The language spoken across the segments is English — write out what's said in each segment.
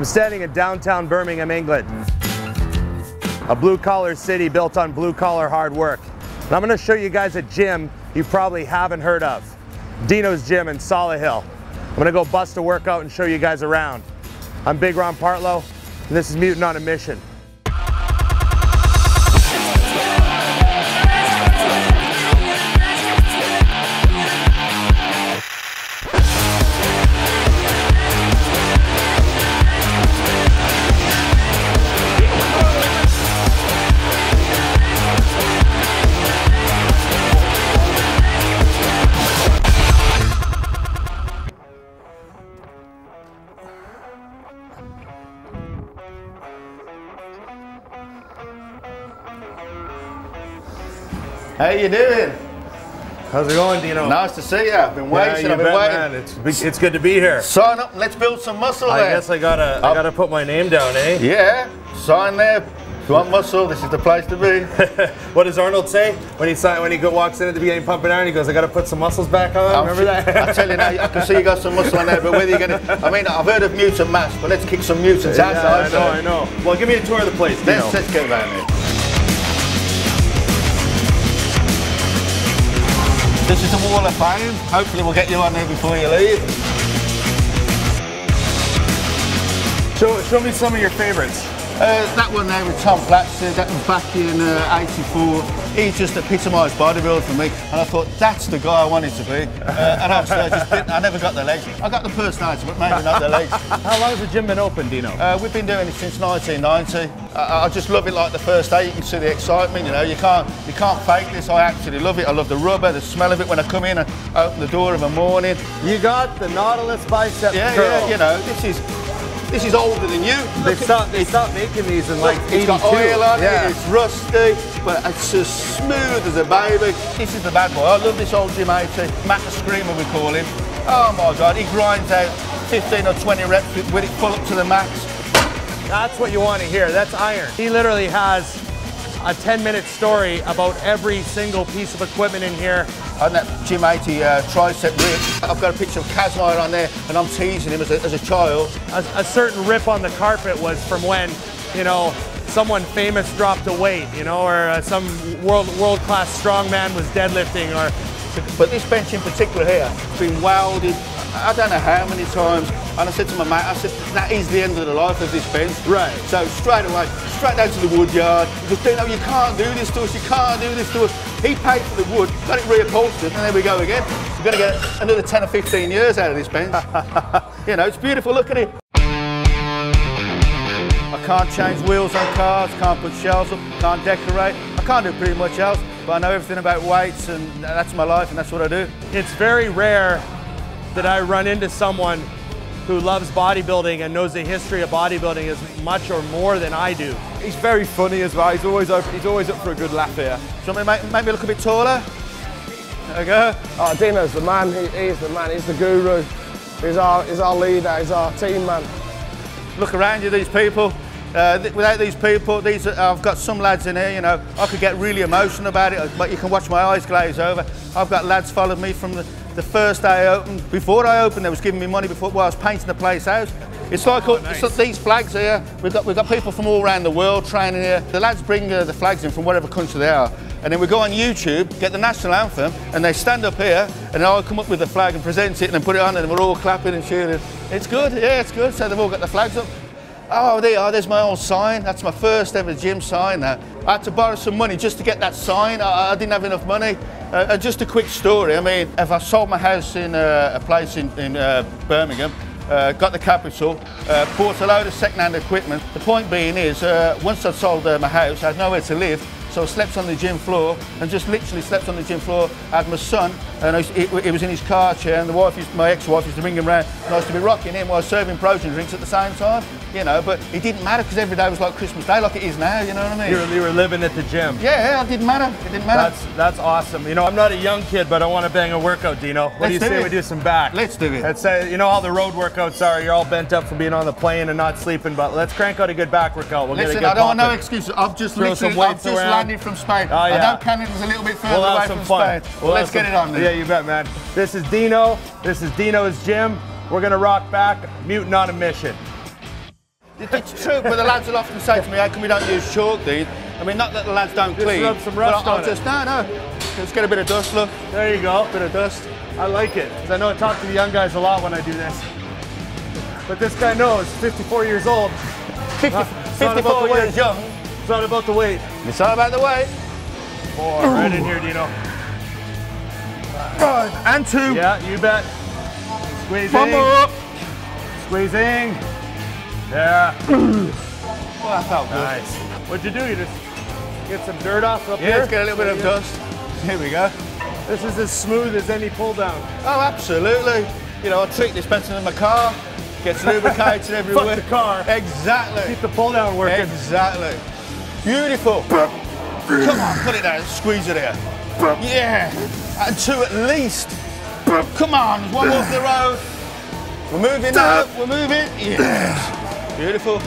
I'm standing in downtown Birmingham, England. A blue collar city built on blue collar hard work. And I'm gonna show you guys a gym you probably haven't heard of. Dino's Gym in Solihull. I'm gonna go bust a workout and show you guys around. I'm Big Ron Partlow, and this is Mutant on a Mission. How you doing? How's it going, Dino? Nice to see you. I've been waiting. yeah, I've been bet, waiting. man. It's, it's good to be here. Sign up. Let's build some muscle I there. guess I gotta, I Oh. gotta put my name down, eh? Yeah. Sign there. If you want muscle, this is the place to be. what does Arnold say when he sign, when he go, walks in at the beginning pumping iron? He goes, "I got to put some muscles back on." I'm Remember that? I tell you now, I can see you got some muscle on there, but whether you're gonna, I mean, I've heard of mutant mass, but let's kick some mutants yeah, outside. I know, I know. Well, give me a tour of the place, Dino. Let's, let's go down there. This is the wall of fame. Hopefully we'll get you on there before you leave. Show, show me some of your favorites. Uh, that one there with Tom Platz, that was back in uh, 84. He just epitomised bodybuilding for me, and I thought, that's the guy I wanted to be. Uh, and obviously I just didn't, I never got the legs. I got the personality, but maybe not the legs. How long has the gym been open, Dino? Uh, we've been doing it since 1990. I, I just love it like the first day. You can see the excitement. You know, you can't you can't fake this. I actually love it. I love the rubber, the smell of it when I come in and open the door of a morning. You got the Nautilus bicep Yeah, curl. yeah. You know, this is this is older than you. They start, they stopped making these in like Look, 82. it's got oil on yeah. it, it's rusty, but it's as smooth as a baby. This is the bad boy. I love this old Gym 80. Matt the Screamer, we call him. Oh my God, he grinds out 15 or 20 reps with with it full up to the max. That's what you want to hear. That's iron. He literally has a 10 minute story about every single piece of equipment in here. On that Gym 80 uh, tricep rip, I've got a picture of Kazmaier on there, and I'm teasing him as a, as a child. A, a certain rip on the carpet was from when, you know, someone famous dropped a weight, you know, or uh, some world world class strongman was deadlifting, or But this bench in particular here has been welded, I don't know how many times. And I said to my mate, I said, that is the end of the life of this bench. Right. So straight away, straight down to the wood yard. He goes, Dino, you can't do this to us, you can't do this to us. He paid for the wood, got it reupholstered, and there we go again. We're going to get another 10 or 15 years out of this bench. you know, it's beautiful, look at it. I can't change wheels on cars, can't put shelves up, can't decorate. I can't do pretty much else, but I know everything about weights and that's my life and that's what I do. it's very rare that I run into someone who loves bodybuilding and knows the history of bodybuilding as much or more than I do. He's very funny as well. He's always up, he's always up for a good laugh here. Do you want me to make, make me look a bit taller? There we go. Oh, Dino's the man. He, he's the man. He's the guru. He's our, he's our leader. He's our team man. Look around you, these people. Uh, th- without these people, these are, I've got some lads in here, you know, I could get really emotional about it, but you can watch my eyes glaze over. I've got lads followed me from the, the first day I opened. Before I opened, they was giving me money before while I was painting the place out. It's like all, it's like these flags here. We've got, we've got people from all around the world training here. The lads bring uh, the flags in from whatever country they are. And then we go on YouTube, get the national anthem, and they stand up here, and I'll come up with the flag and present it, and then put it on, and we're all clapping and cheering. It's good, yeah, it's good. So they've all got the flags up. Oh, there you are, there's my old sign. That's my first ever gym sign now. I had to borrow some money just to get that sign. I, I didn't have enough money. Uh, uh, just a quick story. I mean, if I sold my house in uh, a place in, in uh, Birmingham, uh, got the capital, uh, bought a load of second-hand equipment. The point being is, uh, once I sold uh, my house, I had nowhere to live. So I slept on the gym floor and just literally slept on the gym floor. I had my son and I was, he, he was in his car chair and the wife, used, my ex-wife used to bring him round and I used to be rocking him while I was serving protein drinks at the same time. You know, but it didn't matter because every day was like Christmas Day like it is now, you know what I mean? You were, you were living at the gym. Yeah, yeah, it didn't matter. It didn't matter. That's that's awesome. You know, I'm not a young kid, but I want to bang a workout, Dino. What do you Let's do say it. we do some back? Let's do it. Let's say, you know how the road workouts are. You're all bent up from being on the plane and not sleeping, but let's crank out a good back workout. We'll Listen, get a good I don't want no excuses. I've just Throw literally, some weights around. Landed from Spain. Oh, I yeah. know Canada's a little bit further We'll away from fun. Spain. We'll Let's get some- it on then. Yeah, you bet, man. This is Dino. This is Dino's gym. We're gonna rock back. Mutant on a mission. It's true, but the lads will often say to me, how come we don't use chalk, Dean? I mean, not that the lads don't Just clean. rub some but rust I'll on it. just, no, no. Just get a bit of dust, look. There you go. Bit of dust. I like it because I know I talk to the young guys a lot when I do this. But this guy knows, 54 years old. 50, Not- it's not about 54 years young. It's not about the weight. It's all about the weight. Four, right in here, Dino. Five. and two. Yeah, you bet. Squeezing. One more up. Squeezing. Yeah. Oh, that felt good. Nice. What'd you do? You just get some dirt off up Yeah, here? let's get a little bit of dust. Here we go. This is as smooth as any pull down. Oh, absolutely. You know, I treat this better than my car. Gets lubricated everywhere. the car. Exactly. Keep the pull down working. Exactly. Beautiful. Come on, put it down. Squeeze it here. Yeah. And two at least. Come on, there's one more for the road. We're moving now. We're moving. Yes. Beautiful.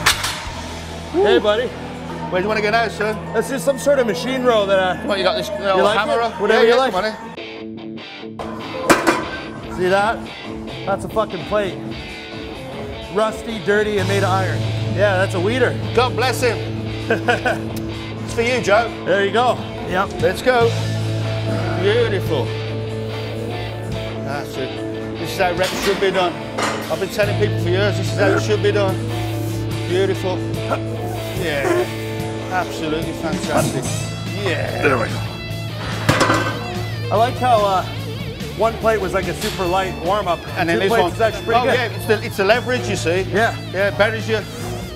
Hey, buddy. Where do you want to go now, son? Let's do some sort of machine row that uh, What, you got this little like hammer? it? Whatever yeah, you yeah, like. come on in. See that? That's a fucking plate. Rusty, dirty, and made of iron. Yeah, that's a weeder. God bless him. it's for you, Joe. There you go. Yep. Let's go. Beautiful. That's it. This is how reps should be done. I've been telling people for years this is how it should be done. Beautiful. Yeah. Absolutely fantastic. Yeah. There we go. I like how uh, one plate was like a super light warm up. And then Two this plates one. is actually pretty oh good. yeah, it's the, it's the leverage you see. Yeah. Yeah, buries you.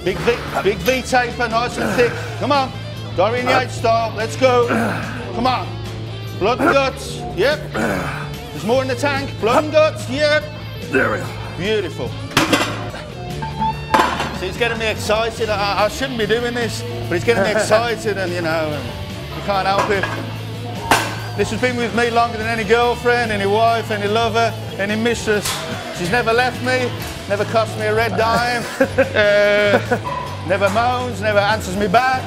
Big V, big V taper, nice and thick. Come on. Dorian Yates style. Let's go. Come on. Blood and guts. Yep. There's more in the tank. Blood and guts. Yep. There we go. Beautiful. See, it's getting me excited. I, I shouldn't be doing this, but it's getting me excited, and you know, you can't help it. This has been with me longer than any girlfriend, any wife, any lover, any mistress. She's never left me, never cost me a red dime, uh, never moans, never answers me back.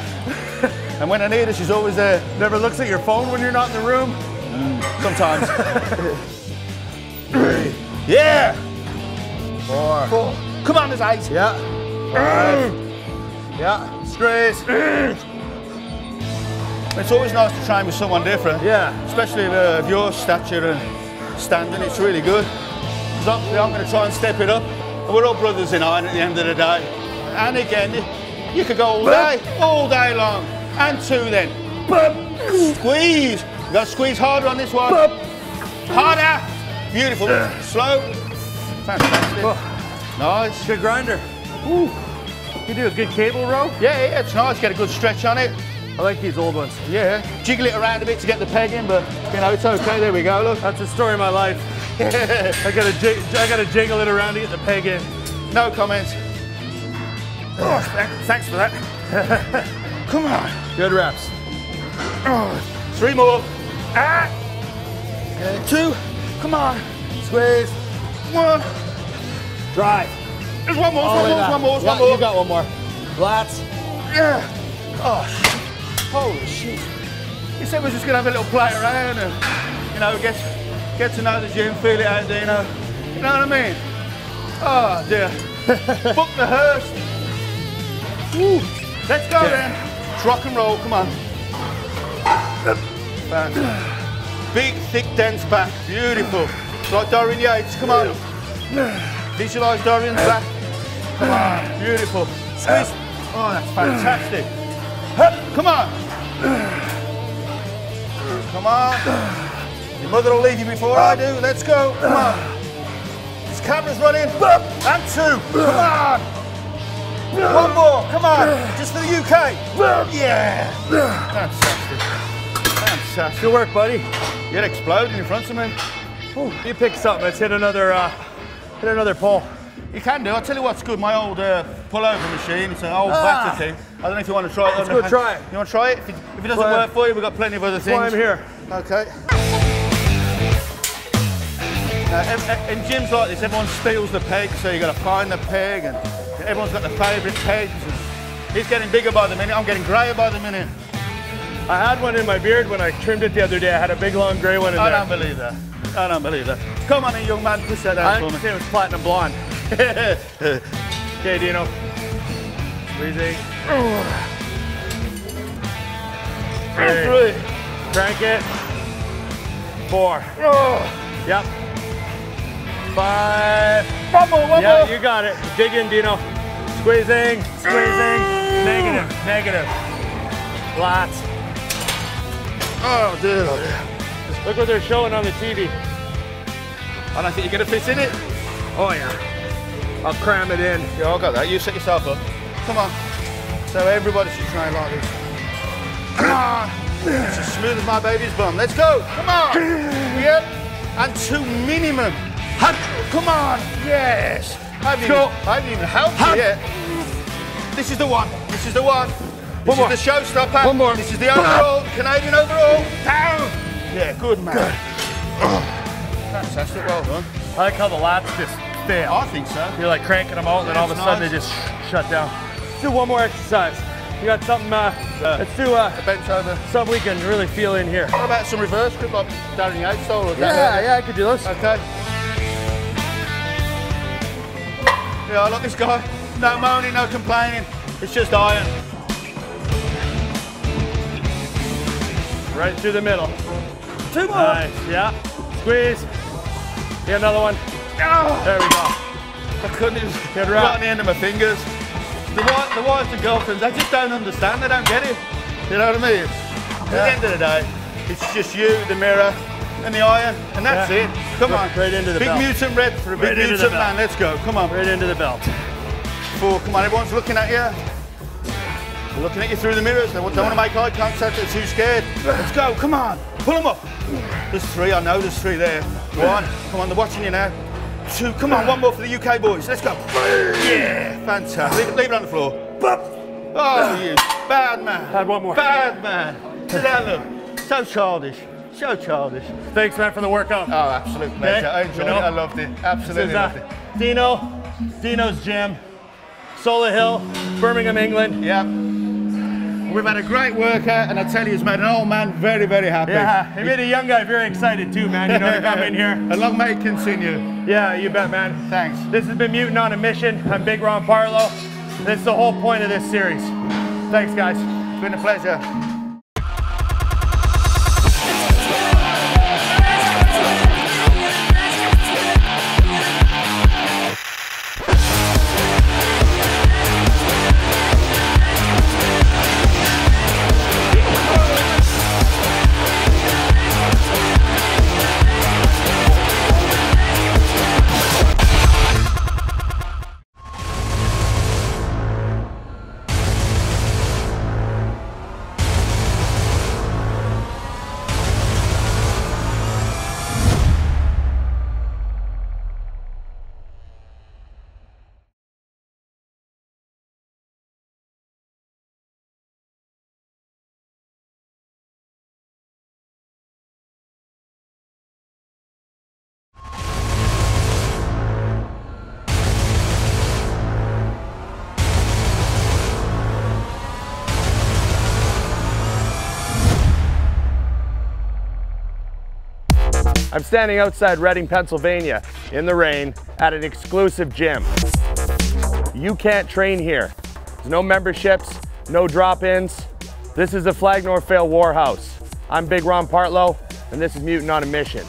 And when I need her, she's always there. Never looks at your phone when you're not in the room. Mm, sometimes. yeah. Four. Four. Come on, there's eight. Yeah. Mm. Five. yeah. Squeeze. It's always nice to train with someone different. Yeah. Especially of, uh, of your stature and standing, it's really good. Because obviously I'm going to try and step it up. And we're all brothers in iron at the end of the day. And again, you- you could go all day, all day long. And two then. Squeeze. You got to squeeze harder on this one. Harder. Beautiful. Slow. Fantastic. Nice. Good grinder. Ooh. You do a good cable row. Yeah, yeah, it's nice. Get a good stretch on it. I like these old ones. Yeah. Jiggle it around a bit to get the peg in, but you know, it's okay. There we go, look. That's the story of my life. I gotta, I gotta jiggle it around to get the peg in. No comments. Oh, thank- thanks for that. Come on. Good reps. Three more. Ah. Uh, two. Come on. Squeeze. One. Drive. There's one more. All One more. One more. One more. You got one more. Lats. Yeah. Oh. Holy shit. He said we're just going to have a little play around and, you know, get, get to know the gym, feel it out there, you know. You know what I mean? Oh, dear. Book the hearse. Woo. Let's go then. It's rock and roll, come on. Fantastic. Big, thick, dense back. Beautiful. It's like Dorian Yates, come on. Visualise Dorian's back. Come on, beautiful. Squeeze. Oh, that's fantastic. Hup, Come on. Come on. Your mother will leave you before I do. Let's go. Come on. This camera's running. And two. Come on. One more. Come on. Just for the UK. Yeah. Fantastic. Fantastic. Good work, buddy. You're exploding in front of me. Ooh, you picked something. Let's hit another, uh, hit another pull. You can do. I'll tell you what's good. My old uh, pullover machine. It's an old Ah. thing. I don't know if you want to try it. Let's go try it. You want to try it? If it, if it doesn't work for you, we've got plenty of other That's why things. I'm here. Okay. Uh, in, gyms like this, everyone steals the peg, so you got to find the peg, and everyone's got their favourite pegs. It's getting bigger by the minute. I'm getting greyer by the minute. I had one in my beard when I trimmed it the other day. I had a big long grey one in I there. I don't believe that. I don't believe that. Come on, in, young man, push that I down think for it was platinum blonde. me. Okay, Dino. Squeezing. Three. Three. Crank it. Four. Yep. Five. One more, one Yeah, you got it. Dig in, Dino. Squeezing, squeezing. Mm. Negative, negative. Lots. Oh, dude. Look what they're showing on the TV. I don't think you're gonna fit in it. Oh yeah. I'll cram it in. Yeah, I got that. You set yourself up. Come on. So everybody should train like this. Come on. It's as smooth as my baby's bum. Let's go. Come on. Yep. And two minimum. Hug. Come on. Yes. I haven't, even. I haven't even helped Hug. you yet. This is the one. This is the one. This more. is the showstopper. One more. This is the overall, Canadian overall. Down. Yeah, good man. Fantastic. Well done. I like how the lats just fail. I think so. You're like cranking them out, and then all of a That's sudden nice. they just shut down. Let's do one more exercise. You got something? Uh, let's do uh, Bench over. something we can really feel in here. What about some reverse grip like Dorian Yates style? Or Yeah, yeah, I could do those. Okay. Yeah, I like this guy. No moaning, no complaining. It's just iron. Right through the middle. Two more. Nice. Yeah. Squeeze. Get another one. Oh, There we go. I couldn't even got on the end of my fingers. The, wife, the wives and girlfriends, they just don't understand. They don't get it. You know what I mean? At the end of the day, it's just you, the mirror, and the iron, and that's Yeah. it. Come on. Right into the Big belt. mutant red for a big Right mutant man. Let's go. Come on. Right into the belt. Four. Come on, everyone's looking at you. They're looking at you through the mirrors. They don't want to make eye contact. They're too scared. Let's go. Come on. Pull them up. There's three. I know there's three there. One. Come on. They're watching you now. Two. Come on. One more for the UK boys. Let's go. Yeah. Fantastic. Leave, it- leave it on the floor. Oh, you bad man. Had one more. Bad man. Sit down, look. So childish. So childish. Thanks, man, for the workout. Oh, absolute pleasure. I enjoyed You know, it. I loved it. Absolutely is uh, loved it. Dino, Dino's gym, Solihull, Birmingham, England. Yeah. We've had a great workout, and I tell you, it's made an old man very, very happy. Yeah, it made a young guy very excited too, man. You know, to come in here. And long may it continue. Yeah, you bet, man. Thanks. This has been Mutant on a Mission. I'm Big Ron Partlow. That's the whole point of this series. Thanks, guys. It's been a pleasure. I'm standing outside Reading, Pennsylvania in the rain at an exclusive gym. You can't train here. There's no memberships, no drop-ins. This is the Flag Nor Fail Warhouse. I'm Big Ron Partlow, and this is Mutant on a Mission.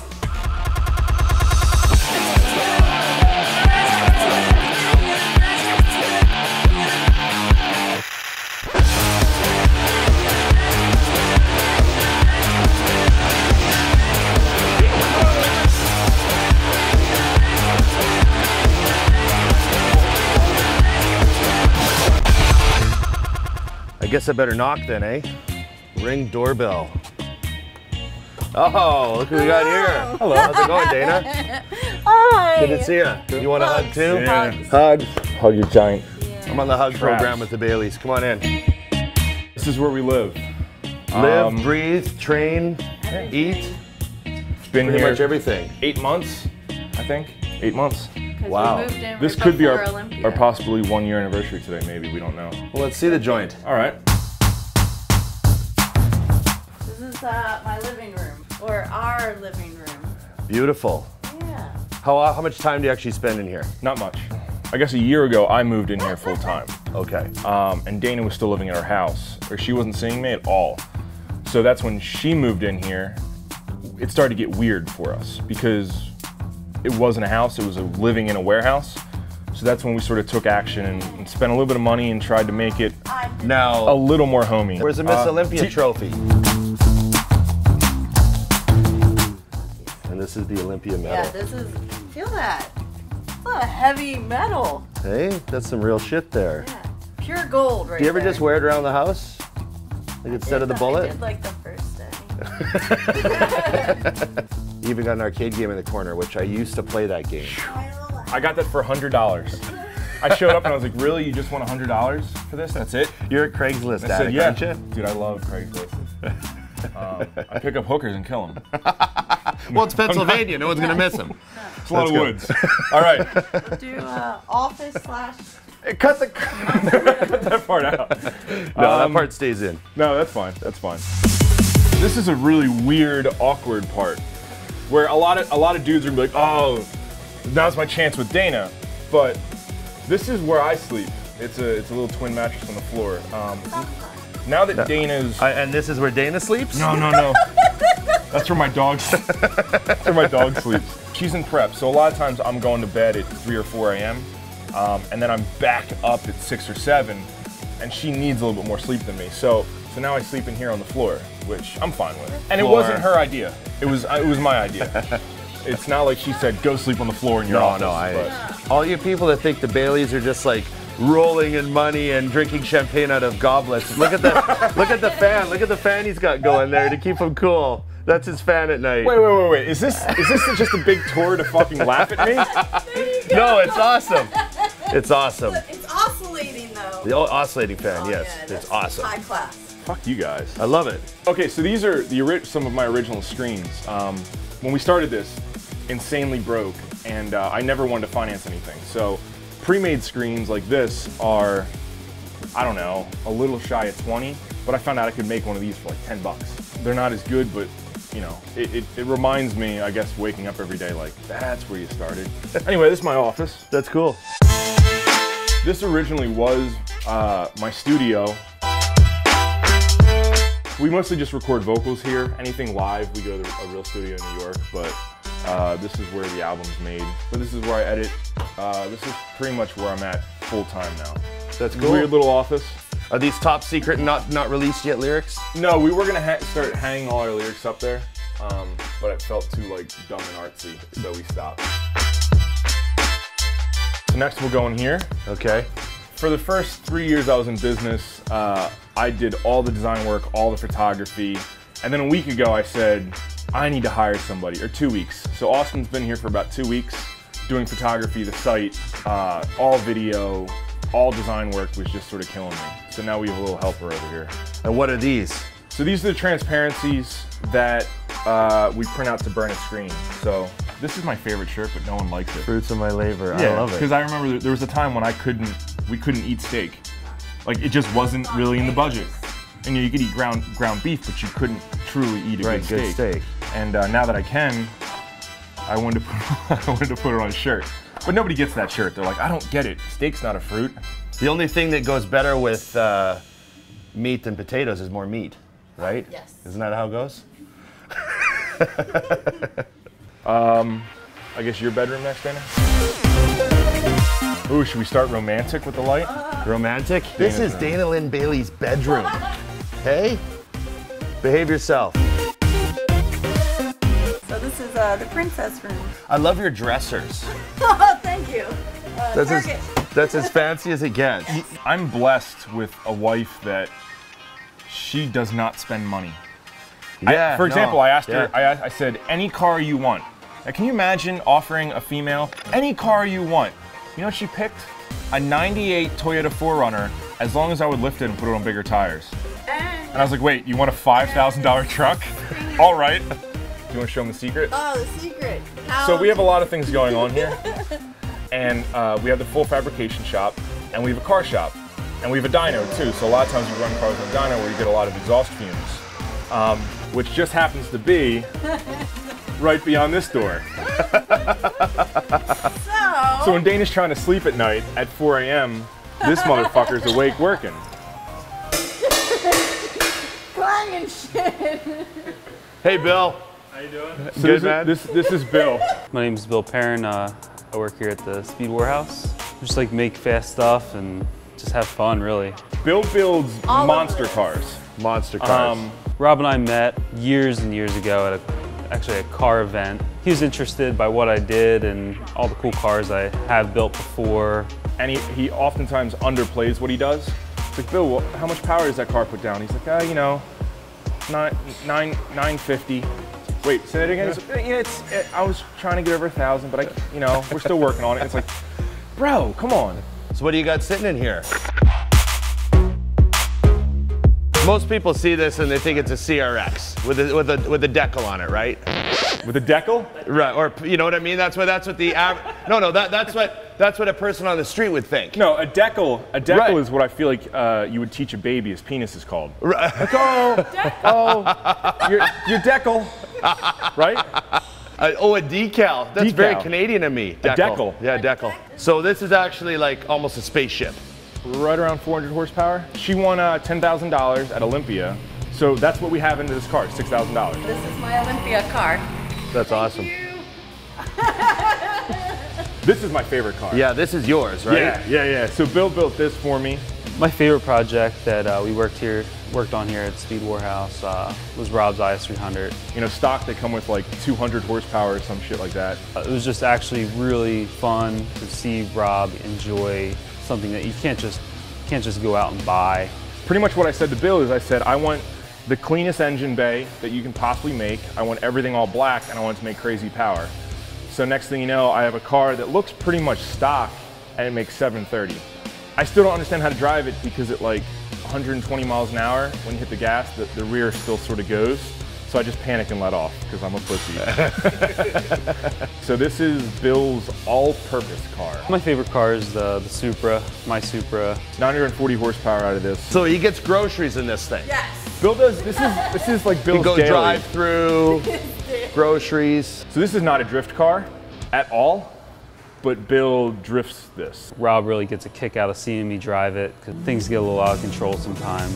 Guess I better knock then, eh? Ring doorbell. Oh, look who we got here. Hello. How's it going, Dana? Hi. Good to see you. You want a hug too? Hugs. Hug. Hug your giant. I'm on the hug Traps. program with the Baileys. Come on in. This is where we live. Live, Um, breathe, train, eat, It's been pretty here much everything. eight months, I think. Eight months. 'Cause we Wow. moved in This right could be our, Olympia. our possibly one year anniversary today, maybe. We don't know. Well, let's see the joint. All right. This is uh, my living room, or our living room. Beautiful. Yeah. How, how much time do you actually spend in here? Not much. I guess a year ago, I moved in here full time. Okay. Um, and Dana was still living in our house, or she wasn't seeing me at all. So that's when she moved in here. It started to get weird for us because it wasn't a house, it was a living in a warehouse. So that's when we sort of took action and, and spent a little bit of money and tried to make it now a little more homey. where's the Miss Uh, Olympia t- trophy? And this is the Olympia medal. Yeah, medal. this is. Feel that. A heavy metal. Hey, that's some real shit there. Yeah. Pure gold right Do you ever there. just wear it around the house? Like instead of the I bullet? did like the first day. You even got an arcade game in the corner, which I used to play that game. I got that for $100. I showed up and I was like, really? You just want $100 for this? That's it? You're a Craigslist I said, addict, yeah. aren't you? Dude, I love Craigslist. um, I pick up hookers and kill them. Well, it's Pennsylvania. No one's gonna miss them. It's a lot of go. woods. All right. Do uh, office slash. Cut the. Cut that part out. No, that Um, part stays in. No, that's fine. That's fine. This is a really weird, awkward part where a lot of a lot of dudes are gonna be like, "Oh, now's my chance with Dana," but this is where I sleep. It's a it's a little twin mattress on the floor. Um, now that Dana's I, and this is where Dana sleeps. no no no, that's where my dog that's where my dog sleeps. She's in prep, so a lot of times I'm going to bed at three or four a.m. Um, and then I'm back up at six or seven, and she needs a little bit more sleep than me. So so now I sleep in here on the floor, which I'm fine with. And it wasn't her idea. It was uh, it was my idea. it's not like she said go sleep on the floor in your No, office. no, I. but- All you people that think the Baileys are just like rolling in money and drinking champagne out of goblets. Look at that! look at the fan! Look at the fan he's got going there to keep him cool. That's his fan at night. Wait, wait, wait, wait. Is this is this just a big tour to fucking laugh at me? No, it's awesome. It's awesome. It's oscillating though. The oscillating fan, Oh, yes, yeah, it's awesome. High class. Fuck you guys. I love it. Okay, so these are the some of my original screens. Um, when we started this, insanely broke, and uh, I never wanted to finance anything. So, pre-made screens like this are, I don't know, a little shy of 20, but I found out I could make one of these for like 10 bucks. They're not as good, but you know, it, it, it reminds me, I guess, waking up every day like that's where you started. anyway, this is my office. That's cool. This originally was uh, my studio. We mostly just record vocals here. Anything live, we go to a real studio in New York, but uh, this is where the album's made. But this is where I edit. Uh, this is pretty much where I'm at full time now. That's cool. Weird little office. Are these top secret, not not released yet lyrics? No, we were gonna ha- start hanging all our lyrics up there, um, but it felt too like dumb and artsy, so we stopped. So next we'll go in here. Okay. For the first three years I was in business, uh, I did all the design work, all the photography, and then a week ago I said, I need to hire somebody, or two weeks. So Austin's been here for about two weeks doing photography, the site, uh, all video, all design work was just sort of killing me. So now we have a little helper over here. And what are these? So these are the transparencies that uh, we print out to burn a screen. So this is my favorite shirt, but no one likes it. Fruits of my labor. Yeah, I love it. Because. I remember there- there was a time when I couldn't, we couldn't eat steak. Like it just wasn't really in the budget. And you, know, you could eat ground ground beef, but you couldn't truly eat a Right, good good steak. steak. And uh, now that I can, I wanted to put, I wanted to put it on a shirt. But nobody gets that shirt. They're like, I don't get it. Steak's not a fruit. The only thing that goes better with uh, meat than potatoes is more meat, right? Yes. Isn't that how it goes? I guess your bedroom next, Dana. Ooh, should we start romantic with the light? Romantic? This is room. Dana Linn Bailey's bedroom. Hey? Behave yourself. So this is uh, the princess room. I love your dressers. Oh, thank you. Uh, That's Target. as, that's as fancy as it gets. I'm blessed with a wife that she does not spend money. I- Yeah, for no, example, I asked her. I, I said, any car you want. Now, can you imagine offering a female any car you want? You know what she picked? A 98 Toyota 4Runner, as long as I would lift it and put it on bigger tires. And I was like, wait, you want a $5,000 truck? All right. Do you want to show them the secret? Oh, the secret. How So we have a lot of things going on here. and uh, we have the full fabrication shop, and we have a car shop, and we have a dyno too. So a lot of times we run cars on dyno where you get a lot of exhaust fumes, um, which just happens to be right beyond this door. So So when Dana's trying to sleep at night at 4 a.m., this motherfucker's awake working. Clanging shit. Hey, Bill. So Good, this, is, man. this, this is Bill. My name is Bill Perrin. Uh, I work here at the Speed Warehouse. Just like make fast stuff and just have fun, really. Bill builds All monster cars. Monster cars. Um, Rob and I met years and years ago at a, actually a car event. He was interested by what I did and all the cool cars I have built before. and he, he oftentimes underplays what he does. It's like, Bill, well, how much power does that car put down? He's like, ah, you know, nine, nine, 950. Wait, say that again? He's yeah, it's, it, I was trying to get over a thousand, but I, you know, we're still working on it. It's like, bro, come on. So what do you got sitting in here? Most people see this and they think it's a CRX with a, with a, with a decal on it, right? With a decal? Right, or you know what I mean? That's what that's what the average. No, no, that, that's what that's what a person on the street would think. No, a decal. A decal Right. is what I feel like uh, you would teach a baby. His penis is called. Right. Like, oh, oh, your, your decal, right? Uh, oh, a decal. That's very Canadian of me. decal. Yeah, decal. So this is actually like almost a spaceship. Right around 400 horsepower. She won uh, $10,000 at Olympia. So that's what we have into this car, $6,000. This is my Olympia car. That's awesome. This is my favorite car. Yeah, this is yours, right? Yeah, yeah, yeah. So Bill built this for me. My favorite project that uh, we worked here, worked on here at Speed Warehouse uh, was Rob's IS300. You know, stock they come with like 200 horsepower or some shit like that. Uh, It was just actually really fun to see Rob enjoy something that you can't just can't just go out and buy. Pretty much what I said to Bill is I said, I want the cleanest engine bay that you can possibly make. I want everything all black and I want to make crazy power. So next thing you know, I have a car that looks pretty much stock and it makes 730. I still don't understand how to drive it because at like 120 miles an hour, when you hit the gas, the, the rear still sort of goes. So I just panic and let off because I'm a pussy. so this is Bill's all-purpose car. My favorite car is the, the Supra, my Supra. 940 horsepower out of this. So he gets groceries in this thing. Yes. Bill does, this is, this is like Bill's He goes daily. drive through, groceries. So this is not a drift car at all, but Bill drifts this. Rob really gets a kick out of seeing me drive it because things get a little out of control sometimes.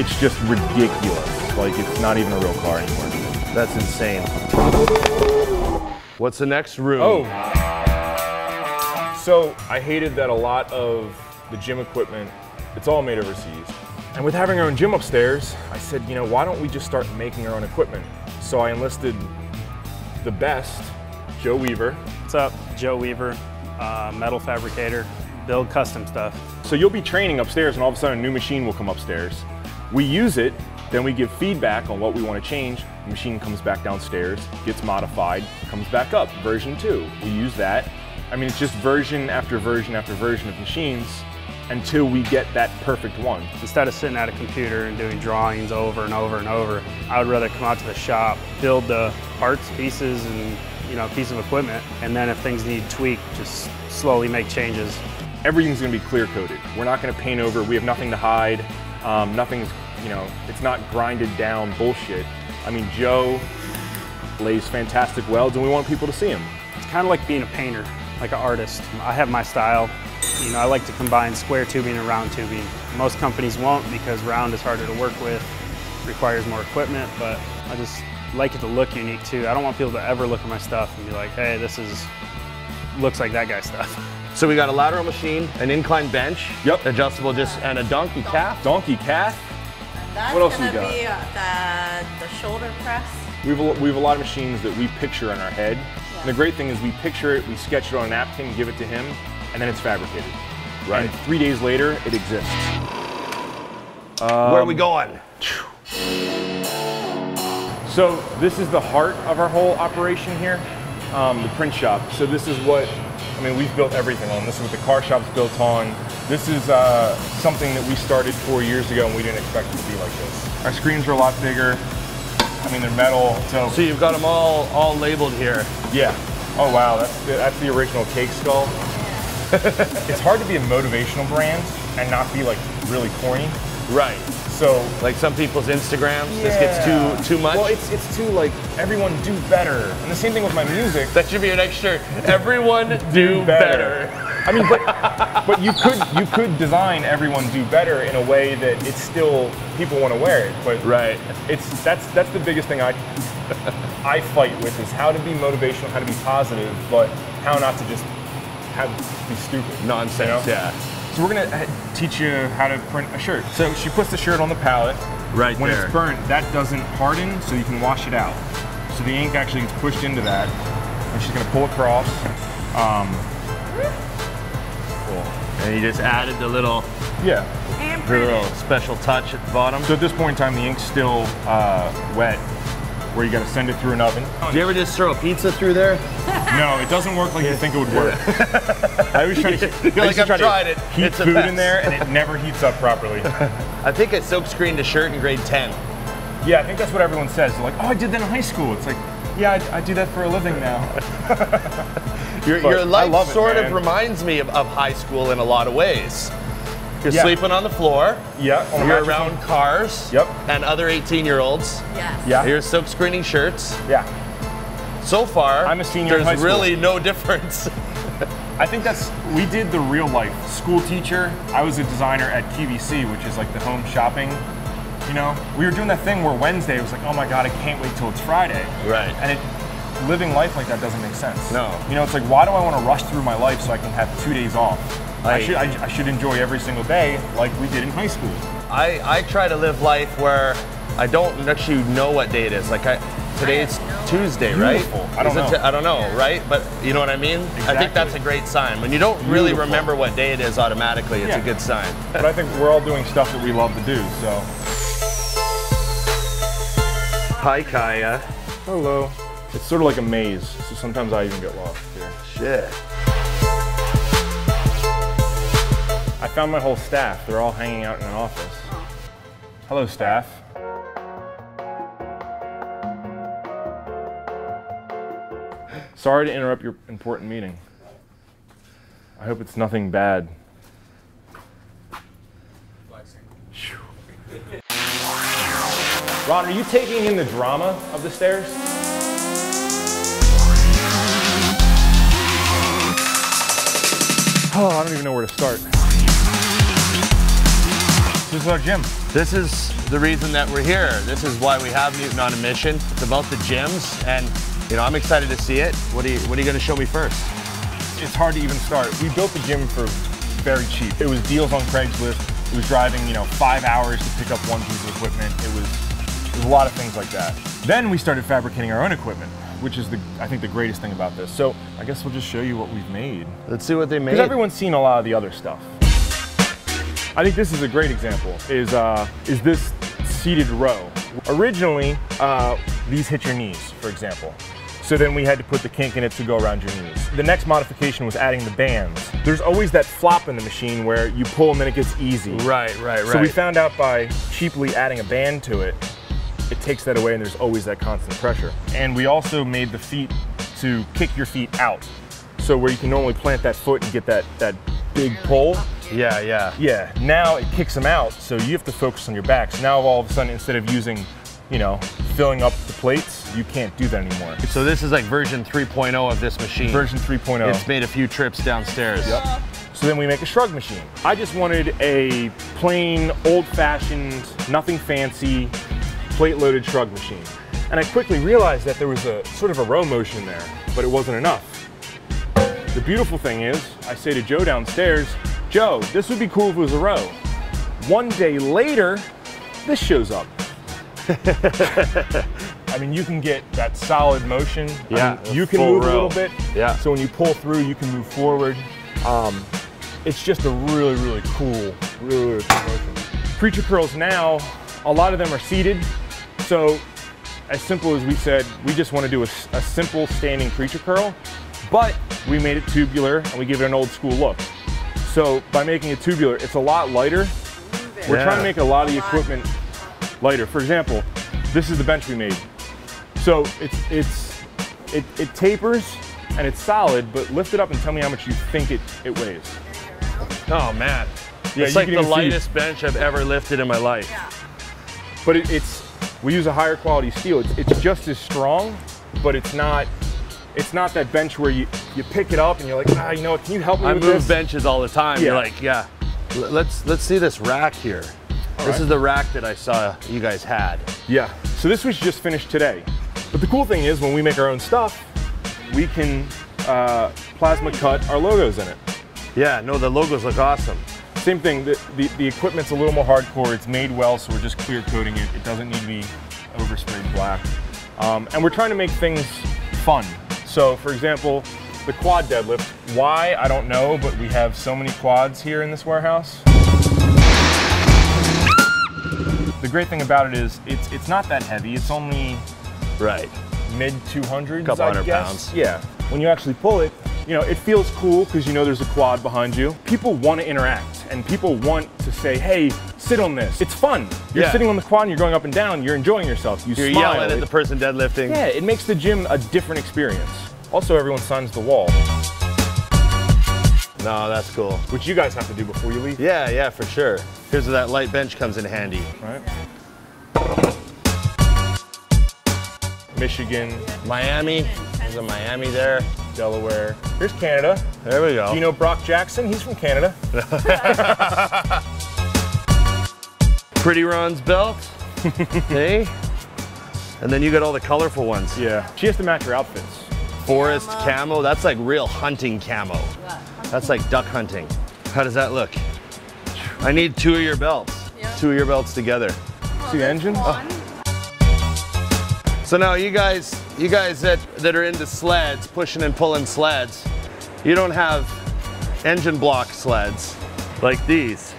It's just ridiculous. Like it's not even a real car anymore. That's insane. What's the next room? Oh. So I hated that a lot of the gym equipment, it's all made overseas. And with having our own gym upstairs, I said, you know, why don't we just start making our own equipment? So I enlisted the best, Joe Weaver. What's up? Joe Weaver, uh, metal fabricator, build custom stuff. So you'll be training upstairs and all of a sudden a new machine will come upstairs. We use it, then we give feedback on what we want to change. The machine comes back downstairs, gets modified, comes back up, version two. We use that. I mean, it's just version after version after version of machines until we get that perfect one. Instead of sitting at a computer and doing drawings over and over and over, I would rather come out to the shop, build the parts, pieces, and you know, piece of equipment, and then if things need tweak, just slowly make changes. Everything's gonna be clear coated. We're not gonna paint over, we have nothing to hide. Um, nothing's, you know, it's not grinded down bullshit. I mean, Joe lays fantastic welds and we want people to see him. It's kind of like being a painter, like an artist. I have my style. You know, I like to combine square tubing and round tubing. Most companies won't because round is harder to work with, requires more equipment, but I just like it to look unique too. I don't want people to ever look at my stuff and be like, hey, this is, looks like that guy's stuff. So we got a lateral machine, an incline bench, Yep. adjustable disc, and a donkey calf. Donkey calf, That's What else gonna we got? be uh, the, the shoulder press. We have, a, we have a lot of machines that we picture in our head. And the great thing is we picture it, we sketch it on a napkin, give it to him, and then it's fabricated. Right. And three days later, it exists. Where are Um, we going? So this is the heart of our whole operation here, um, the print shop. So this is what, I mean, we've built everything on. This is what the car shop's built on. This is uh, something that we started four years ago and we didn't expect it to be like this. Our screens are a lot bigger. I mean, they're metal, so So you've got them all all labeled here. Yeah. Oh wow, that's the, that's the original cake skull. it's hard to be a motivational brand and not be like really corny. Right. So Like some people's Instagrams, this gets too too much. Well, it's it's too like everyone do better, and the same thing with my music. that should be your next shirt. Everyone do better. I mean, but, but you could you could design everyone do better in a way that it's still people want to wear it. But Right. it's that's that's the biggest thing I I fight with is how to be motivational, how to be positive, but how not to just have be stupid. Nonsense, you know? yeah. So we're gonna uh, teach you how to print a shirt. So she puts the shirt on the palette. Right When there. it's burnt, that doesn't harden, so you can wash it out. So the ink actually gets pushed into that, and she's gonna pull across. Um, And you just added the little, yeah. the little special touch at the bottom. So at this point in time, the ink's still uh, wet, where you got to send it through an oven. Do you ever just throw a pizza through there? No, it doesn't work like you think it would work. I always try to, I feel like I've tried it. Heat It's a food in there, and it never heats up properly. I think I silk screened a shirt in grade 10. Yeah, I think that's what everyone says. They're like, "Oh, I did that in high school." It's like, yeah, I, I do that for a living now. Your, your life love it, sort of reminds me of, of high school in a lot of ways. You're Yeah. sleeping on the floor. Yeah, on You're mattress. around cars. Yep. And other 18 year olds. Yes. Yeah, You're silk screening shirts. yeah. So far, I'm a senior there's really no difference. I think that's we did the real life school teacher. I was a designer at QVC, which is like the home shopping. You know, we were doing that thing where Wednesday was like, oh my god, I can't wait till it's Friday. Right. And it living life like that doesn't make sense. No. You know, it's like why do I want to rush through my life so I can have two days off? I, I- should I, I should enjoy every single day like we did in high school. I, I try to live life where I don't actually know what day it is. Like I, today's Tuesday, Beautiful. right? I don't Is it know. t- I don't know, right? But you know what I mean? I think that's a great sign. When you don't really Beautiful. remember what day it is automatically, it's Yeah. a good sign. But I think we're all doing stuff that we love to do. So Hi, Kaya. hello. It's sort of like a maze, so sometimes I even get lost here. Shit. I found my whole staff. They're all hanging out in an office. Hello, staff. Sorry to interrupt your important meeting. I hope it's nothing bad. Ron, are you taking in the drama of the stairs? Oh, I don't even know where to start. This is our gym. This is the reason that we're here. This is why we have Mutant on a mission. It's about the gyms, and you know I'm excited to see it. What are you What are you going to show me first? It's hard to even start. We built the gym for very cheap. It was deals on Craigslist. It was driving, you know, five hours to pick up one piece of equipment. It was, it was a lot of things like that. Then we started fabricating our own equipment, which is the, I think, the greatest thing about this. So I guess we'll just show you what we've made. Let's see what they made. Because everyone's seen a lot of the other stuff. I think this is a great example. Is uh, is this seated row? Originally, uh, these hit your knees, for example. So then we had to put the kink in it to go around your knees. The next modification was adding the bands. There's always that flop in the machine where you pull and then it gets easy. Right, right, right. So we found out by cheaply adding a band to it, it takes that away and there's always that constant pressure. And we also made the feet to kick your feet out. So where you can normally plant that foot and get that, that big pull, yeah, yeah. yeah, now it kicks them out, so you have to focus on your back. So now all of a sudden, instead of using, you know, filling up the plates, you can't do that anymore. So this is like version 3.0 of this machine. version 3.0. It's made a few trips downstairs. Yep. So then we make a shrug machine. I just wanted a plain, old-fashioned, nothing fancy, plate-loaded shrug machine. And I quickly realized that there was a sort of a row motion there, but it wasn't enough. The beautiful thing is, I say to Joe downstairs, Joe, this would be cool if it was a row. One day later, this shows up. I mean, you can get that solid motion. I Yeah, mean, you can move a little bit. Yeah. So when you pull through, you can move forward. Um, it's just a really, really cool, really, really cool motion. Preacher curls now, a lot of them are seated. So as simple as we said, we just want to do a simple standing preacher curl, but we made it tubular and we give it an old school look. So by making it tubular, it's a lot lighter. We're Yeah. trying to make a lot of the equipment lighter. For example, this is the bench we made. So it's it's it, it tapers and it's solid, but lift it up and tell me how much you think it, it weighs. Oh man. Yeah, it's like the even see- lightest bench I've ever lifted in my life. But it, it's we use a higher quality steel. It's, it's just as strong, but it's not it's not that bench where you you pick it up and you're like, ah, you know what? Can you help me I with move this? benches all the time. You're like, yeah. Let's let's see this rack here. this right. is the rack that I saw you guys had. Yeah. So this was just finished today. But the cool thing is when we make our own stuff, we can uh, plasma cut our logos in it. Yeah, no, the logos look awesome. Same thing, the, the, the equipment's a little more hardcore. It's made well, so we're just clear coating it. It doesn't need to be oversprayed black. Um, and we're trying to make things fun. So for example, the quad deadlift, why, I don't know, but we have so many quads here in this warehouse. The great thing about it is it's, it's not that heavy. It's only Right. mid 200s, Couple I hundred guess. pounds. Yeah. When you actually pull it, you know, it feels cool because you know there's a quad behind you. People want to interact and people want to say, hey, sit on this. It's fun. You're Yeah. sitting on the quad and you're going up and down, you're enjoying yourself. You You're smile. yelling at It- the person deadlifting. yeah, it makes the gym a different experience. Also, everyone signs the wall, No, that's cool. which you guys have to do before you leave. Yeah, yeah, for sure. Here's where that light bench comes in handy. Right? Michigan, Miami. There's a Miami there. Delaware. Here's Canada. There we go. Do you know Brock Jackson? He's from Canada. Pretty Ron's belt. hey. And then you got all the colorful ones. Yeah. She has to match her outfits. Forest camo. That's like real hunting camo. That's like duck hunting. How does that look? I need two of your belts. Two of your belts together. See the engine? So now you guys, you guys that, that are into sleds, pushing and pulling sleds, you don't have engine block sleds like these.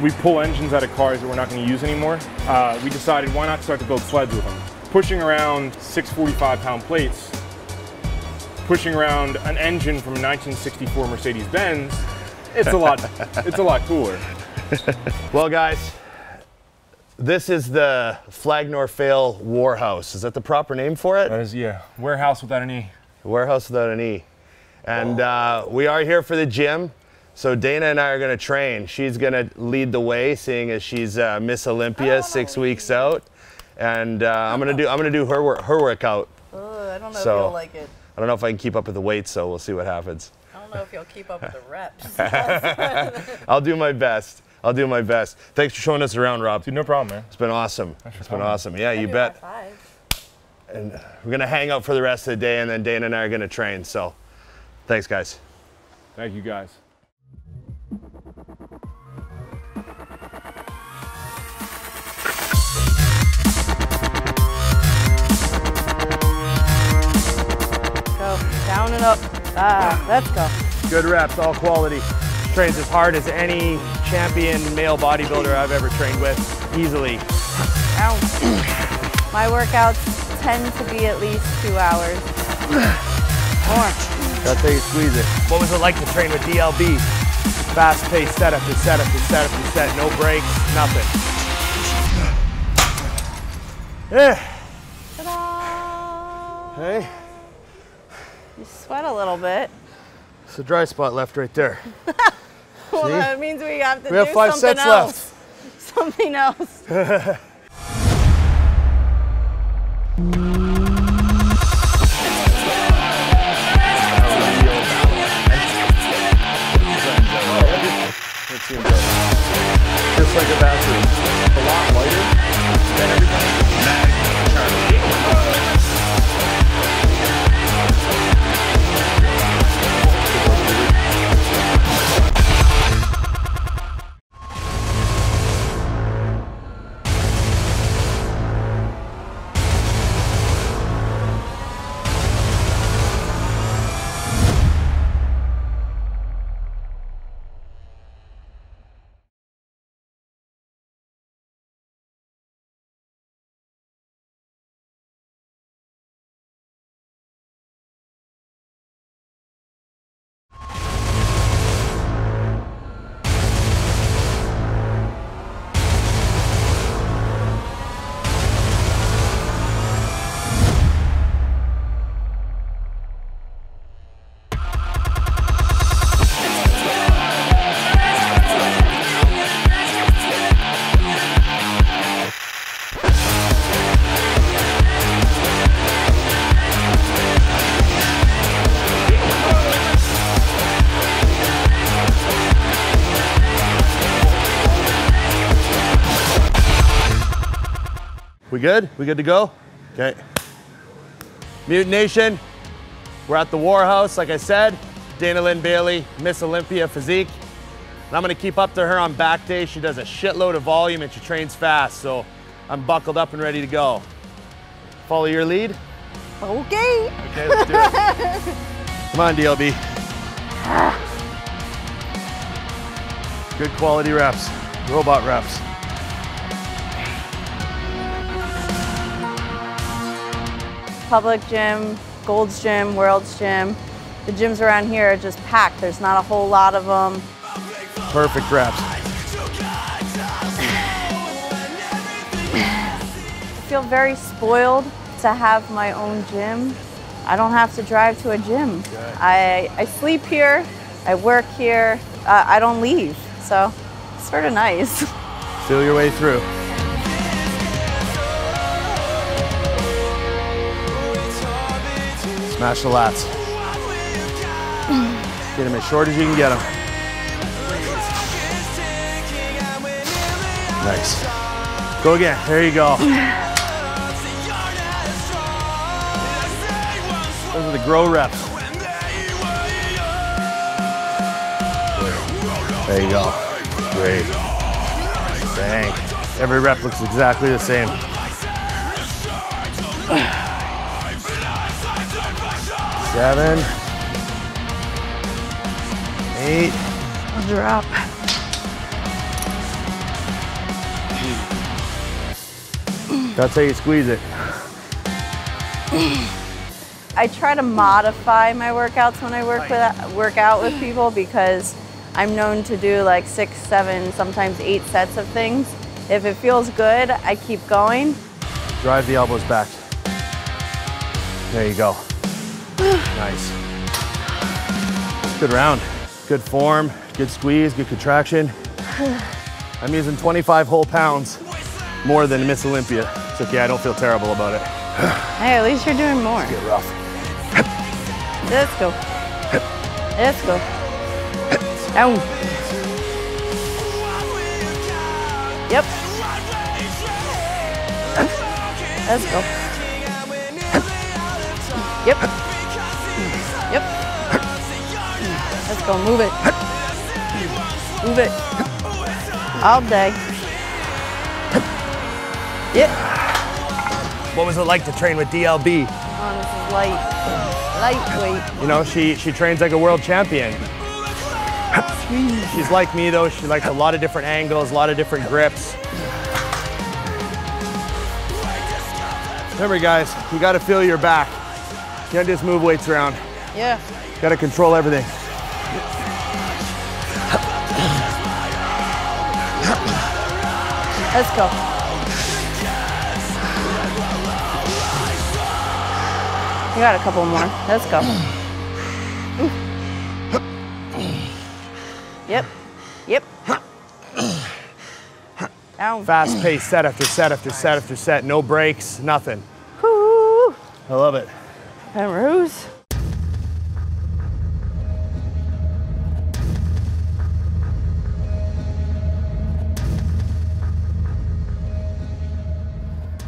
we pull engines out of cars that we're not going to use anymore. Uh, we decided why not start to build sleds with them. Pushing around 645 pound plates, pushing around an engine from a 1964 Mercedes Benz, it's a lot, it's a lot cooler. Well guys, this is the Flag Nor Fail Warhouse. Is that the proper name for it? That is, yeah, warehouse without an E. Warehouse without an E. And uh, we are here for the gym. So Dana and I are going to train. She's going to lead the way, seeing as she's uh, Miss Olympia six weeks out. And uh, I'm going to do I'm going to do her wor- her workout. Ugh, I don't know So- if you'll like it. I don't know if I can keep up with the weight, so we'll see what happens. I don't know if you'll keep up with the reps. I'll do my best. I'll do my best. Thanks for showing us around, Rob. Dude, no problem, man. It's been awesome. It's been awesome. Yeah, you bet. five. And we're gonna hang out for the rest of the day, and then Dana and I are gonna train. So, thanks, guys. Thank you guys. Down and up. Ah, let's go. Good reps, all quality. trains as hard as any champion male bodybuilder I've ever trained with, easily. Ow. My workouts tend to be at least two hours. More. That's how you squeeze it. What was it like to train with DLB? Fast paced setup to setup to setup to set, no breaks, nothing. Eh, Ta-da! Hey, You sweat a little bit. it's a dry spot left right there. Well, See? that means we have to We have do five something sets else. Something else. Just like a bathroom. A lot lighter than everything. Good? We good to go? Okay. Mutant Nation, we're at the Warhouse, like I said. Dana Linn Bailey, Miss Olympia physique. And I'm gonna keep up to her on back day. She does a shitload of volume and she trains fast, so I'm buckled up and ready to go. Follow your lead. Okay. Okay, let's do it. Come on, DLB. Good quality reps, robot reps. Public gym, Gold's Gym, World's Gym. The gyms around here are just packed. There's not a whole lot of them. Perfect reps. I feel very spoiled to have my own gym. I don't have to drive to a gym. I, I sleep here, I work here, uh, I don't leave. So it's sort of nice. Feel your way through. Smash the lats. Get them as short as you can get them. Nice. Go again. There you go. Those are the grow reps. There you go. Great. Bang. Every rep looks exactly the same. Seven. Eight. I'll drop. That's how you squeeze it. I try to modify my workouts when I work with work out with people because I'm known to do like six, seven, sometimes eight sets of things. If it feels good, I keep going. Drive the elbows back. There you go. Nice. Good round. Good form, good squeeze, good contraction. I'm using 25 whole pounds more than Miss Olympia. It's okay, I don't feel terrible about it. Hey, at least you're doing more. Get rough. Let's go. Let's go. Down. Yep. Let's go. Yep. Let's go. Move it. Move it. All day. Yep. What was it like to train with DLB? Oh, this is light. Lightweight. You know, she, she trains like a world champion. She's like me though, she likes a lot of different angles, a lot of different grips. Remember guys, you gotta feel your back. You can't just move weights around. Yeah. Gotta control everything. Let's go. You got a couple more. Let's go. Yep. Yep. Down. Fast paced set after set after set after set, no breaks, nothing. Woo. I love it. And Rose.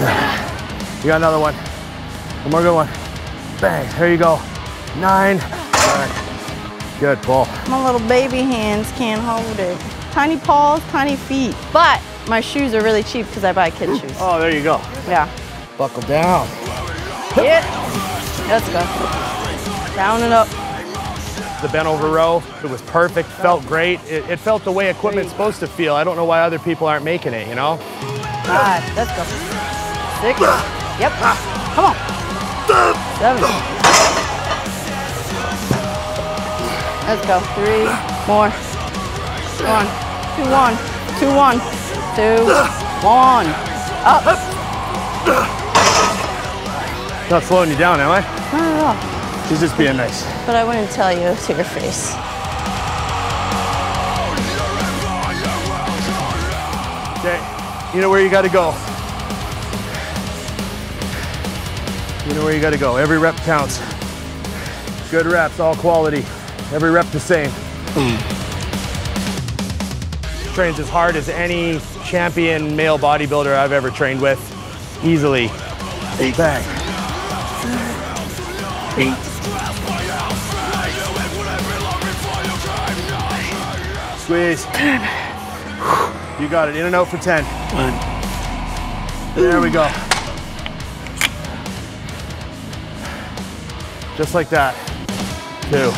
You got another one. One more good one. Bang. There you go. Nine. Ten. Good pull. My little baby hands can't hold it. Tiny paws, tiny feet. But my shoes are really cheap because I buy kid shoes. Oh, there you go. Yeah. Buckle down. Yeah. Let's go. Down and up. The bent over row, it was perfect, felt great. It, it felt the way equipment's supposed to feel. I don't know why other people aren't making it, you know? Five. Let's go. Six. Yep. Come on. Seven. Let's go. Three more. One. Two one. Two one. two, one. Up. Not slowing you down, am I? Not at all. She's just being nice. But I wouldn't tell you to your face. Okay, you know where you gotta go. You know where you gotta go. Every rep counts. Good reps, all quality. Every rep the same. Trains as hard as any champion male bodybuilder I've ever trained with, easily. Eight. Bang. Eight. Squeeze. You got it. In and out for 10. One. There we go. Just like that. Two.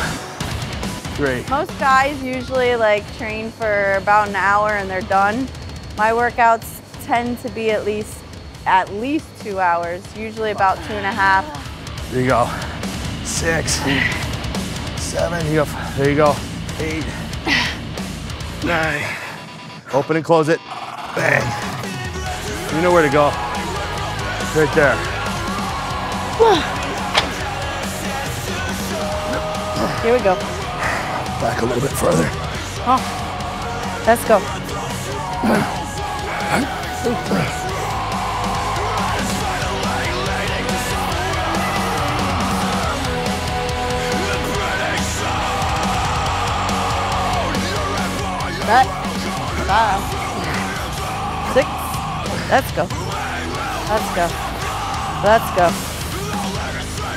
Three. Most guys usually like train for about an hour and they're done. My workouts tend to be at least at least two hours, usually about two and a half. There you go. Six. Seven. You go. There you go. Eight. Nine. Open and close it. Bang. You know where to go. Right there. Here we go. Back a little bit further. Oh, let's go. That, five, six, let's go. Let's go. Let's go.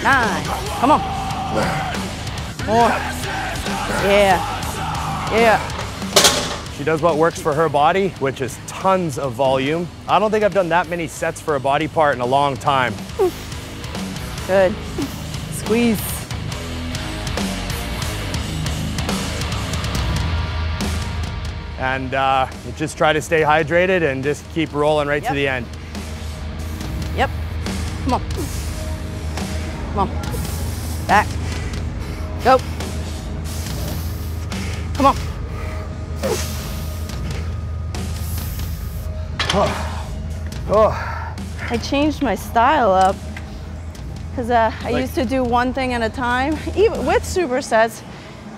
Nine, come on. More. Yeah, yeah. She does what works for her body, which is tons of volume. I don't think I've done that many sets for a body part in a long time. Good. Squeeze. And uh, just try to stay hydrated and just keep rolling right Yep. to the end. Yep. Come on. Come on. Back. Go. Come on. Oh, Oh. I changed my style up because uh, I Like- used to do one thing at a time, even with supersets,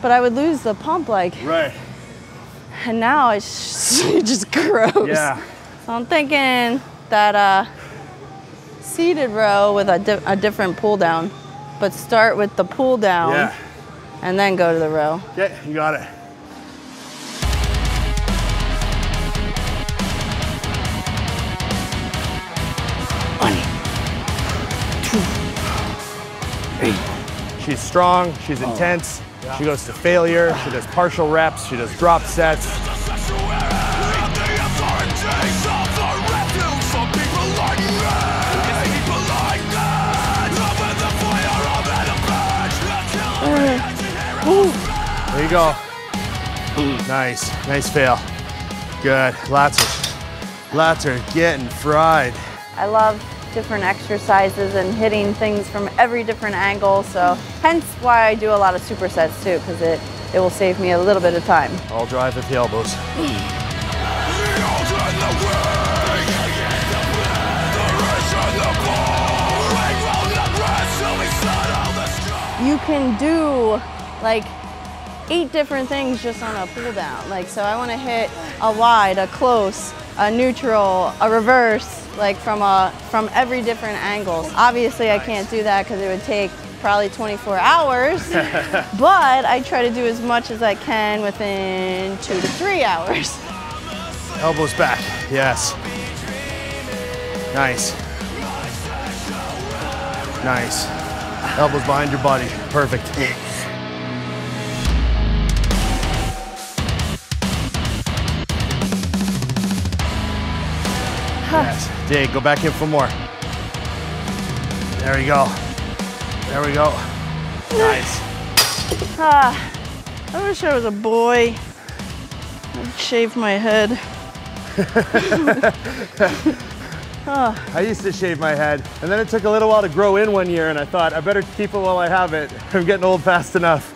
but I would lose the pump like, right. and now it's just, gross. Yeah. So I'm thinking that uh, seated row with a, di- a different pull down, but start with the pull down Yeah. And then go to the row. Okay, you got it. One, two, three. She's strong, she's oh. intense, she goes to failure, she does partial reps, she does drop sets. There you go. Nice, nice fail. Good, lots of, lots are getting fried. I love different exercises and hitting things from every different angle, so hence why I do a lot of supersets too, because it, it will save me a little bit of time. I'll drive with the elbows. you can do like eight different things just on a pull down. Like, so I want to hit a wide, a close, a neutral, a reverse, like from a from every different angles. Obviously, I can't do that because it would take probably 24 hours. but I try to do as much as I can within two to three hours. Elbows back, yes. Nice. Nice. Elbows behind your body, perfect. Yes, dig, go back in for more. There we go. There we go. Nice. Ah, I wish I was a boy. I'd shave my head. I used to shave my head, and then it took a little while to grow in one year, and I thought, I better keep it while I have it. I'm getting old fast enough.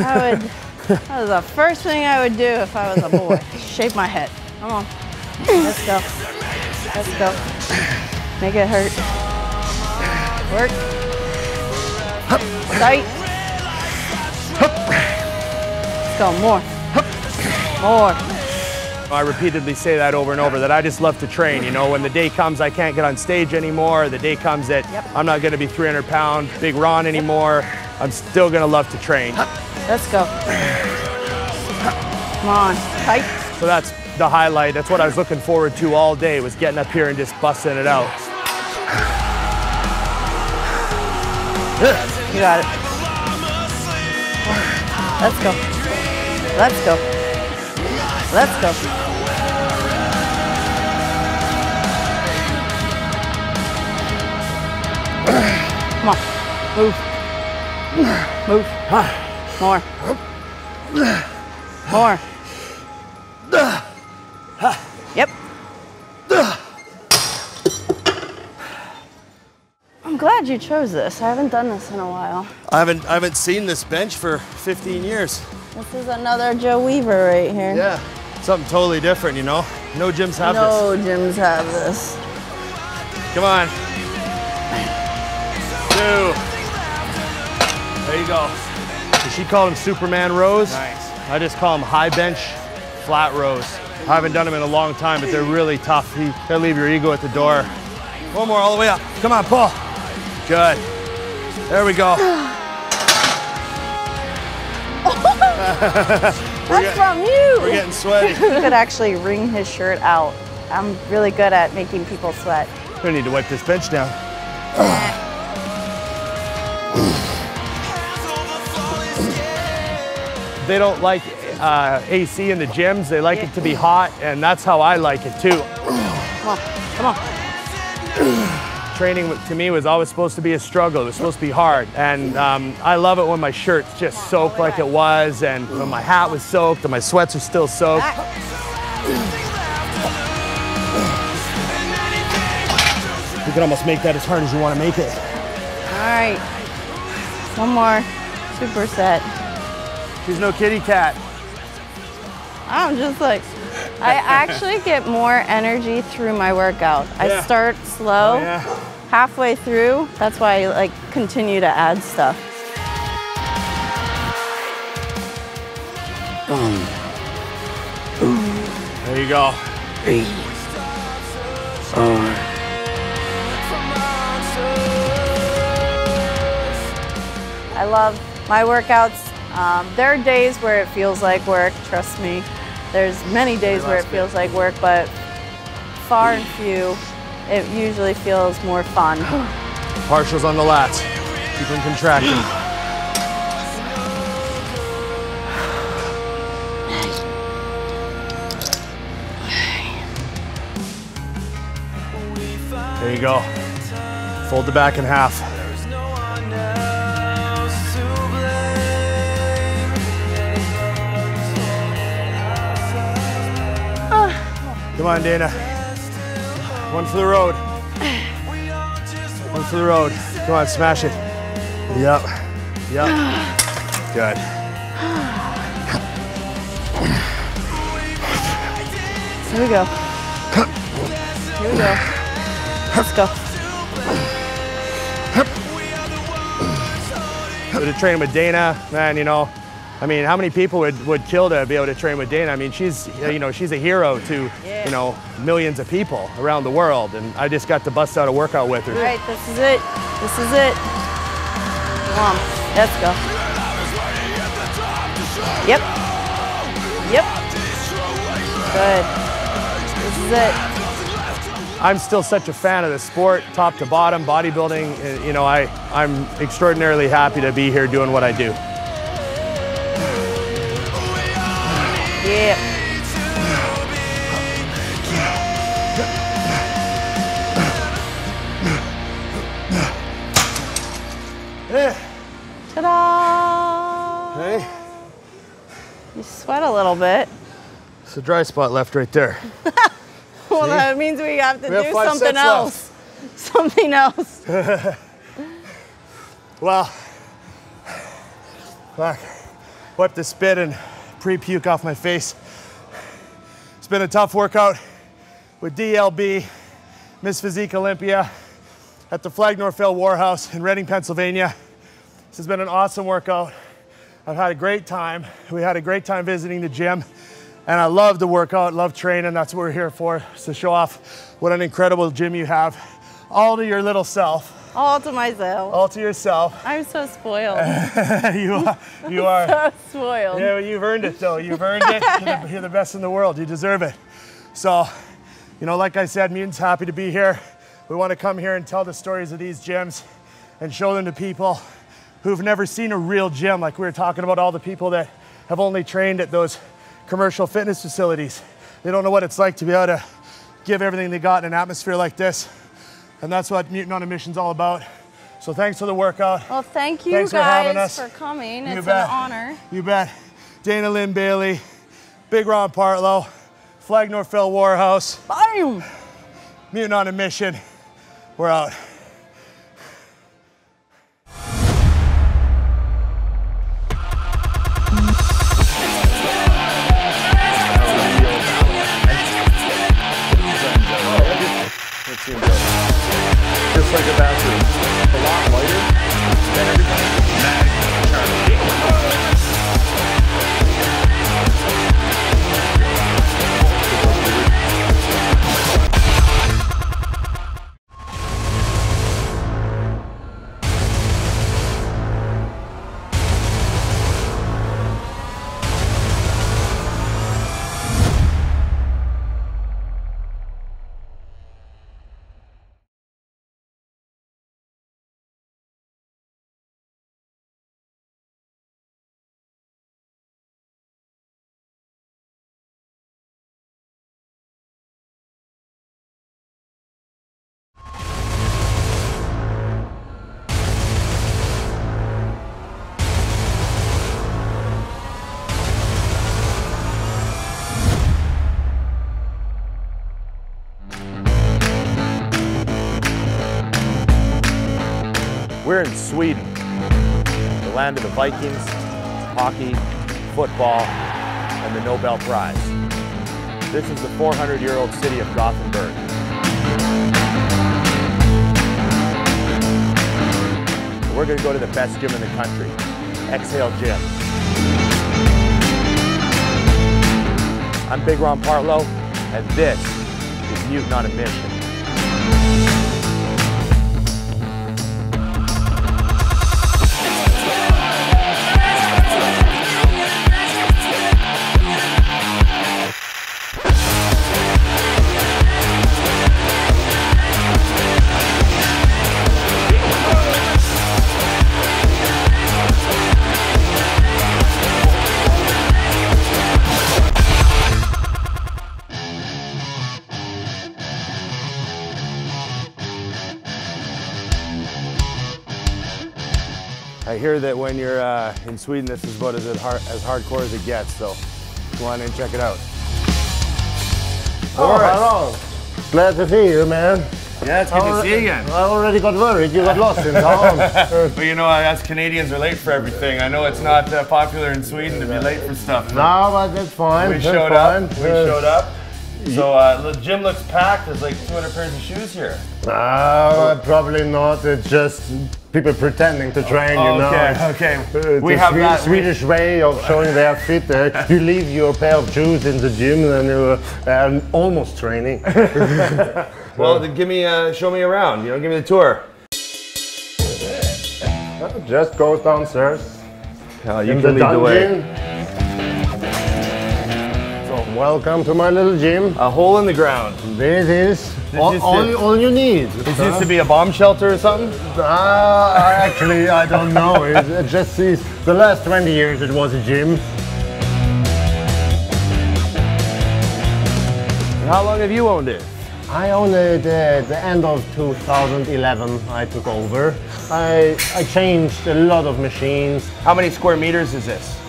I would. That was the first thing I would do if I was a boy. Shave my head. Come on. Let's go. Let's go. Make it hurt. Work. Tight. Let's go. More. More. I repeatedly say that over and over that I just love to train. You know, when the day comes I can't get on stage anymore, the day comes that Yep. I'm not going to be 300 pound Big Ron anymore, I'm still going to love to train. Let's go. Come on. Tight. So that's the highlight. That's what I was looking forward to all day was getting up here and just busting it out. You got it. Let's go. Let's go. Let's go. Come on. Move. Move. More. More. Yep. I'm glad you chose this. I haven't done this in a while. I haven't I haven't seen this bench for 15 years. This is another Joe Weider right here. Yeah. Something totally different, you know? No gyms have this. no gyms have this. this. Come on. Two. There you go. She called him Superman rows. Nice. I just call him high bench flat rows. I haven't done them in a long time, but they're really tough. You gotta leave your ego at the door. One more, all the way up. Come on, Paul. Good. There we go. That's from you. We're getting sweaty. He could actually wring his shirt out. I'm really good at making people sweat. We need to wipe this bench down. they don't like uh, AC in the gyms. They like it to be hot, and that's how I like it too. Come on, come on. Training to me was always supposed to be a struggle. It was supposed to be hard, and um, I love it when my shirt's just soaked like it was, and when my hat was soaked, and my sweats are still soaked. You can almost make that as hard as you want to make it. All right. One more superset. She's no kitty cat. I'm just like, I actually get more energy through my workout. I start slow. Oh, yeah. Halfway through, that's why I like continue to add stuff. There you go. I love my workouts. Um, there are days where it feels like work, trust me. There's many days where it feels like work, but far and few, it usually feels more fun. Partials on the lats. Keep them contracting. There you go. Fold the back in half. Come on, Dana. One for the road. One for the road. Come on, smash it. Yep. Yep. Good. Here we go. Here we go. Let's go. But to train with Dana, man, you know, I mean, how many people would, would kill to be able to train with Dana? I mean, she's, you know, she's a hero to, you know, millions of people around the world. And I just got to bust out a workout with her. All right, this is it. This is it. Come on, let's go. Yep. Yep. Good. This is it. I'm still such a fan of the sport, top to bottom, bodybuilding. You know, I, I'm extraordinarily happy to be here doing what I do. Yep. Ta-da! Hey, You sweat a little bit. it's a dry spot left right there. Well, that means we have to We have do five something else. Something else. Well, fuck. Wipe the spit and pre-puke off my face. It's been a tough workout. with DLB, Miss Physique Olympia at the Flag Nor Fail Warhouse in Reading, Pennsylvania. This has been an awesome workout. I've had a great time. We had a great time visiting the gym and I love the workout, love training. That's what we're here for, is to show off what an incredible gym you have. All to your little self. All to myself. All to yourself. I'm so spoiled. you are. You are. so spoiled. Yeah, well, you've earned it though. You've earned it. You're the, you're the best in the world. You deserve it. So, you know, like I said, Mutant's happy to be here. We want to come here and tell the stories of these gyms and show them to people who've never seen a real gym. Like we were talking about all the people that have only trained at those commercial fitness facilities. They don't know what it's like to be able to give everything they got in an atmosphere like this. And that's what Mutant on a Mission's all about. So thanks for the workout. Well, thank you Thanks for guys having us. for coming. You it's bet. an honor. You bet. Dana Linn Bailey, Big Ron Partlow, Flag Nor Fail Warhouse, Bam! Mutant on a Mission. We're out. Like a bathroom. A lot lighter in Sweden, the land of the Vikings, hockey, football, and the Nobel Prize. This is the 400-year-old city of Gothenburg. We're gonna go to the best gym in the country, Exhale Gym. I'm Big Ron Partlow, and this is Mutant on a Mission. Hear that when you're uh, in Sweden, this is about as, hard, as hardcore as it gets, so go on and check it out. Oh, hello. Glad to see you, man. Yeah, it's good to see you again. I already got worried you got lost in town. But you know, us Canadians are late for everything. I know it's not uh, popular in Sweden to be late for stuff. but no, but that's fine. we that's showed fine. up. We showed up. So uh, the gym looks packed. There's like 200 pairs of shoes here. No, probably not. It's just people pretending to train, you know. Okay, okay. It's We a have Swe- that- we- Swedish way of showing they are fit. Uh, you leave your pair of shoes in the gym and you're uh, almost training. Well, then give me, uh, show me around. You know, give me the tour. Just go downstairs. Uh, you in can the lead the way. Welcome to my little gym. A hole in the ground. This is all, used to- all, all you need. This used to be a bomb shelter or something. Uh, actually, I don't know. It, it just is the last 20 years it was a gym. How long have you owned it? I owned it at the end of 2011. I took over. I, I changed a lot of machines. How many square meters is this?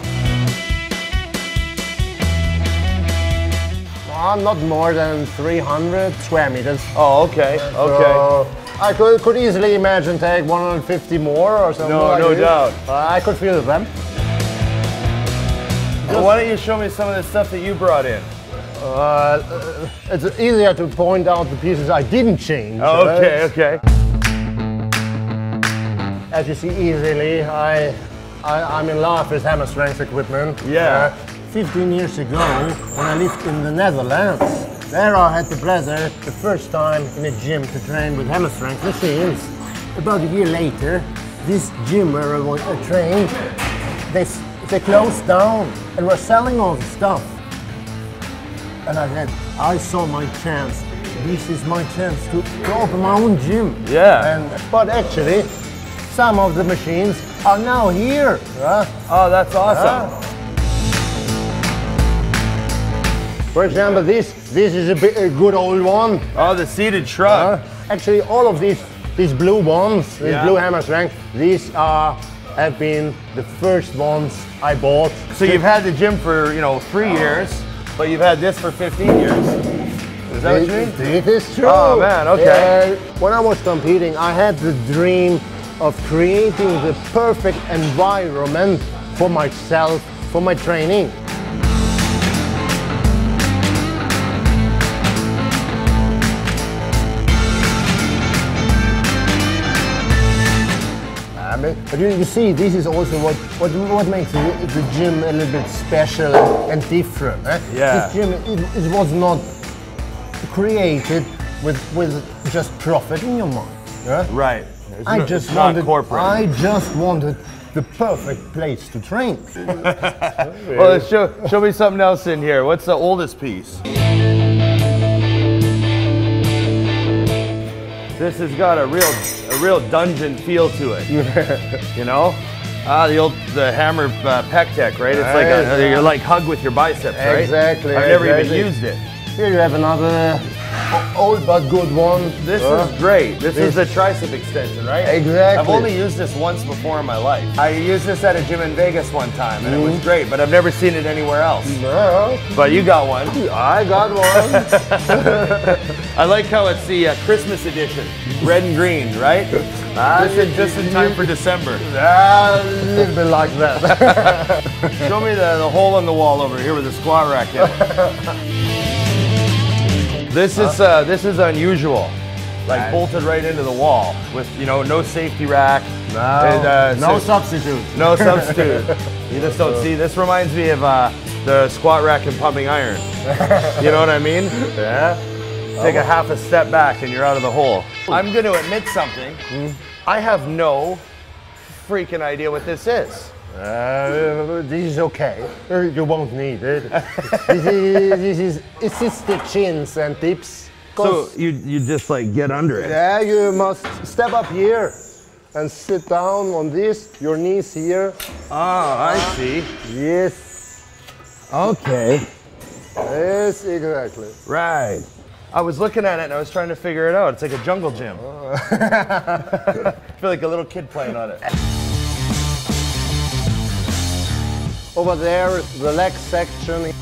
Not more than 300 square meters. Oh, okay, okay. So I could, could easily imagine take 150 more or something. No, like no this. doubt. Uh, I could feel them. Well, why don't you show me some of the stuff that you brought in? Uh, it's easier to point out the pieces I didn't change. Okay, right? okay. As you see easily, I, I, I'm in love with hammer strength equipment. Yeah. Uh, 15 years ago, when I lived in the Netherlands, there I had the pleasure, the first time in a gym to train with hammer strength machines. About a year later, this gym where I was trained, they, they closed down and were selling all the stuff. And I said, I saw my chance. This is my chance to, to open my own gym. Yeah. And, but actually, some of the machines are now here. huh? Oh, that's awesome. For example, this this is a, bit, a good old one. Oh, the seated shrug. Uh, actually, all of these these blue ones, these Yeah. blue hammer strength, these are have been the first ones I bought. So you've had the gym for, you know, three years, but you've had this for 15 years. Is that what you mean? It is true. Oh, man, okay. Yeah, when I was competing, I had the dream of creating the perfect environment for myself, for my training. But you, you see, this is also what, what, what makes the, the gym a little bit special and, and different. eh? Yeah. This gym, it, it was not created with, with just profit in your mind. yeah? Right. It's I no- just wanted, corporate. I just wanted the perfect place to train. Well, show, show me something else in here. What's the oldest piece? This has got a real, a real dungeon feel to it. you know? Ah, the old, the hammer uh, pec deck, right? It's like a, you're like hug with your biceps, right? Exactly, I've never exactly. even used it. Here you have another old but good one. This Uh, is great. This is the tricep extension, right? Exactly. I've only used this once before in my life. I used this at a gym in Vegas one time, and it was great, but I've never seen it anywhere else. Well, But you got one. I got one. I like how it's the uh, Christmas edition, red and green, right? just, in, just in time for December. Ah, a little bit like that. Show me the, the hole in the wall over here with the squat rack in it. This is uh, this is unusual, like bolted right into the wall with you know no safety rack. No, And, uh, no substitute. No substitute. you just don't see. This reminds me of uh, the squat rack and pumping iron. You know what I mean? Yeah. Take a half a step back and you're out of the hole. I'm going to admit something. I have no freaking idea what this is. Uh, this is okay. Uh, You won't need it. this, is, this is assisted chins and dips. So you you just like get under it. Yeah, you must step up here and sit down on this, your knees here. Ah, I see. Yes, Okay. yes, exactly. Right. I was looking at it and I was trying to figure it out. It's like a jungle gym. I feel like a little kid playing on it. Over there, the leg section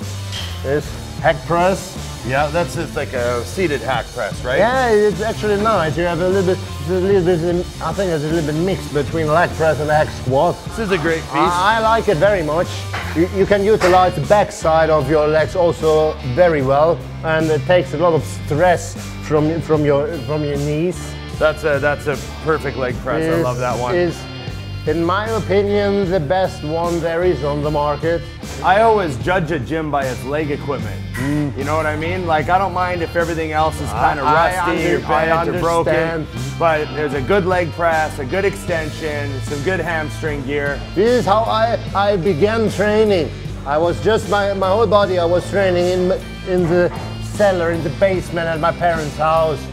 is hack press. Yeah, that's just like a seated hack press, right? Yeah, it's actually nice. You have a little bit, a little bit. I think it's a little bit mixed between leg press and hack squat. This is a great piece. I, I like it very much. You, you can utilize the back side of your legs also very well, and it takes a lot of stress from from your from your knees. That's a that's a perfect leg press. I love that one. Is, in my opinion, the best one there is on the market. I always judge a gym by its leg equipment. Mm. You know what I mean? Like I don't mind if everything else is kind of rusty or bent or broken, but there's a good leg press, a good extension, some good hamstring gear. This is how I, I began training. I was just my, my whole body. I was training in in the cellar in the basement at my parents' house.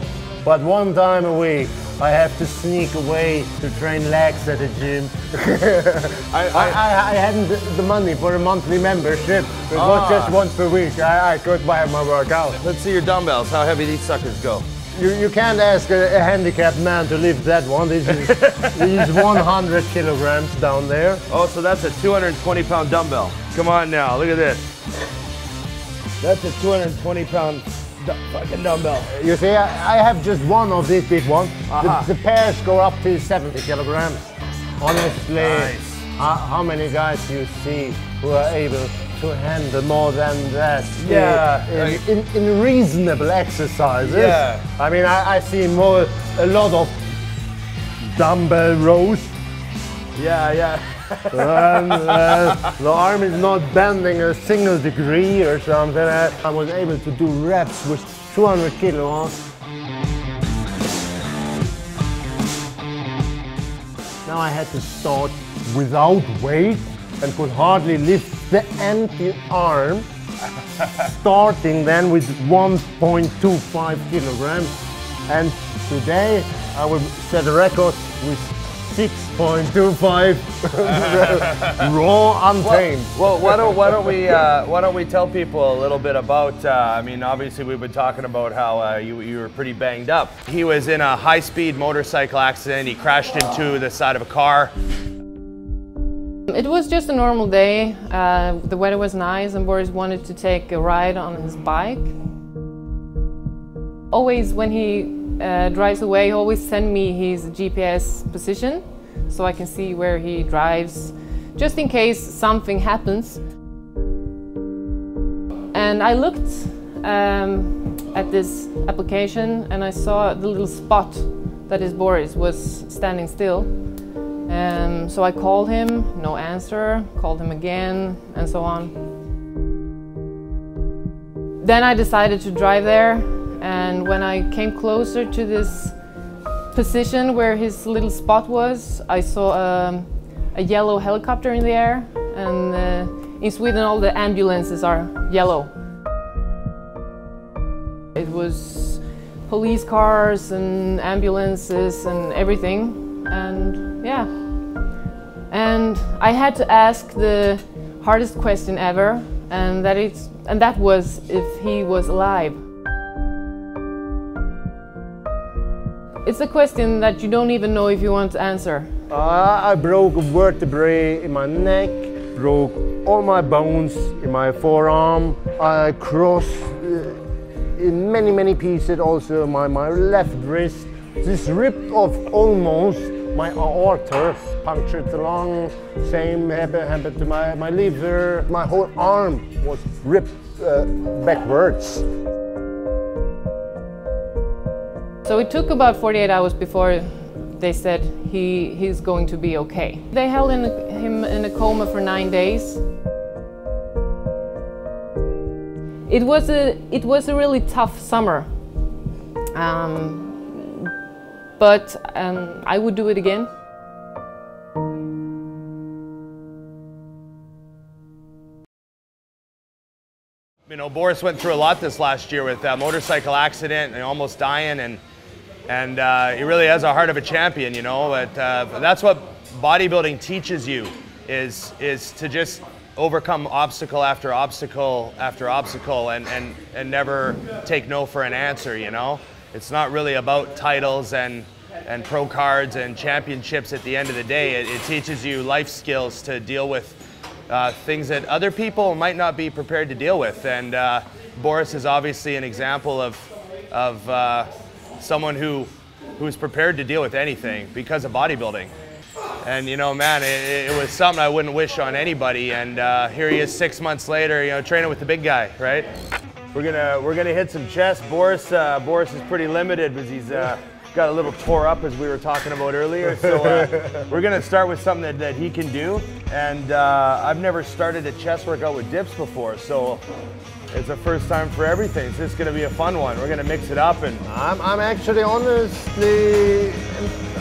But one time a week, I have to sneak away to train legs at the gym. I, I, I, I hadn't the- money for a monthly membership. It was Ah. just once per week. I, I could buy my workout. Let's see your dumbbells. How heavy these suckers go? You, you can't ask a, a handicapped man to lift that one. This is, this is 100 kilograms down there. Oh, so that's a 220 pound dumbbell. Come on now, look at this. That's a 220 pound fucking dumbbell. You see, I, I have just one of these big ones. Uh-huh. The, the pairs go up to 70 kilograms. Honestly, Nice. How, how many guys you see who are able to handle more than that? Yeah, In, in, in reasonable exercises. Yeah. I mean, I, I see more a lot of dumbbell rows. Yeah, yeah. Uh, the arm is not bending a single degree or something. I, I was able to do reps with 200 kilos. Now I had to start without weight and could hardly lift the empty arm. Starting then with 1.25 kilograms. And today I will set a record with 6.25 raw untamed. Well, why don't why don't we uh, why don't we tell people a little bit about? Uh, I mean, obviously we've been talking about how uh, you you were pretty banged up. He was in a high-speed motorcycle accident. He crashed into the side of a car. It was just a normal day. Uh, the weather was nice, and Boris wanted to take a ride on his bike. Always, when he uh, drives away, he always send me his GPS position so I can see where he drives, just in case something happens. And I looked um, at this application and I saw the little spot that his Boris was standing still. Um, so I called him, no answer, called him again, and so on. Then I decided to drive there, and when I came closer to this position where his little spot was, I saw um, a yellow helicopter in the air, and uh, in Sweden all the ambulances are yellow. It was police cars and ambulances and everything, and yeah. And I had to ask the hardest question ever, and that is, and that was if he was alive. It's a question that you don't even know if you want to answer. Uh, I broke a vertebrae in my neck, broke all my bones in my forearm. I crossed uh, in many, many pieces also my, my left wrist. This ripped off almost my aorta, punctured the lung, same happened, happened to my, my liver. My whole arm was ripped uh, backwards. So it took about 48 hours before they said he, he's going to be okay. They held in, him in a coma for nine days. It was a, it was a really tough summer. Um, but um, I would do it again. You know, Boris went through a lot this last year with a motorcycle accident and almost dying, and and uh, he really has a heart of a champion. You know, but uh, that's what bodybuilding teaches you is is to just overcome obstacle after obstacle after obstacle and, and, and never take no for an answer, you know? It's not really about titles and, and pro cards and championships at the end of the day. It, it teaches you life skills to deal with uh, things that other people might not be prepared to deal with. And uh, Boris is obviously an example of, of uh, someone who, who's prepared to deal with anything because of bodybuilding. And you know, man, it, it, was something I wouldn't wish on anybody. And uh, here he is six months later, you know, training with the big guy, right? We're gonna we're gonna hit some chest. Boris uh, Boris is pretty limited because he's uh, got a little tore up as we were talking about earlier. So uh, we're gonna start with something that, that he can do. And uh, I've never started a chest workout with dips before, so it's a first time for everything. So it's gonna be a fun one. We're gonna mix it up and. I'm, I'm actually honestly,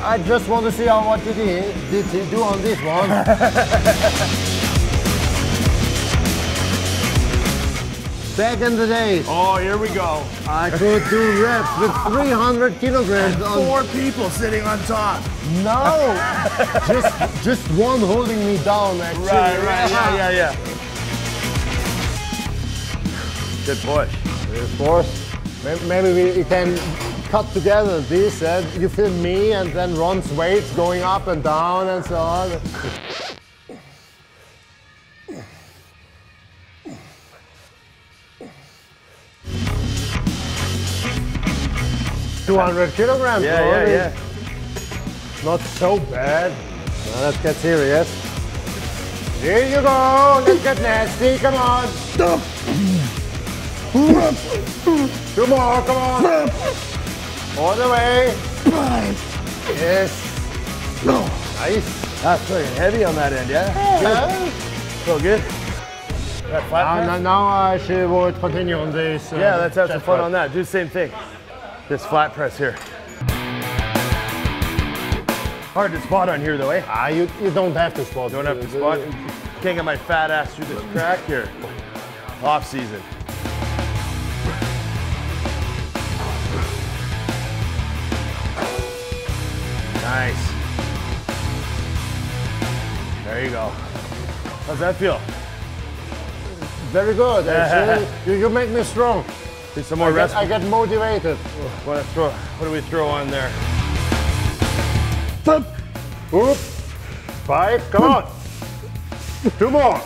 I just want to see how what did he did he do on this one. Back in the days. Oh, here we go. I could do reps with 300 kilograms. And four people sitting on top. No, just just one holding me down. Actually. Right, right, yeah, yeah, yeah. Good push. Of course. Maybe we can cut together this and you film me and then Ron's weights going up and down and so on. Two hundred kilograms. Yeah, yeah, yeah. Not so bad. Now let's get serious. Here you go. Let's get nasty. Come on. Two more. Come on. All the way. Yes. No. Nice. That's pretty heavy on that end, yeah? So good. That flat Now, now, now I should would continue on this. uh, Yeah, let's have some fun press. on that. Do the same thing. This flat press here. Hard to spot on here though, eh? Ah, you, you don't have to spot. Don't have to spot. Can't get my fat ass through this crack here. Off season. Nice. There you go. How's that feel? Very good. actually. you, you make me strong. Do some more I get, rest. I get motivated. What, throw, what do we throw on there? Whoop. Five. Come on. Two more.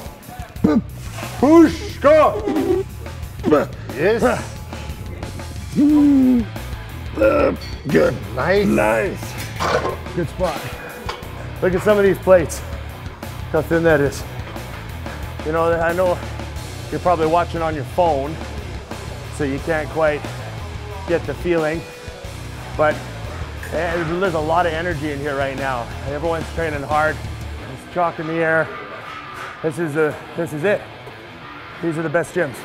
Push. Go. Yes. Good. Nice. Nice. Good spot. Look at some of these plates. How thin that is. You know, I know you're probably watching on your phone, so you can't quite get the feeling, but eh, there's a lot of energy in here right now. Everyone's training hard. There's chalk in the air. This is the, this is it. These are the best gyms.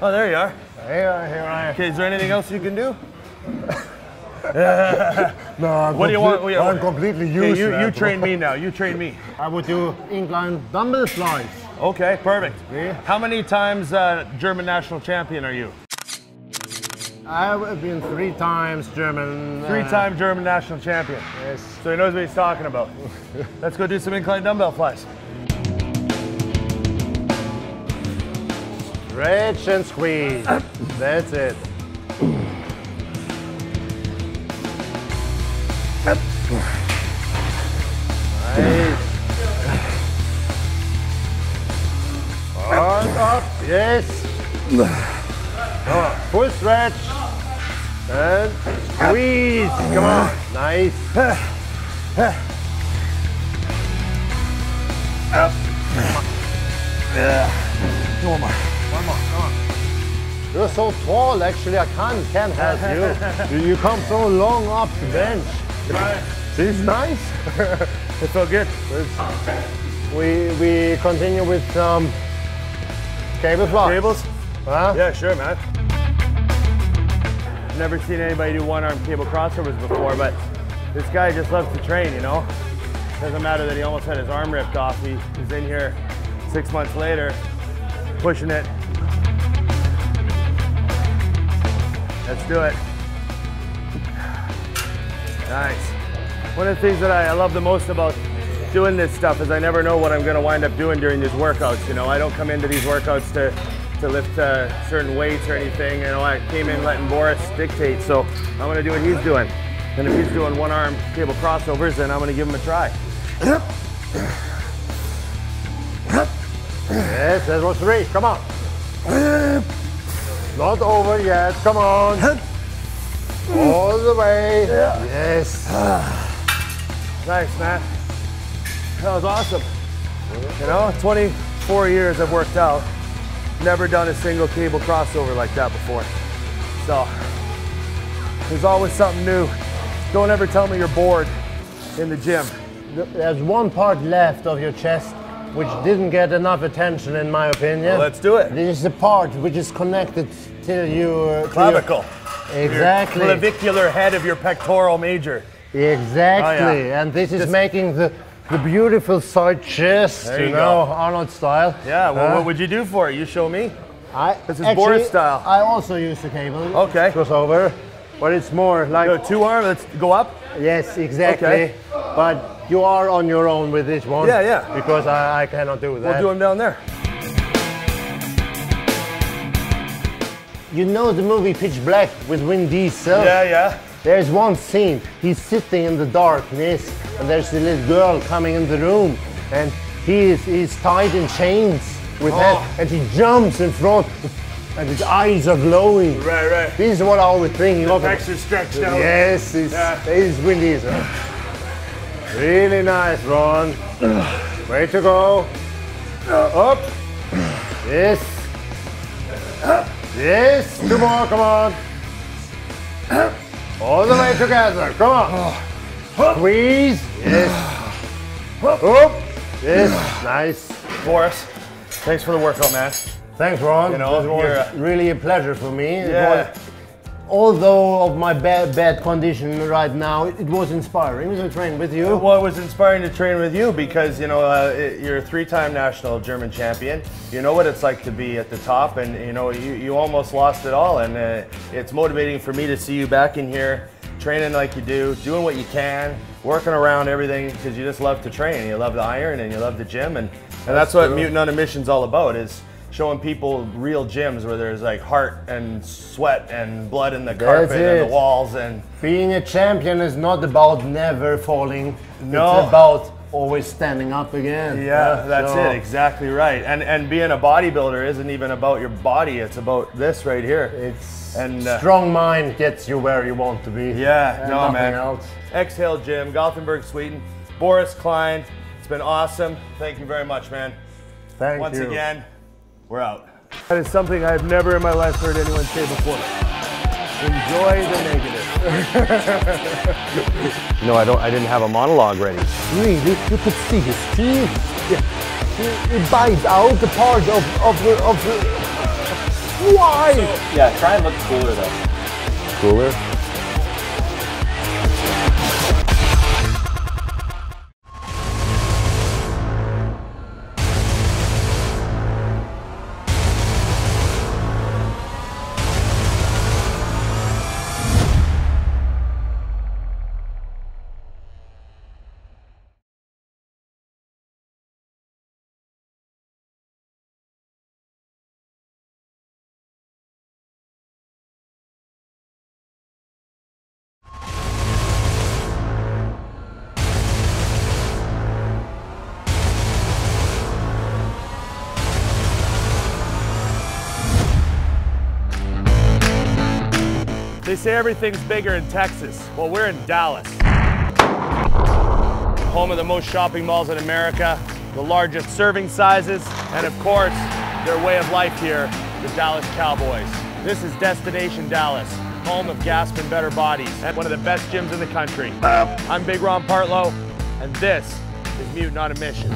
Oh, there you are. Here, here I am. Okay, is there anything else you can do? No, I'm What do you want? I'm completely Okay, useless. you, you train me now. You train me. I would do incline dumbbell flies. Okay, perfect. Yeah. How many times uh, German national champion are you? I've been three times German. uh, Three-time German national champion. Yes. So he knows what he's talking about. Let's go do some incline dumbbell flies. Stretch and squeeze. That's it. Arms up. Yes. Come on. Full stretch. And squeeze. Come on. Nice. Up. Yeah. One more. One more, come on. You're so tall, actually, I can't, can't help you. you. You come so long off the bench. This is nice. It felt good. we, we continue with some cable flies. Cables? Huh? Yeah, sure, man. Never seen anybody do one-arm cable crossovers before, but this guy just loves to train, you know? Doesn't matter that he almost had his arm ripped off. He, he's in here six months later, pushing it. Let's do it. Nice. One of the things that I, I love the most about doing this stuff is I never know what I'm going to wind up doing during these workouts. You know, I don't come into these workouts to to lift uh, certain weights or anything. You know, I came in letting Boris dictate, so I'm going to do what he's doing. And if he's doing one arm cable crossovers, then I'm going to give him a try. Yes, that was three. Come on. Not over yet. Come on. All the way. Yes. Nice, man. That was awesome. You know, 24 years I've worked out. Never done a single cable crossover like that before. So, there's always something new. Don't ever tell me you're bored in the gym. There's one part left of your chest which didn't get enough attention, in my opinion. Well, let's do it. This is the part which is connected till your uh, Clavicle. Your, exactly. Your clavicular head of your pectoral major. Exactly. Oh, yeah. And this is Just- making the, the beautiful side chest, There you, you know, go. Arnold style. Yeah, well, Huh? what would you do for it? You show me. I, This is actually, Boris style. I also use the cable. Okay. Crossover. But it's more like. Two arm, let's go up. Yes, exactly. Okay. But you are on your own with this one. Yeah, yeah. Because I, I cannot do that. We'll do them down there. You know the movie Pitch Black with Vin Diesel? Yeah, yeah. There's one scene, he's sitting in the darkness and there's a little girl coming in the room and he is he's tied in chains with Oh. that and he jumps in front and his eyes are glowing. Right, right. This is what I was thinking of. Pecs are stretched out. Yes, it's, Yeah. it's Diesel. Really nice, Ron. Way to go. Uh, up. Yes. Yes. Two more. Come on. All the way together. Come on. Squeeze. Yes. Up. Yes. Nice. Boris, thanks for the workout, man. Thanks, Ron. You know, it was really a pleasure for me. Yeah. Although of my bad, bad condition right now, it, it was inspiring to train with you. Well, it was inspiring to train with you because you know uh, it- you're a three-time national German champion. You know what it's like to be at the top, and you know you, you almost lost it all. And uh, it's motivating for me to see you back in here, training like you do, doing what you can, working around everything because you just love to train. You love the iron and you love the gym, and and that's, That's what true. Mutant on a Mission's all about is. Showing people real gyms where there's like heart and sweat and blood in the carpet and the walls and Being a champion is not about never falling. No. It's about always standing up again. Yeah, that's so- it. Exactly right. And and being a bodybuilder isn't even about your body. It's about this right here. It's and uh, strong mind gets you where you want to be. Yeah, and no man. else. Exhale Gym, Gothenburg, Sweden. Boris Klein. It's been awesome. Thank you very much, man. Thank Once you. again, we're out. That is something I've never in my life heard anyone say before. Enjoy the negative. no, I don't. I didn't have a monologue ready. Really? You could see his teeth. Yeah. He, he bites out the part of, of the of the. Why? Yeah, try and look cooler though. Cooler. They say everything's bigger in Texas. Well, we're in Dallas. Home of the most shopping malls in America, the largest serving sizes, and of course, their way of life here, the Dallas Cowboys. This is Destination Dallas, home of Gasp and Better Bodies, and one of the best gyms in the country. I'm Big Ron Partlow, and this is Mutant on a Mission.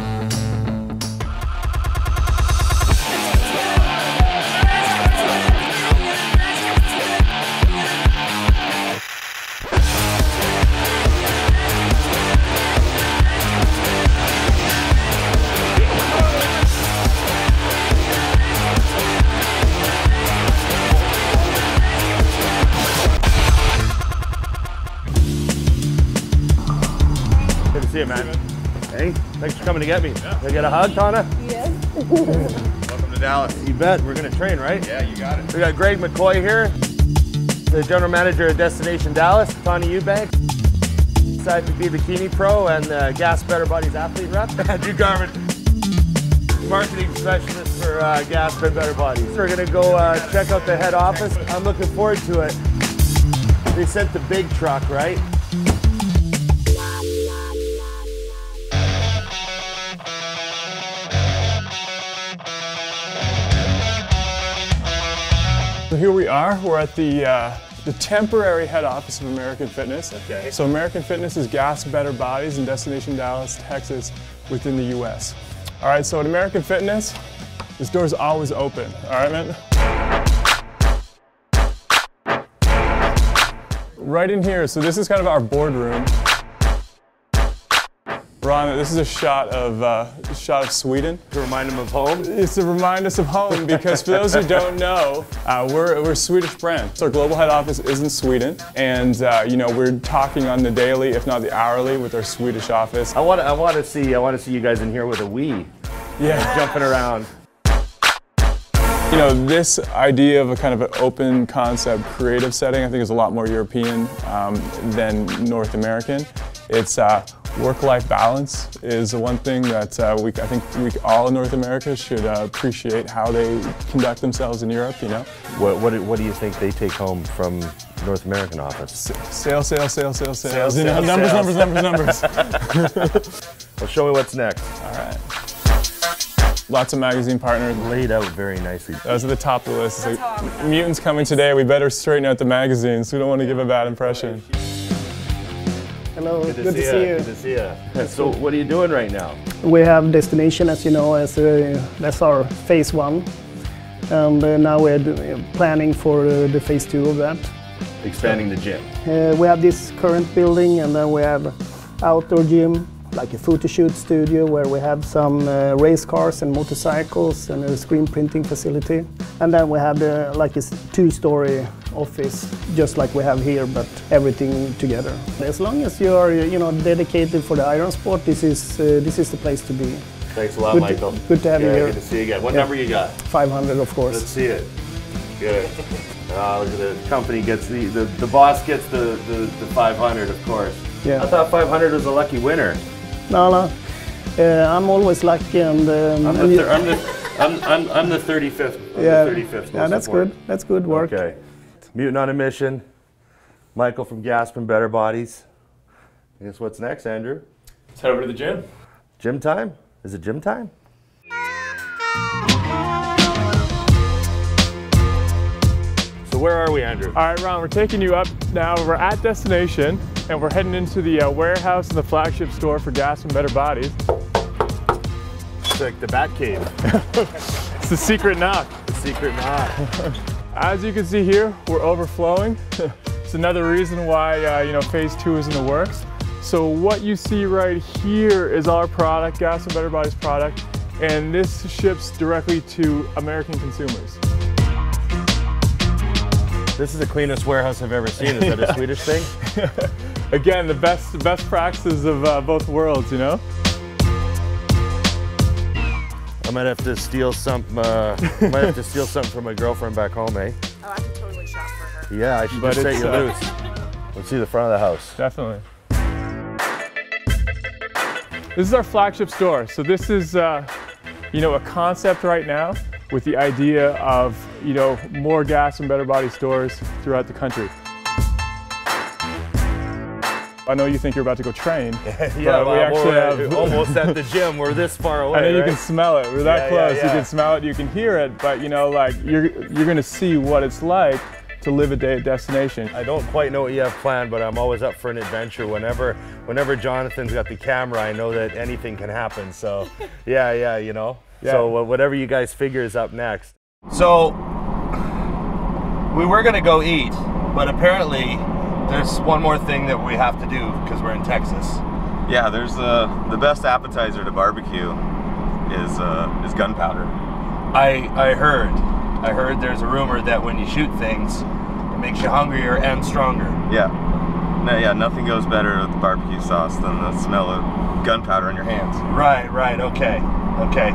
See you, man. Hey, thanks for coming to get me. Can I get a hug, Tawna? Yes. Welcome to Dallas. You bet. We're going to train, right? Yeah, you got it. We got Greg McCoy here, the general manager of Destination Dallas. Tawna Eubank, side to be bikini pro and uh, Gasp Better Bodies athlete rep. Andrew Garvin, marketing specialist for uh, Gasp Better Bodies. We're going to go uh, check out the head office. I'm looking forward to it. They sent the big truck, right? So here we are. We're at the uh, the temporary head office of American Fitness. Okay. So American Fitness is Gasp Better Bodies in Destination Dallas, Texas, within the U.S. All right. So at American Fitness, this door is always open. All right, man. Right in here. So this is kind of our boardroom. Ron, this is a shot of uh, a shot of Sweden. To remind him of home? It's to remind us of home because for those who don't know, uh, we're, we're a Swedish brand. So our global head office is in Sweden, and uh, you know we're talking on the daily, if not the hourly, with our Swedish office. I want to. I want to see. I want to see you guys in here with a Wii. Yeah. Jumping around. You know, this idea of a kind of an open concept creative setting, I think is a lot more European um, than North American. It's uh, work-life balance is the one thing that uh, we, I think we all in North America should uh, appreciate how they conduct themselves in Europe, you know. What, what, do- what do you think they take home from North American office? Sales, sales, sales, sales, sales. Sales, you know, sales, numbers, sales. numbers, numbers, numbers. well, show me what's next. All right. lots of magazine partners. Laid out very nicely. Those are the top of the list. It's like, Mutants coming today, we better straighten out the magazines. We don't want to give a bad impression. Hello, Good to, good see, to see you. Good to see you. So, what are you doing right now? We have destination, as you know, as uh, that's our phase one, and uh, now we're planning for uh, the phase two of that. Expanding the gym. Uh, we have this current building, and then we have outdoor gym, like a photo shoot studio where we have some uh, race cars and motorcycles and a screen printing facility. And then we have the, like a two-story office, just like we have here, but everything together. As long as you are, you know, dedicated for the iron sport, this is uh, this is the place to be. Thanks a lot, Good- Michael. good to have you here. Good to see you again. What Yeah. number you got? 500, of course. Let's see it. Good. Uh, look at the company gets the, the, the boss gets the, the, the 500, of course. Yeah. I thought 500 was a lucky winner. No, no. Uh, I'm always lucky, and um, I'm the, thir- I'm the, I'm, I'm, I'm the 35th. I'm yeah, the 35th. yeah, that's important. good. That's good work. Okay. Mutant on a mission. Michael from Gaspin Better Bodies. I guess what's next, Andrew? Let's head over to the gym. Gym time? Is it gym time? So where are we, Andrew? All right, Ron, we're taking you up now. We're at destination, and we're heading into the uh, warehouse and the flagship store for Gasp and Better Bodies. It's like the Bat Cave. It's the secret knock. The secret knock. As you can see here, we're overflowing. it's another reason why uh, you know phase two is in the works. So what you see right here is our product, Gasp and Better Bodies product, and this ships directly to American consumers. This is the cleanest warehouse I've ever seen. Is that a Swedish thing? Again, the best best practices of uh, both worlds, you know. I might have to steal some. Uh, might have to steal something from my girlfriend back home, eh? Oh, I could totally shop for her. Yeah, I should But just set you uh, loose. Let's see the front of the house. Definitely. This is our flagship store. So this is, uh, you know, a concept right now with the idea of, you know, more gas and better body stores throughout the country. I know you think you're about to go train. yeah, but we well, actually we're have almost at the gym. We're this far away. I know you can smell it. We're that Yeah, yeah, close. You can smell it. You can hear it. But you know, like you're you're gonna see what it's like to live a day at destination. I don't quite know what you have planned, but I'm always up for an adventure. Whenever, whenever Jonathan's got the camera, I know that anything can happen. So, yeah, yeah, you know. So whatever you guys figure is up next. So, we were gonna go eat, but apparently, there's one more thing that we have to do because we're in Texas. Yeah, there's uh, the best appetizer to barbecue is uh, is gunpowder. I I heard, I heard there's a rumor that when you shoot things, it makes you hungrier and stronger. Yeah, no, yeah, nothing goes better with barbecue sauce than the smell of gunpowder on your hands. Right, right, okay, okay.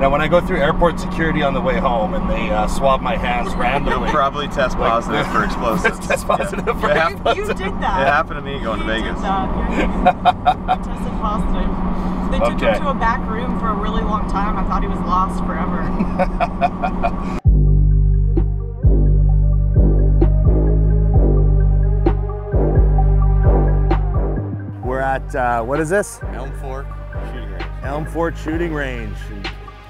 Now, when I go through airport security on the way home and they uh, swab my hands randomly, You'll probably test like- positive for explosives. test positive for It hap- You did that. It happened to me going to Vegas. Tested positive. They took Okay. him to a back room for a really long time. I thought he was lost forever. We're at uh, what is this? Elm Fork shooting range. Elm Fork Shooting Range.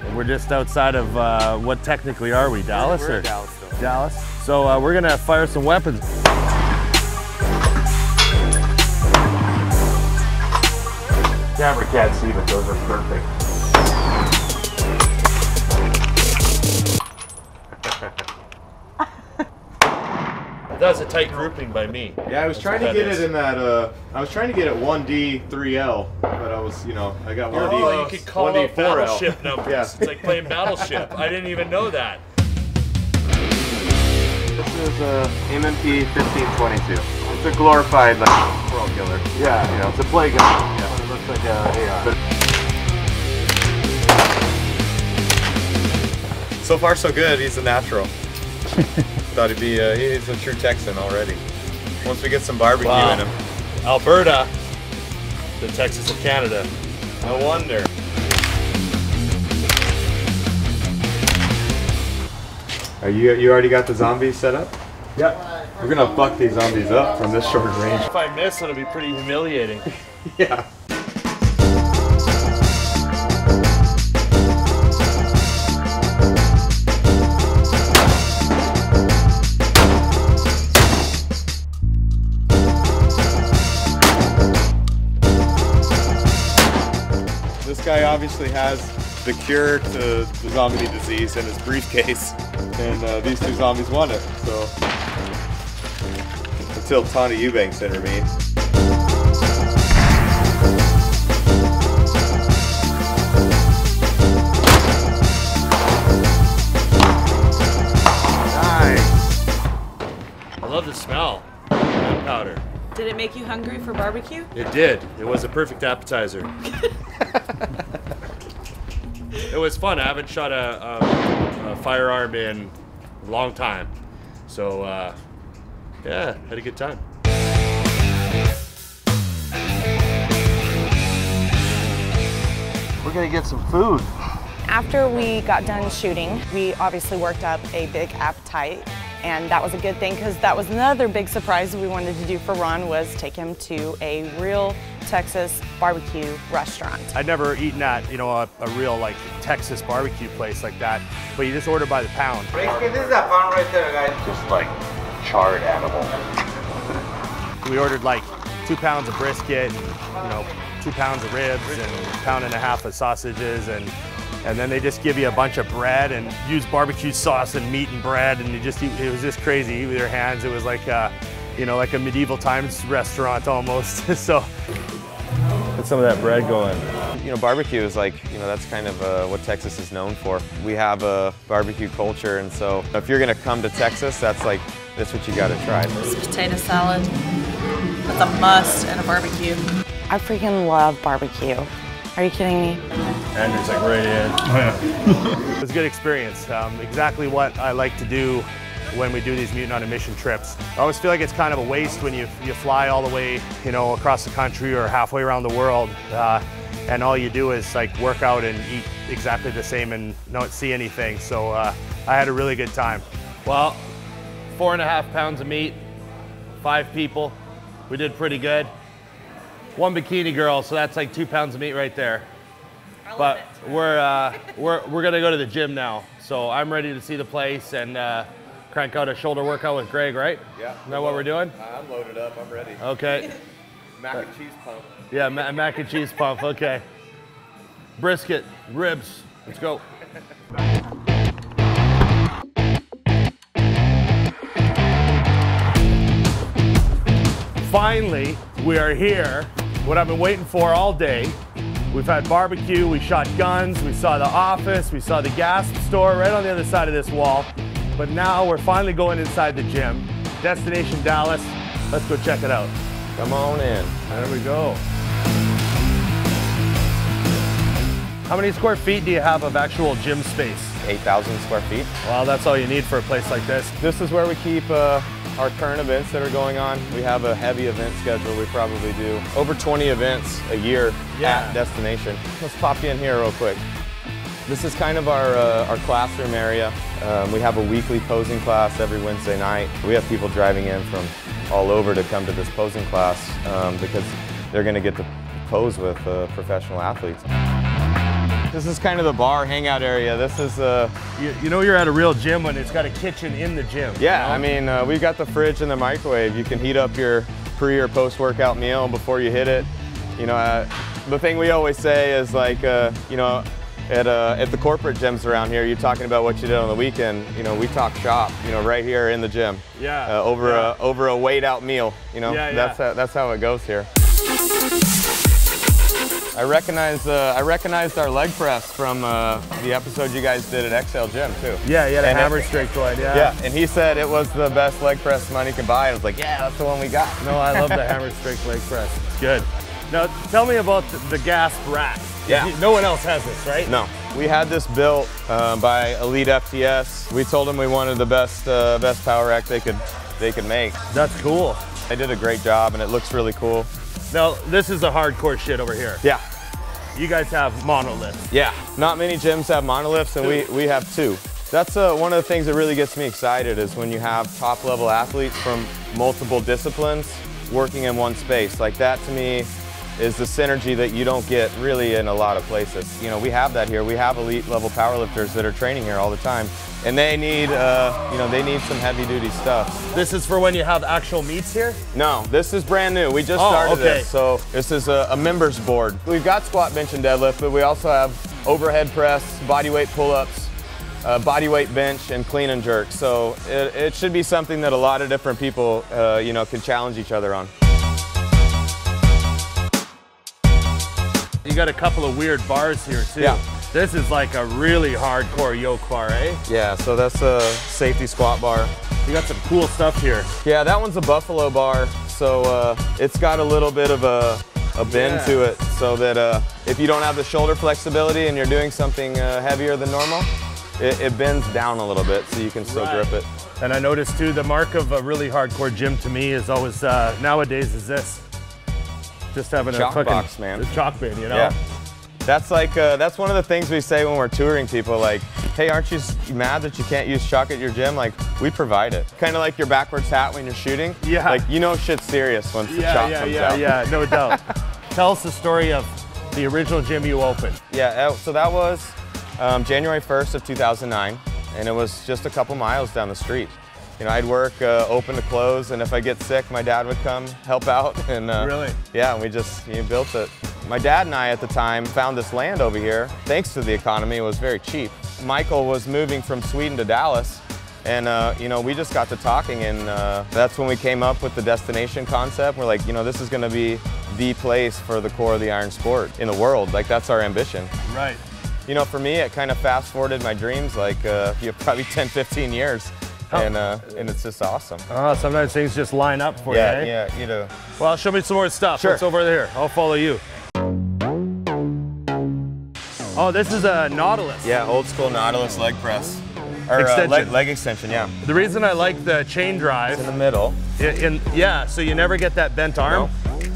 And we're just outside of uh, what technically are we? Dallas we're or in Dallas still. Dallas. So uh, we're gonna fire some weapons. Camera can't see, but those are perfect. That was a tight grouping by me. Yeah, I was That's trying to get is. it in that. Uh, I was trying to get it 1D 3L, but I was, you know, I got 1D. Oh, you could call 1D out battleship numbers. Yeah. It's like playing battleship. I didn't even know that. This is a MMP 1522. It's a glorified like world killer. Yeah, You know, it's a play gun. yeah. It looks like a AR. So far, so good. He's a natural. Thought he'd be. Uh, he's a true Texan already. Once we get some barbecue Wow. in him. Alberta, the Texas of Canada. No wonder. Are you you already got the zombies set up? Yeah. We're gonna fuck these zombies up from this short range. If I miss, it'll be pretty humiliating. yeah. Actually has the cure to the zombie disease in his briefcase, and uh, these two zombies want it. So until Tawna Eubanks intervenes. Nice. I love the smell. Gunpowder. Did it make you hungry for barbecue? It did. It was a perfect appetizer. it was fun. I haven't shot a, a, a firearm in a long time. So, uh, yeah, had a good time. We're gonna get some food. After we got done shooting, we obviously worked up a big appetite and that was a good thing because that was another big surprise we wanted to do for Ron was take him to a real Texas barbecue restaurant. I'd never eaten at, you know, a, a real like Texas barbecue place like that, but you just order by the pound. Brisket, this is a pound right there, guys. Just like charred animal. We ordered like two pounds of brisket, and, you know, two pounds of ribs and a pound and a half of sausages and and then they just give you a bunch of bread and use barbecue sauce and meat and bread and you just eat, it was just crazy. Eat with your hands. It was like a, you know, like a medieval times restaurant almost. so Get some of that bread going. You know, barbecue is like, you know, that's kind of uh, what Texas is known for. We have a barbecue culture, and so if you're gonna come to Texas, that's like, that's what you gotta try. This potato salad. That's a must and a barbecue. I freaking love barbecue. Are you kidding me? Andrew's like right in. Oh, yeah. it was a good experience. Um, exactly what I like to do when we do these mutant on a mission trips. I always feel like it's kind of a waste when you, you fly all the way, you know, across the country or halfway around the world, uh, and all you do is like work out and eat exactly the same and not see anything. So uh, I had a really good time. Well, four and a half pounds of meat, five people. We did pretty good. One bikini girl, so that's like two pounds of meat right there. But we're, uh, we're, we're gonna go to the gym now. So I'm ready to see the place and uh, crank out a shoulder workout with Greg, right? Yeah. Is that what we're doing? I'm loaded up, I'm ready. Okay. Mac and cheese pump. Yeah, ma- mac and cheese pump, okay. Brisket, ribs, let's go. Finally, we are here. What I've been waiting for all day. We've had barbecue, we shot guns, we saw the office, we saw the gas store right on the other side of this wall. But now we're finally going inside the gym. Destination Dallas. Let's go check it out. Come on in. There we go. How many square feet do you have of actual gym space? 8,000 square feet. Well, that's all you need for a place like this. This is where we keep uh, our current events that are going on. We have a heavy event schedule. We probably do over 20 events a year Yeah. at Destination. Let's pop you in here real quick. This is kind of our, uh, our classroom area. Um, we have a weekly posing class every Wednesday night. We have people driving in from all over to come to this posing class um, because they're going to get to pose with uh, professional athletes. This is kind of the bar hangout area. This is uh, You, you know you're at a real gym when it's got a kitchen in the gym. yeah, you know? I mean, uh, we've got the fridge and the microwave. You can heat up your pre or post workout meal before you hit it. You know, uh, the thing we always say is like, uh, you know, at, uh, at the corporate gyms around here, you're talking about what you did on the weekend. You know, we talk shop. You know, right here in the gym. Yeah, Uh, over yeah. a over a weighed out meal. You know, Yeah, yeah. that's how, that's how it goes here. I recognize uh, I recognized our leg press from uh, the episode you guys did at Exhale Gym too. Yeah, you had And hammer joint, yeah. yeah, and he said it was the best leg press money can buy. I was like, yeah, that's the one we got. No, I love the Hammer Strength leg press. It's good. Now, tell me about the, the gas rack. Yeah. No one else has this, right? No, we had this built uh, by Elite FTS. We told them we wanted the best uh, best power rack they could they could make. That's cool. They did a great job, and it looks really cool. Now, this is the hardcore shit over here. Yeah. You guys have monoliths. Yeah, not many gyms have monoliths, and we, we have two. That's uh, one of the things that really gets me excited is when you have top level athletes from multiple disciplines working in one space. Like that to me is the synergy that you don't get really in a lot of places. You know, we have that here. We have elite level powerlifters that are training here all the time, and they need, uh, you know, they need some heavy duty stuff. This is for when you have actual meets here? No, this is brand new. We just Oh, started okay. this. So this is a, a members board. We've got squat, bench, and deadlift, but we also have overhead press, body weight pull-ups, uh, body weight bench, and clean and jerk. So it, it should be something that a lot of different people, uh, you know, can challenge each other on. You got a couple of weird bars here too. Yeah. This is like a really hardcore yoke bar, eh? Yeah, so that's a safety squat bar. You got some cool stuff here. Yeah, that one's a buffalo bar, so uh, it's got a little bit of a, a bend Yeah. to it, so that uh, if you don't have the shoulder flexibility and you're doing something uh, heavier than normal, it, it bends down a little bit so you can still Right. grip it. And I noticed too, the mark of a really hardcore gym to me is always, uh, nowadays is this. Just having Chalk a fucking box, man. a chalk bin, you know? Yeah. That's like uh, that's one of the things we say when we're touring people. Like, hey, aren't you mad that you can't use chalk at your gym? Like, we provide it. Kind of like your backwards hat when you're shooting. Yeah. Like, you know shit's serious once the Yeah, chalk yeah, comes yeah, out. yeah, no doubt. Tell us the story of the original gym you opened. Yeah, uh, so that was um, January 1st of 2009, and it was just a couple miles down the street. You know, I'd work uh, open to close, and if I get sick, my dad would come help out. And uh, Really? Yeah, and we just you know, built it. My dad and I at the time found this land over here. Thanks to the economy, it was very cheap. Michael was moving from Sweden to Dallas, and uh, you know, we just got to talking, and uh, that's when we came up with the destination concept. We're like, you know, this is going to be the place for the core of the iron sport in the world. Like that's our ambition. Right. You know, for me, it kind of fast forwarded my dreams like uh, you know, probably 10, 15 years. And, uh, and it's just awesome. Oh, sometimes things just line up for yeah, you, eh? yeah, you know. Well, show me some more stuff. Sure. What's over there? I'll follow you. Oh, this is a Nautilus. Yeah, old school Nautilus leg press. Or uh, Extension. leg, leg extension, yeah. The reason I like the chain drive in the middle. In, yeah, so you never get that bent arm.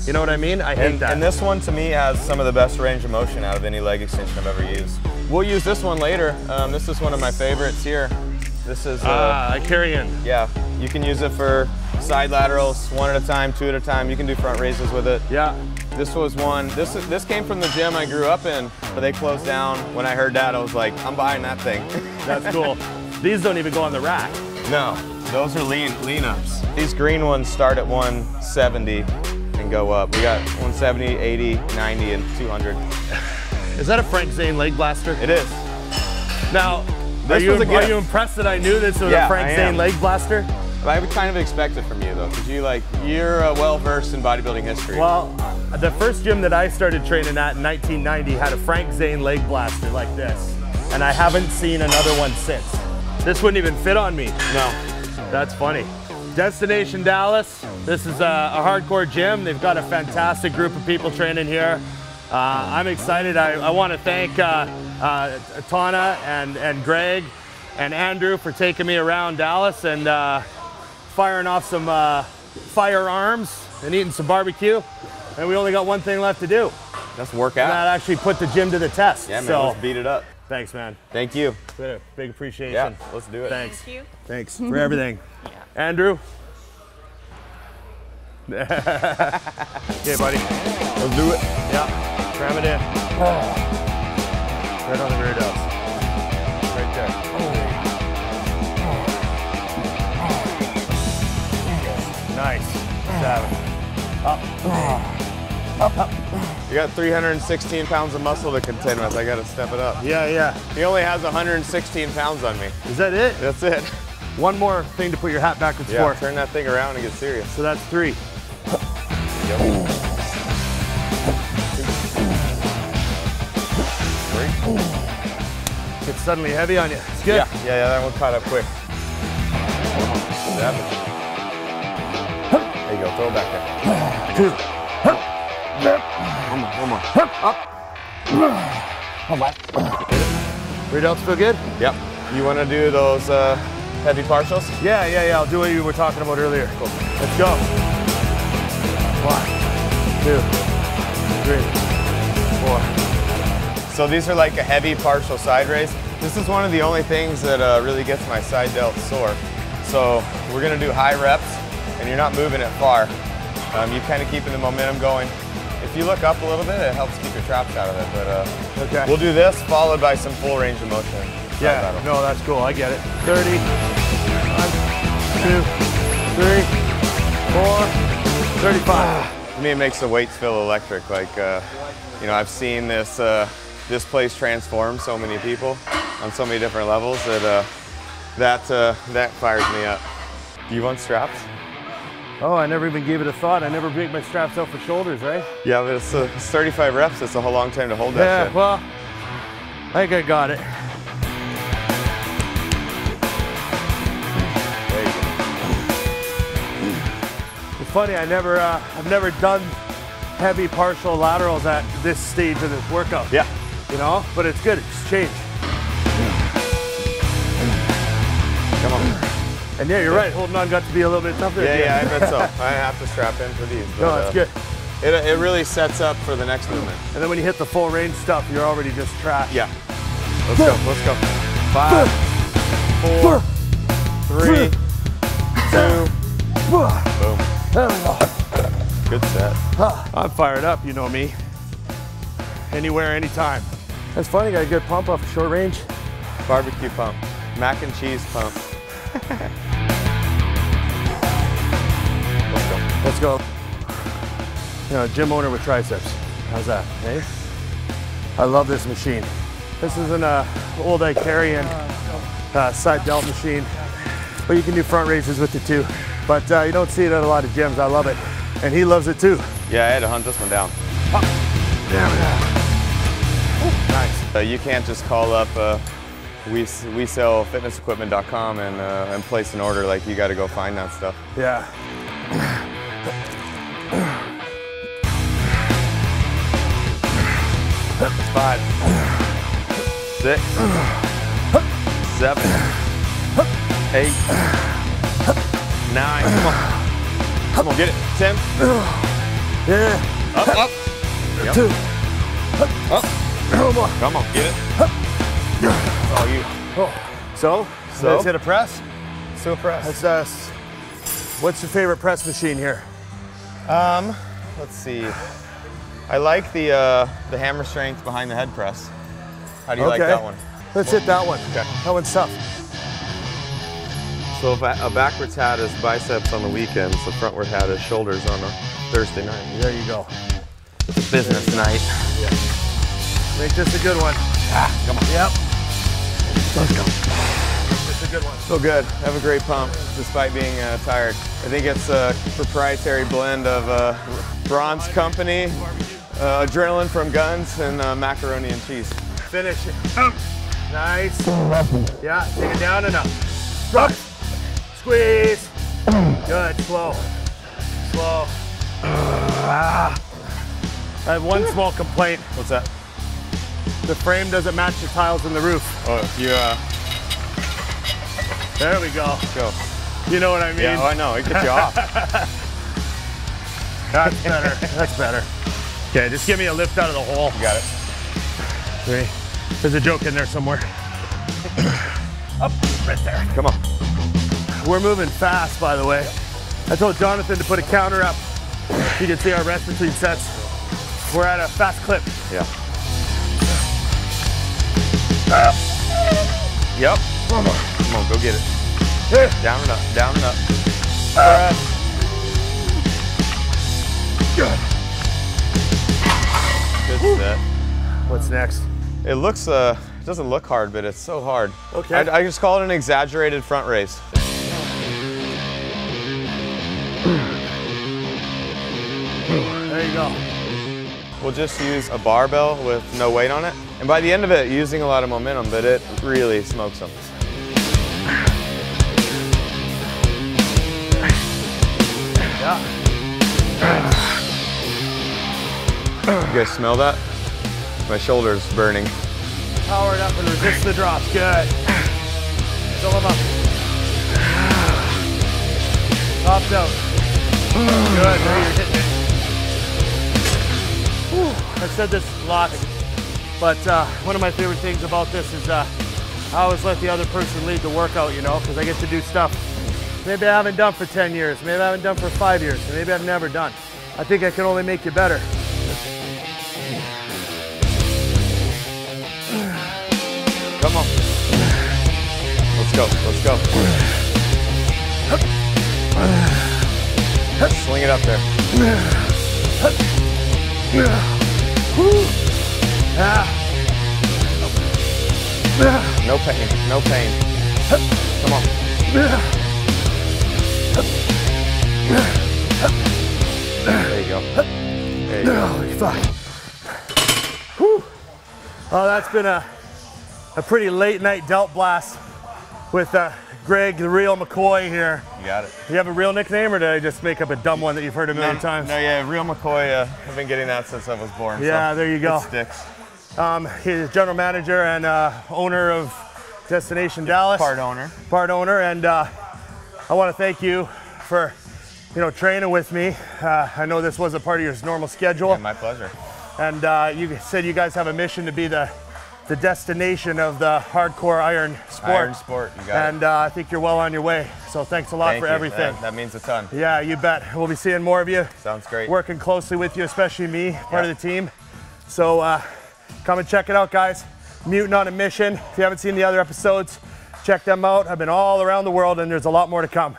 You know what I mean? I hate And, that. and this one to me has some of the best range of motion out of any leg extension I've ever used. We'll use this one later. Um, this is one of my favorites here. This is uh, Ah, I carry in. Yeah, you can use it for side laterals, one at a time, two at a time. You can do front raises with it. Yeah. This was one. This this came from the gym I grew up in, but they closed down. When I heard that, I was like, I'm buying that thing. That's cool. These don't even go on the rack. No, those are lean lean ups. These green ones start at 170 and go up. We got 170, 80, 90, and 200. Is that a Frank Zane leg blaster? It is. Now, This are, you, was a are gift. you impressed that I knew this was Yeah, a Frank Zane leg blaster? I would kind of expect it from you though, because you like you're uh, well versed in bodybuilding history. Well, the first gym that I started training at in 1990 had a Frank Zane leg blaster like this, and I haven't seen another one since. This wouldn't even fit on me. No. That's funny. Destination Dallas. This is a, a hardcore gym. They've got a fantastic group of people training here. Uh, I'm excited. I, I want to thank uh, uh, Tawna and, and Greg and Andrew for taking me around Dallas and uh, firing off some uh, firearms and eating some barbecue. And we only got one thing left to do. Let's work And out. that actually put the gym to the test. Yeah, man, So, let's beat it up. thanks, man. Thank you. Big, big appreciation. Yeah, let's do it. Thanks. Thank you. Thanks for everything. yeah. Andrew? okay, buddy. Let's do it. Yeah, cram it in. Right on the rear delts. Right there. Nice. Seven. Up. Up, up. You got 316 pounds of muscle to contend with. I got to step it up. Yeah, yeah. He only has 116 pounds on me. Is that it? That's it. One more thing to put your hat backwards Yeah, for. turn that thing around and get serious. So that's three. It's suddenly heavy on you. It's good. Yeah, yeah, yeah, that one caught up quick. There you go, throw it back there. Two. One more, one more. Up. Rear delts feel good? Yep. You want to do those uh, heavy partials? Yeah, yeah, yeah. I'll do what you were talking about earlier. Cool. Let's go. One, two, three, four. So these are like a heavy partial side raise. This is one of the only things that uh, really gets my side delt sore. So we're gonna do high reps and you're not moving it far. Um, you kind of keeping the momentum going. If you look up a little bit, it helps keep your traps out of it. But uh, Okay. we'll do this followed by some full range of motion. Yeah, lateral. no, that's cool. I get it. 30. One, two, three, four, 35. To me, it makes the weights feel electric. Like, uh, you know, I've seen this uh, this place transform so many people on so many different levels that uh, that uh, that fires me up. Do you want straps? Oh, I never even gave it a thought. I never break my straps out for shoulders, right? Yeah, but it's, uh, it's 35 reps. It's a whole long time to hold that Yeah, shit. well, I think I got it. Funny, I never, uh, I've never done heavy partial laterals at this stage of this workout. Yeah. You know, but it's good. It's change. Come on. And yeah, you're right. Holding on got to be a little bit tougher. Yeah, yeah. I bet so. I have to strap in for these. No, but, that's uh, good. It, it really sets up for the next movement. And then when you hit the full range stuff, you're already just trash. Yeah. Let's go. Let's go. Five, four, three, two, boom. Good set. I'm fired up, you know me. Anywhere, anytime. That's funny, got a good pump off short range. Barbecue pump. Mac and cheese pump. Let's go. You know, gym owner with triceps. How's that, hey? I love this machine. This is an uh, old Icarian uh, side delt machine, but you can do front raises with it too. But uh, you don't see it at a lot of gyms. I love it. And he loves it too. Yeah, I had to hunt this one down. Nice. Uh, you can't just call up uh, we, we sell fitnessequipment.com and, uh, and place an order. Like, you got to go find that stuff. Yeah. Five, six, seven, eight, nine. Come on. Come on, get it. Ten. Yeah. Up, up. Yep. Two. Up. Come on. Come on, get it. That's all you. Oh. So, So? let's hit a press. So press. Let's, uh, what's your favorite press machine here? Um, let's see. I like the uh, the hammer strength behind the head press. How do you like Okay. that one? Let's hit that one. Okay. That one's tough. So if a, a backwards hat is biceps on the weekends, the frontward hat is shoulders on a Thursday night. There you go. It's a business night. Make this a good one. Ah, come on. Yep. Let's go. It's a good one. So good. Have a great pump despite being uh, tired. I think it's a proprietary blend of uh, Bronze Company, uh, adrenaline from guns, and uh, macaroni and cheese. Finish it. Nice. Yeah, take it down and up. Up. Squeeze. Good. Slow. Slow. I have one small complaint. What's that? The frame doesn't match the tiles in the roof. Oh, you. Uh, There we go. go. You know what I mean? Yeah, oh, I know. It gets you off. That's better. That's better. Okay, just give me a lift out of the hole. You got it. Three. There's a joke in there somewhere. Up, right there. Come on. We're moving fast, by the way. I told Jonathan to put a counter up. You can see our rest between sets. We're at a fast clip. Yeah. Yep. Come on. Come on, go get it. Yeah. Down and up, down and up. Press. Good set. What's next? It looks, uh, it doesn't look hard, but it's so hard. Okay. I, I just call it an exaggerated front raise. There you go. We'll just use a barbell with no weight on it. And by the end of it, using a lot of momentum, but it really smokes them. Yeah. You guys smell that? My shoulder's burning. Power it up and resist the drop. Good. Fill them up. Topped out. Good. Now you're hitting it. I've said this lots, but uh, one of my favorite things about this is uh, I always let the other person lead the workout, you know, because I get to do stuff maybe I haven't done for 10 years, maybe I haven't done for five years, maybe I've never done. I think I can only make you better. Come on. Let's go, let's go. Sling it up there. No pain, no pain. Come on. There you go. There you go. Fuck. Whew. Oh, that's been a, a pretty late night delt blast with uh, Greg, the real McCoy here. You got it. You have a real nickname, or did I just make up a dumb one that you've heard a million no, times? No, yeah, real McCoy. Uh, I've been getting that since I was born. Yeah, so there you go. It sticks. Um, he's general manager and uh, owner of Destination Dallas. Part owner. Part owner, and uh, I want to thank you for, you know, training with me. Uh, I know this wasn't part of your normal schedule. Yeah, my pleasure. And uh, you said you guys have a mission to be the the destination of the hardcore iron sport. Iron sport, you got and uh, I think you're well on your way. So thanks a lot Thank for you. everything. That, that means a ton. Yeah, you bet. We'll be seeing more of you. Sounds great. Working closely with you, especially me, part of the team. So uh, come and check it out, guys. Mutant on a Mission. If you haven't seen the other episodes, check them out. I've been all around the world, and there's a lot more to come.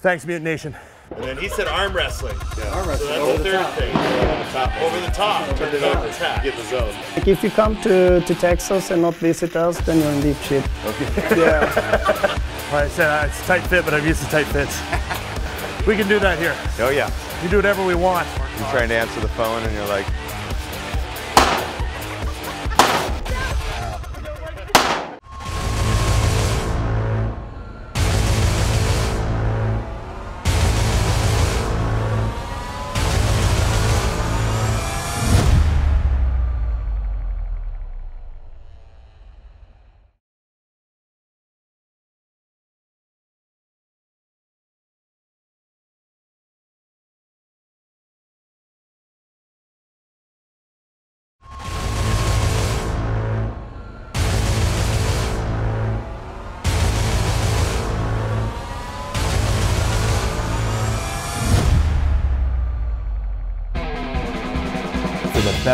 Thanks, Mutant Nation. And then he said arm wrestling. Arm So that's Over the the third top. thing. Over the top. Turn it over the top. Get the zone. Like if you come to, to Texas and not visit us, then you're in deep shit. Okay. Yeah. Like I said, it's tight fit, but I'm used to tight fits. we can do that here. Oh yeah. You do whatever we want. You're trying to answer the phone and you're like,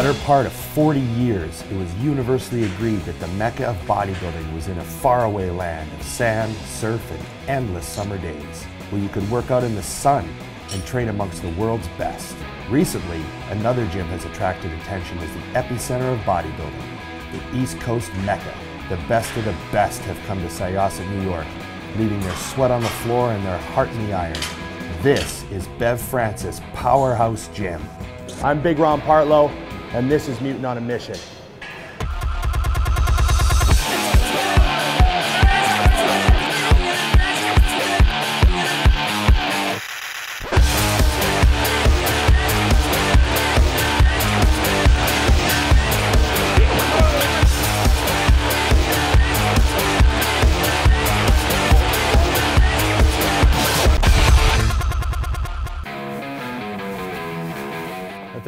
better part of 40 years, it was universally agreed that the mecca of bodybuilding was in a faraway land of sand, surf, and endless summer days, where you could work out in the sun and train amongst the world's best. Recently, another gym has attracted attention as the epicenter of bodybuilding, the East Coast Mecca. The best of the best have come to Syosset, New York, leaving their sweat on the floor and their heart in the iron. This is Bev Francis Powerhouse Gym. I'm Big Ron Partlow, and this is Mutant on a Mission.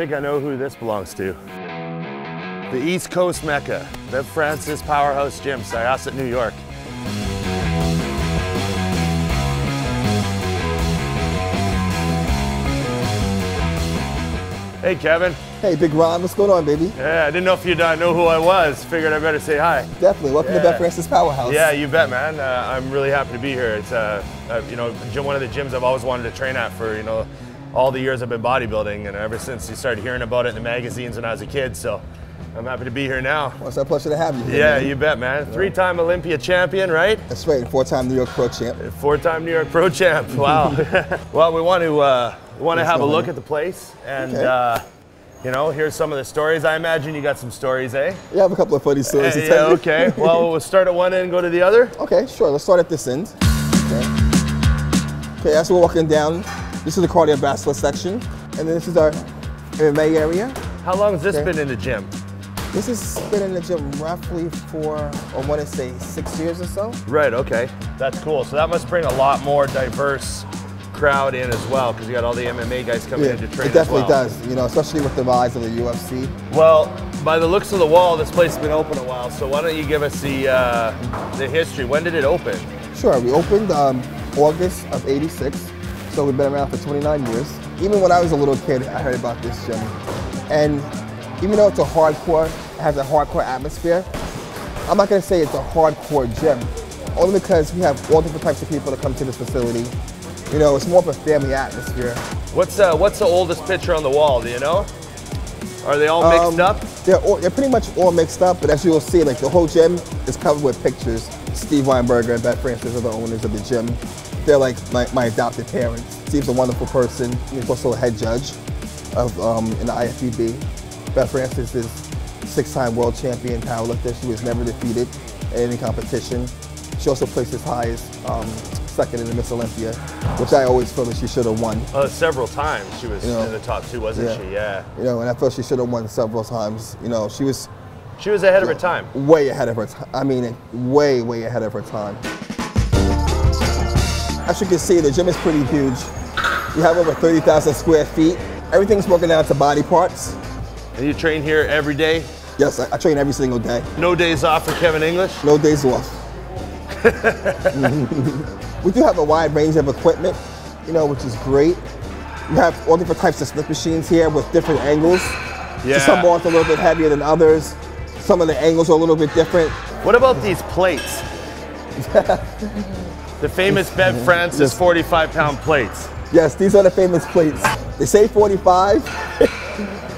Think I know who this belongs to. The East Coast Mecca, Bev Francis Powerhouse Gym, Syosset, New York. Hey, Kevin. Hey, Big Ron, what's going on, baby? Yeah, I didn't know if you'd uh, know who I was. Figured I better say hi. Definitely. Welcome to Yeah. Bev Francis Powerhouse. Yeah, you bet, man. Uh, I'm really happy to be here. It's uh, uh, you know one of the gyms I've always wanted to train at for you know all the years I've been bodybuilding, and ever since you started hearing about it in the magazines when I was a kid. So I'm happy to be here now. Well, it's a pleasure to have you. here, Yeah, man. you bet, man. Three-time Olympia champion, right? That's right. Four-time New York Pro Champ. Four-time New York Pro Champ. Wow. well, we want to uh, we want to have a look at the place, and Okay. uh, you know, here's some of the stories. I imagine you got some stories, eh? Yeah, I have a couple of funny stories Uh, to tell yeah, you. okay. Well, we'll start at one end and go to the other. Okay, sure. Let's start at this end. Okay. Okay, as we're walking down, this is the cardiovascular section, and then this is our MMA area. How long has this Okay. been in the gym? This has been in the gym roughly for, I want to say, six years or so. Right, okay. That's cool. So that must bring a lot more diverse crowd in as well, because you got all the MMA guys coming in to train it definitely well. does. You know, especially with the rise of the UFC. Well, by the looks of the wall, this place has been open a while. So why don't you give us the uh, the history? When did it open? Sure, we opened um, August of 86, so we've been around for 29 years. Even when I was a little kid, I heard about this gym. And even though it's a hardcore, it has a hardcore atmosphere, I'm not gonna say it's a hardcore gym, only because we have all different types of people that come to this facility. You know, it's more of a family atmosphere. What's uh, what's the oldest picture on the wall? Do you know? Are they all mixed Um, up? They're all, they're pretty much all mixed up, but as you will see, like the whole gym is covered with pictures. Steve Weinberger and Bev Francis are the owners of the gym. They're like my, my adopted parents. Steve's a wonderful person. He's also a head judge of um, in the IFBB. Bev Francis is six-time world champion powerlifter. She was never defeated in any competition. She also placed as high as um, second in the Miss Olympia, which I always feel that she should have won. Uh, several times she was You know, in the top two, wasn't yeah. she? Yeah. You know, and I felt she should have won several times. You know, she was She was ahead of her time. way ahead of her time. I mean, way, way ahead of her time. As you can see, the gym is pretty huge. We have over 30,000 square feet. Everything's broken down to body parts. And you train here every day? Yes, I, I train every single day. No days off for Kevin English? No days off. we do have a wide range of equipment, you know, which is great. We have all different types of Smith machines here with different angles. Yeah. So some bars are a little bit heavier than others. Some of the angles are a little bit different. What about these plates? the famous Bev Francis 45 pound plates. Yes, these are the famous plates. They say 45,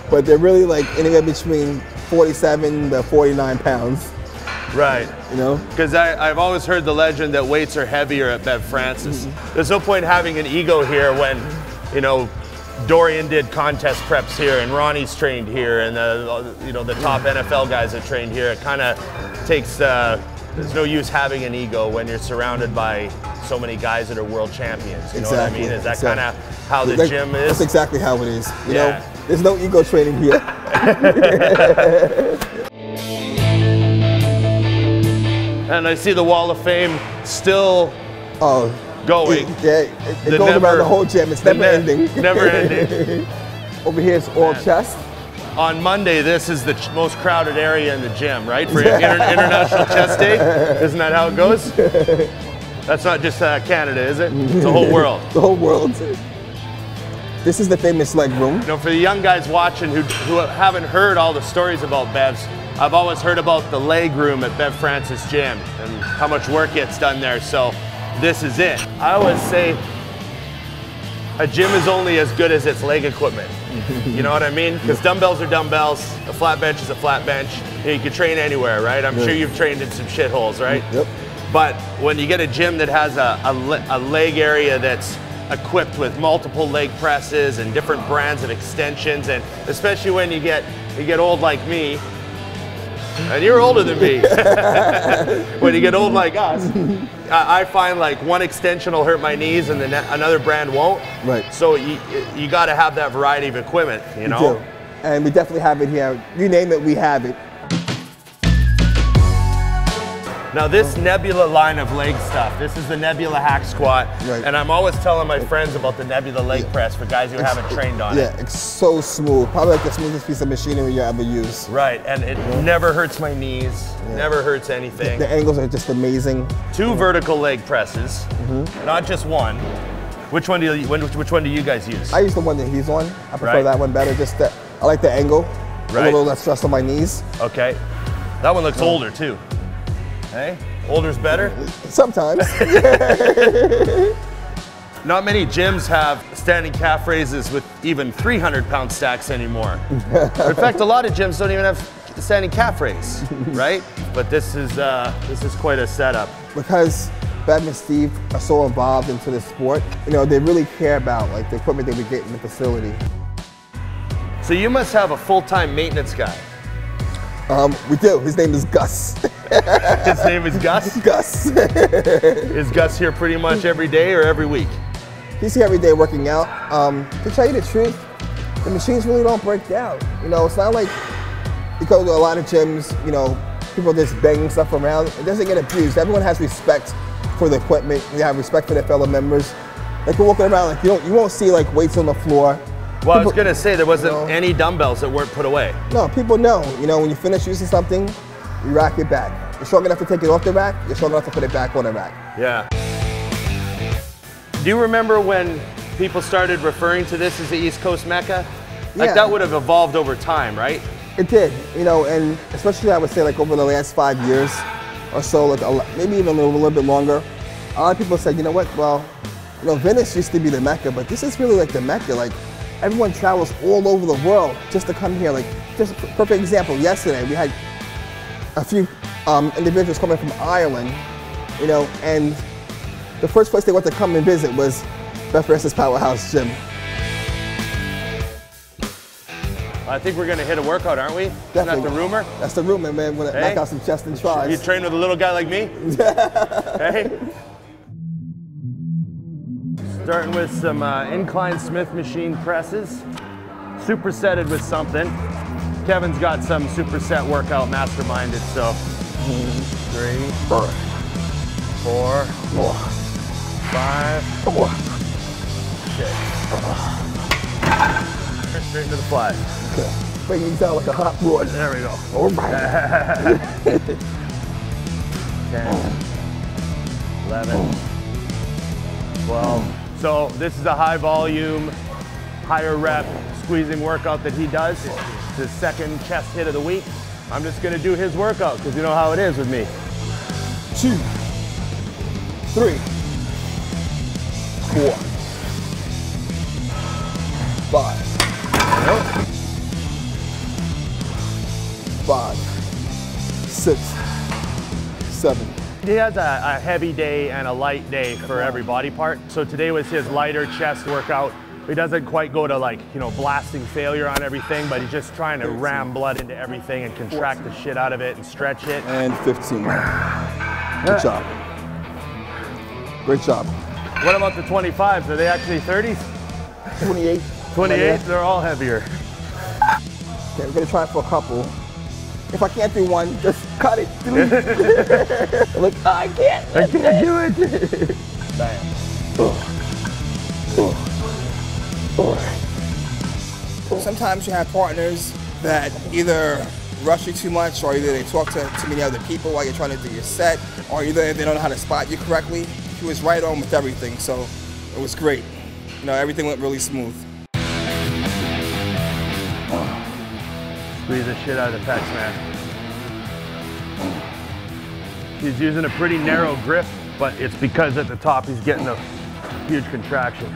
but they're really like anywhere between 47 to 49 pounds. Right. You know? Because I've always heard the legend that weights are heavier at Bev Francis. There's no point having an ego here when, you know, Dorian did contest preps here and Ronnie's trained here and the, you know, the top NFL guys are trained here. It kind of takes, uh, there's no use having an ego when you're surrounded by so many guys that are world champions. You know what I mean? Is that kind of how the Like, gym is? That's exactly how it is. You Yeah. know, there's no ego training here. And I see the Wall of Fame still oh, going. It, yeah, it, it The goes never, around the whole gym. It's never ne ending. never ending. Over here it's all chest. On Monday, this is the ch- most crowded area in the gym, right? For Inter- International Chest Day? Isn't that how it goes? That's not just uh, Canada, is it? It's the whole world. the whole world. This is the famous leg room. You know, for the young guys watching who, who haven't heard all the stories about Bev's, I've always heard about the leg room at Bev Francis Gym and how much work gets done there. So this is it. I always say a gym is only as good as its leg equipment. You know what I mean? Because dumbbells are dumbbells, a flat bench is a flat bench. You, know, you can train anywhere, right? I'm Yeah. sure you've trained in some shitholes, right? Yep. But when you get a gym that has a, a, le- a leg area that's equipped with multiple leg presses and different brands of extensions, and especially when you get you get old like me, and you're older than me. when you get old like us, I, I find like one extension will hurt my knees and then another brand won't. Right. So you you got to have that variety of equipment, you We know. do. And we definitely have it here. You name it, we have it. Now this Nebula line of leg stuff, this is the Nebula hack squat, and I'm always telling my friends about the Nebula leg press for guys who It's- haven't trained on yeah, it. Yeah, it's so smooth. Probably like the smoothest piece of machinery you ever use. Right, and it never hurts my knees, never hurts anything. The angles are just amazing. Two vertical leg presses, mm-hmm. not just one. Which one do you when- which one do you guys use? I use the one that he's on. I prefer Right. that one better. Just that I like the angle. Right. A little less stress on my knees. Okay, that one looks older too. Hey, older's better. Sometimes. Not many gyms have standing calf raises with even 300 pound stacks anymore. In fact, a lot of gyms don't even have standing calf raise, right? But this is uh, this is quite a setup. because Bev and Steve are so involved into the sport, you know, they really care about like the equipment that we get in the facility. So you must have a full-time maintenance guy. Um, we do. His name is Gus. His name is Gus. Gus. is Gus here pretty much every day or every week? He's here every day working out. Um, to tell you the truth, the machines really don't break down. You know, it's not like you go to a lot of gyms, you know, people just banging stuff around. It doesn't get abused. Everyone has respect for the equipment. They have respect for their fellow members. Like we're walking around, like you don't, you won't see like weights on the floor. Well, I was gonna say there wasn't any dumbbells that weren't put away. No, people know. You know, when you finish using something, you rack it back. You're strong enough to take it off the rack. You're strong enough to put it back on the rack. Yeah. Do you remember when people started referring to this as the East Coast Mecca? Like Yeah. that would have evolved over time, right? It did, you know, and especially I would say like over the last five years or so, like a, maybe even a little, little bit longer. A lot of people said, you know what? Well, you know, Venice used to be the Mecca, but this is really like the Mecca. Like everyone travels all over the world just to come here. Like, just a perfect example. Yesterday we had a few um, individuals coming from Ireland, you know, and the first place they wanted to come and visit was Bev Francis Powerhouse Gym. I think we're gonna hit a workout, aren't we? Isn't that the rumor? That's the rumor, man. We're gonna Hey. knock out some chest and tries. You train with a little guy like me? hey? Starting with some uh, incline Smith machine presses, supersetted with something. Kevin's got some superset workout masterminded, so three, four, five, six. Straight into the fly. Making you sound like a hot rod. There we go. Oh my. 10, 11, 12. So this is a high volume, higher rep squeezing workout that he does. It's the second chest hit of the week. I'm just gonna do his workout because you know how it is with me. Two, three, four, five, five, six, seven. He has a, a heavy day and a light day for every body part. So today was his lighter chest workout. He doesn't quite go to like, you know, blasting failure on everything, but he's just trying to ram blood into everything and contract the shit out of it and stretch it. And 15. Good job. Great job. What about the 25s? Are they actually 30s? 28. 28? They're all heavier. Okay, we're gonna try it for a couple. If I can't do one, just cut it. Look, I can't. I can't do it. Bam. Sometimes you have partners that either rush you too much, or either they talk to too many other people while you're trying to do your set, or either they don't know how to spot you correctly. He was right on with everything, so it was great. You know, everything went really smooth. Squeeze the shit out of the pecs, man. He's using a pretty narrow grip, but it's because at the top he's getting a huge contraction.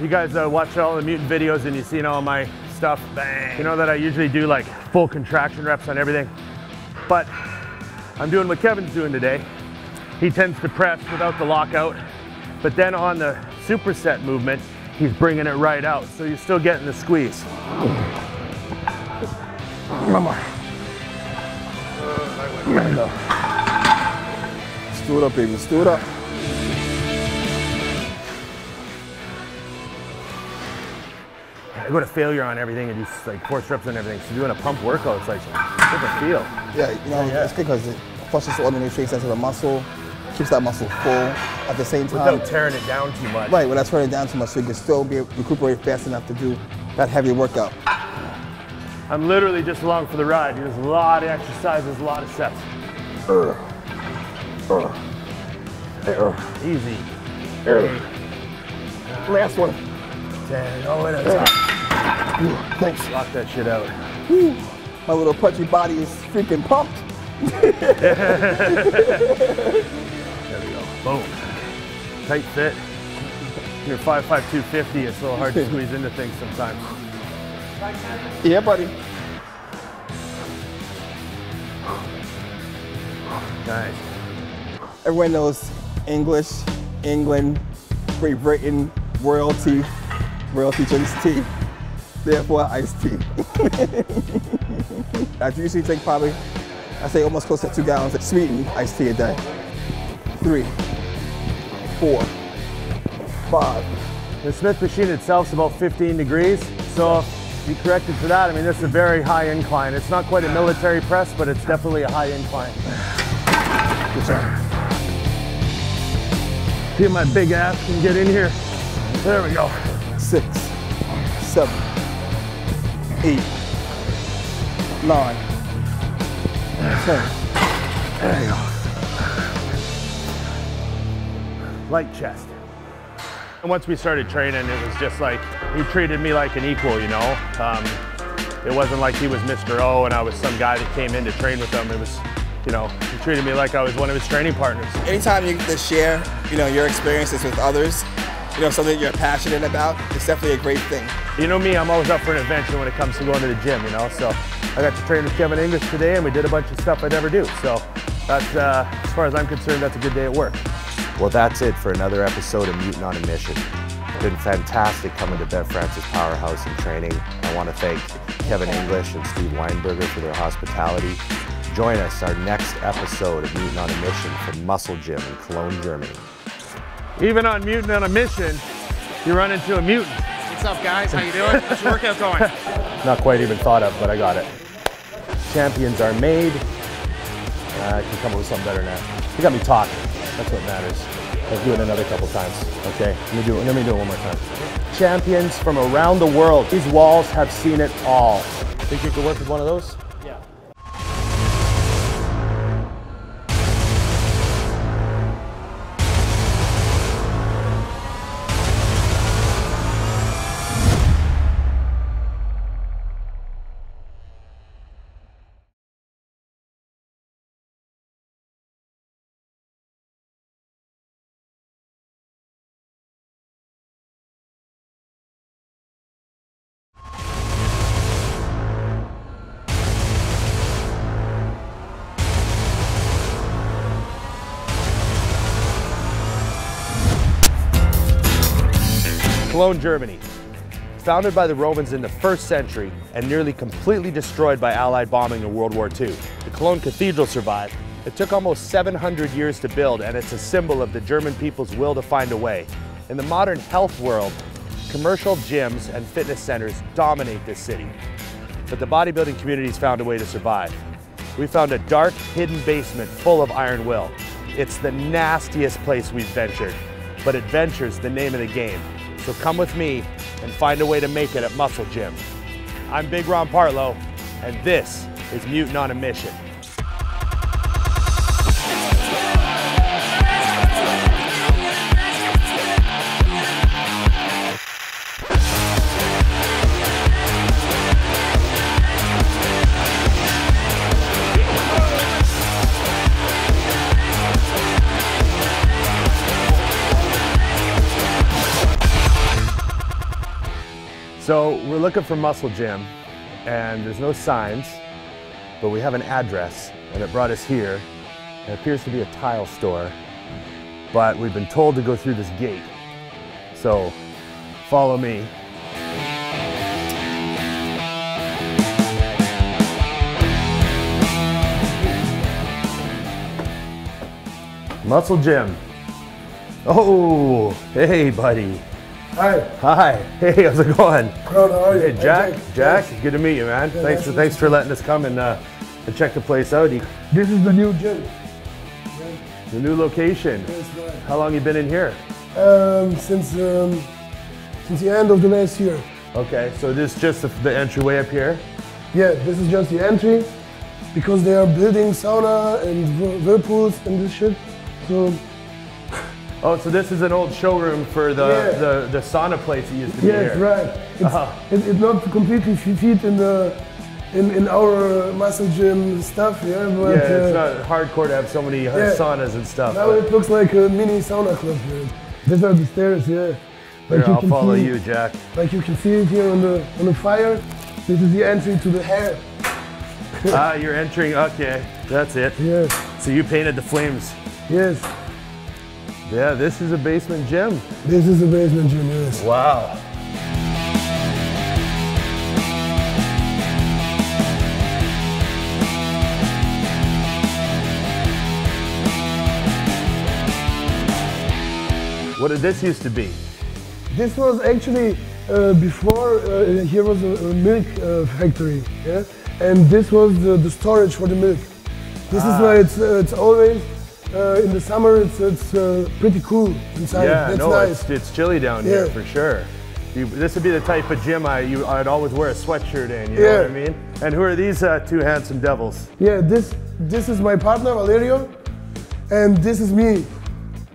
You guys uh, watch all the mutant videos and you've seen all my stuff. Bang. You know that I usually do like full contraction reps on everything. But I'm doing what Kevin's doing today. He tends to press without the lockout, but then on the superset movement, he's bringing it right out. So you're still getting the squeeze. Mama. Let's do it up, baby. Let's it up. I go to failure on everything and do like force reps and everything. So doing a pump workout, it's like different feel. Yeah, you know, it's good because it flushes all the nutrients into the muscle, keeps that muscle full at the same time. Without tearing it down too much. Right, without tearing it down too much, so you can still be recuperate fast enough to do that heavy workout. I'm literally just along for the ride. There's a lot of exercises, a lot of sets. Uh, uh, uh, Easy. Last one. Ten. Oh, and a. Thanks. Lock that shit out. Whew. My little pudgy body is freaking pumped. There we go. Boom. Tight fit. You're 5'5", 250. It's a little hard to squeeze into things sometimes. Yeah, buddy. Nice. Everyone knows English, England, Great Britain, royalty, royalty drinks tea, therefore iced tea. I usually take probably, I say almost close to two gallons of sweetened iced tea a day. Three, four, five. The Smith machine itself is about 15 degrees, so you corrected for that, I mean, this is a very high incline. It's not quite a military press, but it's definitely a high incline. Good job. See if my big ass can get in here. There we go. Six, seven, eight, nine, ten. There you go. Light chest. And once we started training, it was just like, he treated me like an equal, you know? Um, it wasn't like he was Mr. O and I was some guy that came in to train with him. It was, you know, he treated me like I was one of his training partners. Anytime you get to share, you know, your experiences with others, you know, something you're passionate about, it's definitely a great thing. You know me, I'm always up for an adventure when it comes to going to the gym, you know? So I got to train with Kevin English today and we did a bunch of stuff I'd never do. So that's, uh, as far as I'm concerned, that's a good day at work. Well, that's it for another episode of Mutant on a Mission. It's been fantastic coming to Bev Francis Powerhouse and training. I want to thank Kevin English and Steve Weinberger for their hospitality. Join us our next episode of Mutant on a Mission from Muscle Gym in Cologne, Germany. Even on Mutant on a Mission, you run into a mutant. What's up, guys? How you doing? How's your workout going? Not quite even thought of, but I got it. Champions are made. I can come up with something better that. You got me talking. That's what matters. Let's do it another couple times. Okay, let me do it. Let me do it one more time. Champions from around the world. These walls have seen it all. Think you could work with one of those? Cologne, Germany. Founded by the Romans in the first century and nearly completely destroyed by Allied bombing in World War II, the Cologne Cathedral survived. It took almost 700 years to build and it's a symbol of the German people's will to find a way. In the modern health world, commercial gyms and fitness centers dominate this city. But the bodybuilding community's found a way to survive. We found a dark, hidden basement full of iron will. It's the nastiest place we've ventured, but adventure's the name of the game. So come with me and find a way to make it at Muscle Gym. I'm Big Ron Partlow, and this is Mutant on a Mission. So we're looking for Muscle Gym, and there's no signs, but we have an address, and it brought us here. It appears to be a tile store, but we've been told to go through this gate. So follow me. Muscle Gym. Oh, hey, buddy. Hi. Hi. Hey, how's it going? Good, how are you? Hey, Jack. Hey, Jack, Jack. good to meet you, man. Yeah, thanks for thanks for letting us come and uh, and check the place out. This is the new gym. The new location. That's right. How long you been in here? Um, since um, since the end of the last year. Okay, so this is just the, the entryway up here. Yeah, this is just the entry because they are building sauna and whirlpools and this shit. So Oh, so this is an old showroom for the Yeah. the, the sauna place that used to be yes, here. right. It's, Uh-huh. it, it's not completely fit in the in, in our muscle gym stuff. Yeah, but yeah, it's uh, not hardcore to have so many uh, yeah. saunas and stuff. now but- it looks like a mini sauna club here. These are the stairs. Yeah. Here, I'll follow see- you, Jack. Like you can see it here on the on the fire. This is the entry to the hair. ah, you're entering. Okay, that's it. Yes. So you painted the flames. Yes. Yeah, this is a basement gym. This is a basement gym. Yes. Wow. What did this used to be? This was actually uh, before uh, here was a, a milk uh, factory, yeah, and this was the, the storage for the milk. This Ah. is why it's uh, it's always uh, in the summer. It's it's uh, pretty cool inside. yeah, That's no, nice. it's, it's chilly down here for sure. You, this would be the type of gym I, you, I'd always wear a sweatshirt in, you know Yeah. what I mean? And who are these uh, two handsome devils? Yeah, this this is my partner Valerio, and this is me.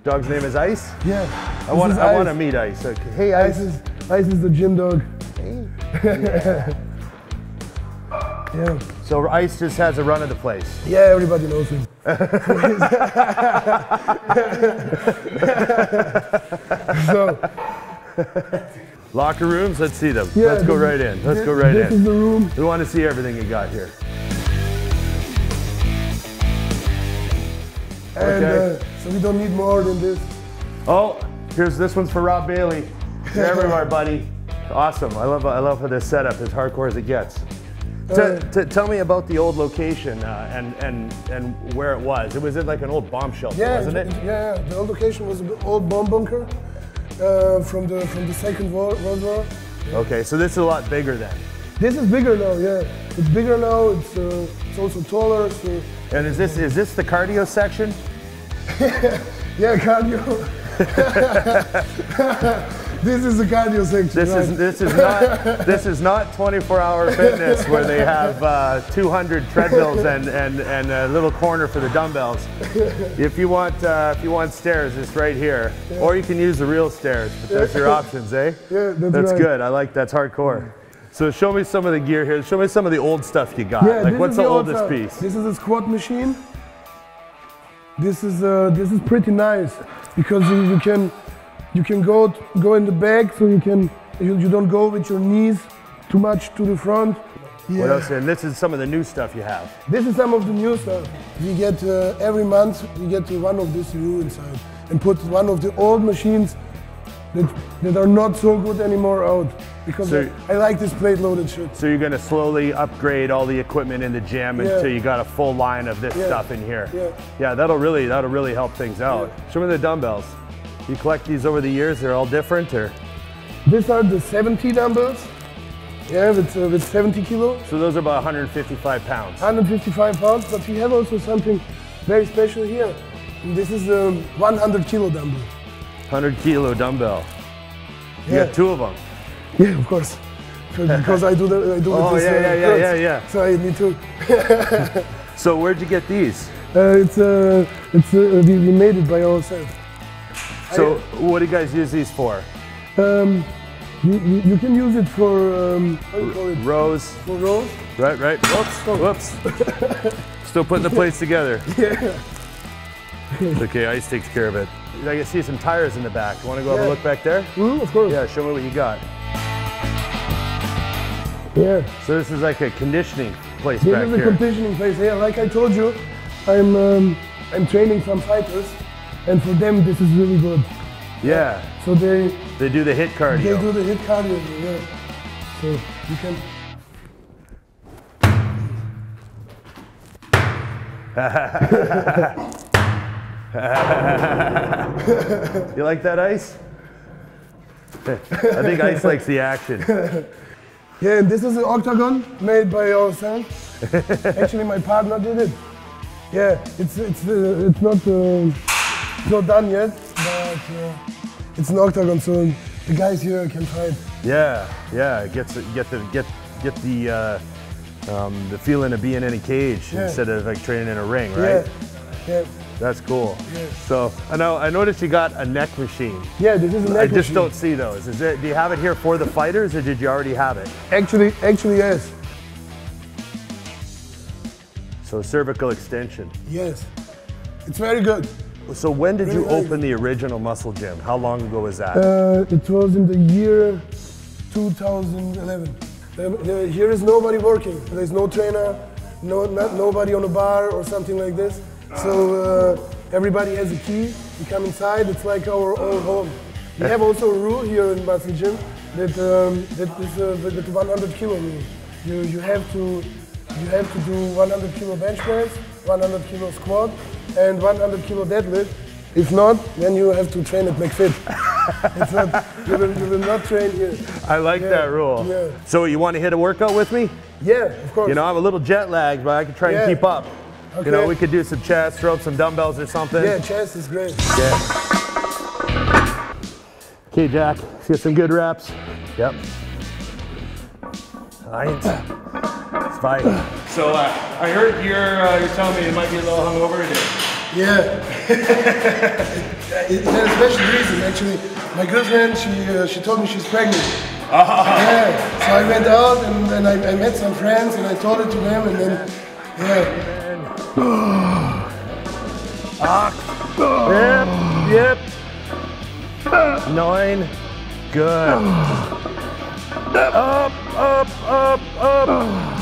Dog's name is Ice? Yeah. I want, I want to meet Ice. Okay. Hey, Ice Ice. is Ice is the gym dog. Hey. yeah. So Ice just has a run of the place. Yeah, everybody knows him. so, Locker rooms, let's see them. Yeah, let's go right in. Let's this- go right this in. is the room. We want to see everything you got here. and Okay. uh, so we don't need more than this. Oh, here's this one's for Rob Bailey. You're everywhere, buddy. Awesome. I love I love how this setup is hardcore as it gets. T- Uh, t- tell me about the old location uh, and and and where it was. It was in like an old bomb shelter, Yeah, wasn't it? Yeah, the old location was an old bomb bunker uh, from the from the Second World War. Okay, so this is a lot bigger then. This is bigger now. Yeah, it's bigger now. It's uh, it's also taller. So And is this is this the cardio section? yeah, cardio. this is the cardio section. This right? is this is not this is not 24-hour fitness where they have uh, 200 treadmills and and and a little corner for the dumbbells. If you want uh, if you want stairs, it's right here, or you can use the real stairs. But that's your options, eh? Yeah, that's right. good. I like that's hardcore. So show me some of the gear here. Show me some of the old stuff you got. Yeah, like this what's the old oldest stuff. piece? This is a squat machine. This is uh, this is pretty nice because you, you can you can go go in the back so you can you, you don't go with your knees too much to the front. What else? And this is some of the new stuff you have. This is some of the new stuff. We get uh, every month we get one of this new inside and put one of the old machines that that are not so good anymore out because So- I, I like this plate loaded shit. So you're gonna slowly upgrade all the equipment in the gym Yeah. until you got a full line of this Yeah. stuff in here. Yeah. Yeah, that'll really that'll really help things out. Show me the dumbbells. You collect these over the years. They're all different, or These are the 70 dumbbells. Yeah, with, uh, with 70 kilo. so those are about 155 pounds. 155 pounds, but we have also something very special here. And this is a 100 kilo dumbbell. 100 kilo dumbbell. You Yeah. got two of them. Yeah, of course. Because I do the I do Oh, this, yeah, uh, yeah, yeah, yeah, yeah. So I need to. So where'd you get these? Uh, it's uh, it's uh, we, we made it by ourselves. So what do you guys use these for? Um, you, you, you can use it for um, how do you call it? Rows. For rows. Right, right. Whoops, whoops. Still putting the plates together. Yeah. Okay, Ice takes care of it. I can see some tires in the back. You want to go have a look back there? Mm, of course. Yeah, show me what you got. Yeah. So this is like a conditioning place This back is a conditioning place. here. like I told you, I'm um, I'm training some fighters, and for them this is really good. Yeah. So they They do the hit cardio. they do the hit cardio. Yeah. So you can. you like that ice? I think Ice likes the action. Yeah, and this is an octagon made by ourselves. Actually, my partner did it. Yeah, it's it's uh, it's not uh, it's not done yet, but uh, it's an octagon, so the guys here can fight. Yeah, yeah. Gets get the get get the uh, um, the feeling of being in a cage Yeah. instead of like training in a ring, right? Yeah, yeah, That's cool. Yeah. So I know I noticed you got a neck machine. yeah. This is a neck I just machine. don't see those. Is it? Do you have it here for the fighters, or did you already have it? Actually, actually, yes, So cervical extension. yes. It's very good. So when did you open the original muscle gym? How long ago was that? Uh, it was in the year 2011. Um, there- here is nobody working. There is no trainer, no, not, nobody on a bar or something like this. So uh, everybody has a key. You come inside. It's like our own home. We have also a rule here in Muscle Gym that um, that is uh, the, the 100 kilo rule. You you have to you have to do 100 kilo bench press, 100 kilo squat, and 100 kilo deadlift. If not, then you have to train at McFit. it's not, you, will, you will not train here. I like Yeah, that rule. yeah. So you want to hit a workout with me? Yeah, of course. You know, I'm a little jet lagged, but I can try Yeah. and keep up. Okay. You know, we could do some chest, throw up some dumbbells or something. Yeah, chest is great. Yeah. Okay, Jack, let's get some good reps. Yep. Eins, zwei. So uh, I heard you're uh, you're telling me you might be a little hungover today. Yeah. it had a special reason actually. My girlfriend, she uh, she told me she's pregnant. Yeah. So I went out and then I, I met some friends and I told it to them and then yeah. Yep, yep. Nine. Good. Up, up, up, up.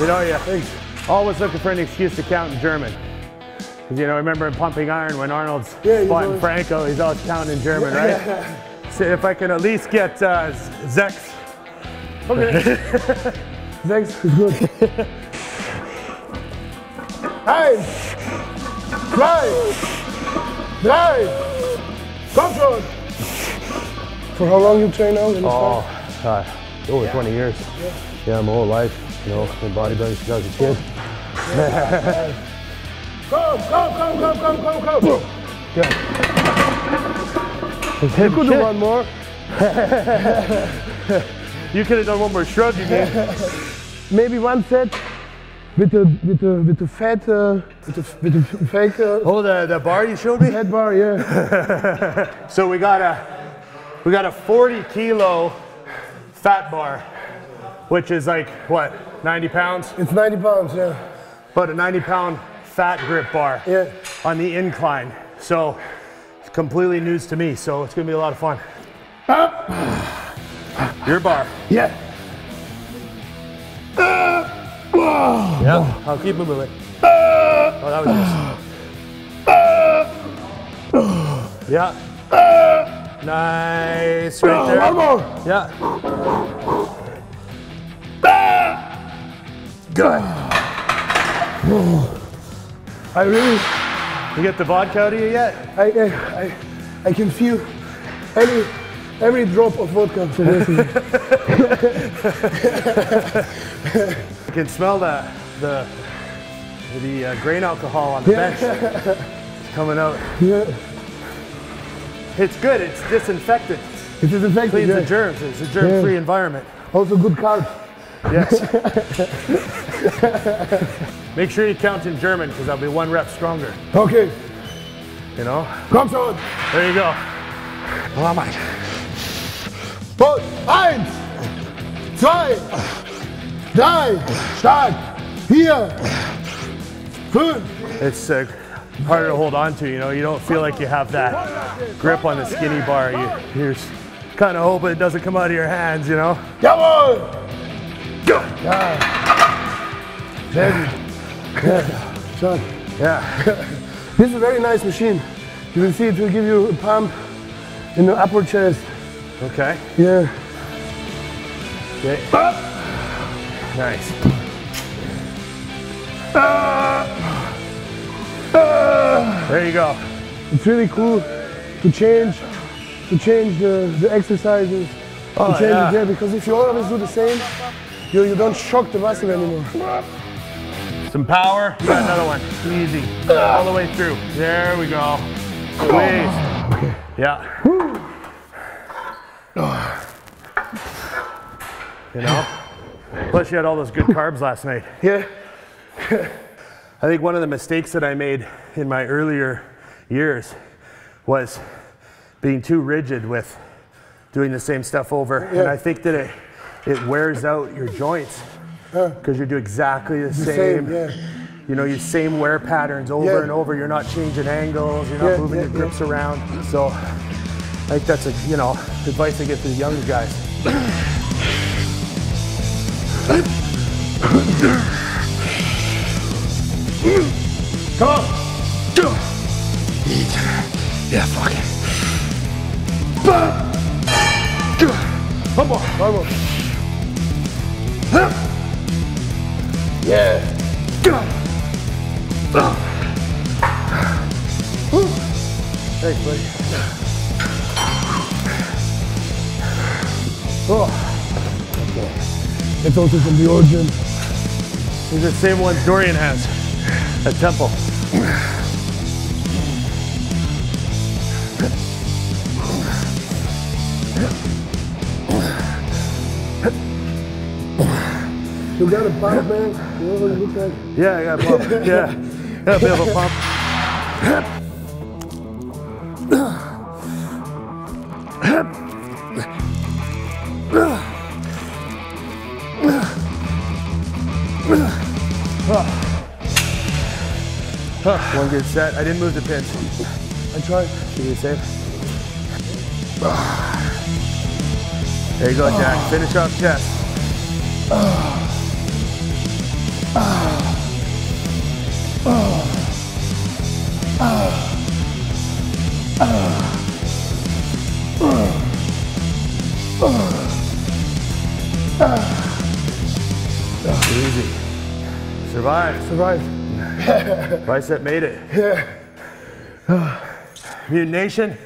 You know, yeah. Always looking for an excuse to count in German. 'Cause, you know, remember in Pumping Iron when Arnold's Yeah, spotting know- Franco, he's always counting in German, Yeah. right? So if I can at least get uh, Zex. Okay. Thanks, is good. Eins, zwei, drei, komm schon! For how long you train now? Oh, uh, over 20 years. Yeah, my whole life, you know, been bodybuilding since I was a kid. Come, come, come, come, come, come, come! Good. You could do one more. you could have done one more shrug, you mean? Maybe one set with the with the with the fat uh, with the with the fake. Uh, oh, the the bar you showed me. Fat bar, yeah. so we got a we got a 40 kilo fat bar, which is like what 90 pounds. It's 90 pounds, yeah. But a 90 pound fat grip bar. Yeah. On the incline, so it's completely news to me. So it's gonna be a lot of fun. Up. Your bar. Yeah. Yeah. I'll keep moving it. Ah. Oh, that was nice. Ah. Yeah. Nice. Right there. One more. Yeah. Good. I really. You get the vodka out of you yet? I I I, I can feel every every drop of vodka. So basically. You can smell the the the uh, grain alcohol on the Yeah. bench coming out. yeah. It's good. It's disinfectant. It is infected. Cleans yeah. the germs. It's a germ-free Yeah. environment. Also good carb. Yes. Make sure you count in German because I'll be one rep stronger. Okay. You know? Komm schon. There you go. Oh my. Und eins, zwei, drei, stark, vier, fünf. It's uh, harder to hold on to, you know? You don't feel like you have that grip on the skinny bar. You, you're kind of hoping it doesn't come out of your hands, you know? Jawohl. Sehr gut. Yeah. Stark. Yeah. this is a very nice machine. You will see it will give you a pump in the upper chest. Okay. Yeah. Okay. Nice. There you go. It's really cool to change, to change the, the exercises, Oh, to change yeah. it there because if you always do the same, you, you don't shock the muscle anymore. Some power. Got another one. Easy. All the way through. There we go. Squeeze. Okay. Yeah. You know? Plus you had all those good carbs last night. Yeah. I think one of the mistakes that I made in my earlier years was being too rigid with doing the same stuff over. And I think that it, it wears out your joints because you do exactly the, The same. same, yeah. You know, your same wear patterns over Yeah. and over. You're not changing angles. You're not Yeah, moving yeah, your grips around. So I think that's a you know advice I get to the younger guys. Come on. Yeah, fuck it. One more. One more. Yeah. Thanks, buddy. Oh. Okay. It's also from the origin. These are the same ones Dorian has at Temple. You got a pump, man. You know what you look like? Yeah, I got a pump. Yeah. A bit of a pump. One good set. I didn't move the pins. I tried. Should be safe. There you go, Jack. Finish off chest. Survived. Survived. Bicep made it. Yeah. Mutant Nation,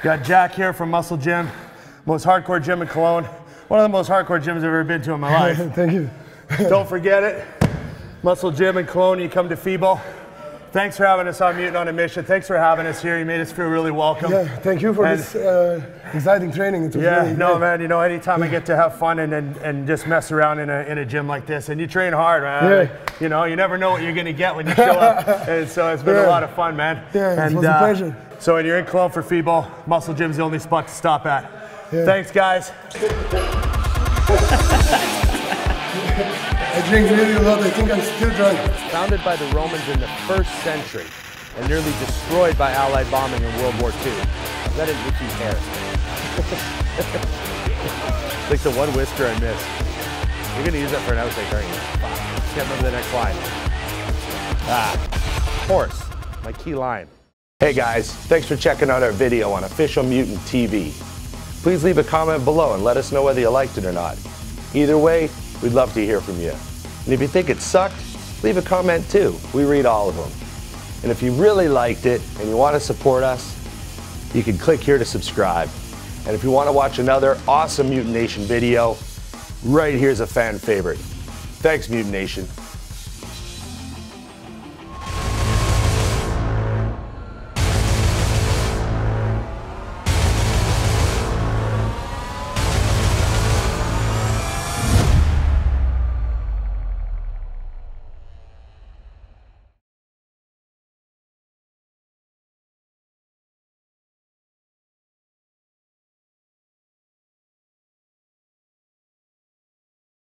got Jack here from Muscle Gym, most hardcore gym in Cologne. One of the most hardcore gyms I've ever been to in my life. Thank you. Don't forget it. Muscle Gym in Cologne, you come to FIBO. Thanks for having us on Mutant on a Mission. Thanks for having us here. You made us feel really welcome. Yeah, thank you for And- this uh, exciting training. It was Yeah, really no, great. man. You know, anytime I get to have fun and, and, and just mess around in a, in a gym like this, and you train hard, man. Yeah. Like, you know, you never know what you're gonna get when you show up, and so it's been Yeah. a lot of fun, man. Yeah, it and, uh, a pleasure. So when you're in Cologne for FIBO, Muscle Gym's the only spot to stop at. Yeah. Thanks, guys. I drink really a lot. I think I'm still drunk. Founded by the Romans in the first century and nearly destroyed by Allied bombing in World War II. That is Richie's hair. like the one whisker I missed. You're gonna use that for an outtake, aren't you? Fuck. Can't remember the next line. Ah, horse, my key line. Hey guys, thanks for checking out our video on Official Mutant TV. Please leave a comment below and let us know whether you liked it or not. Either way, we'd love to hear from you. And if you think it sucked, leave a comment too. We read all of them. And if you really liked it and you want to support us, you can click here to subscribe. And if you want to watch another awesome Mutant Nation video, right here's a fan favorite. Thanks, Mutant Nation.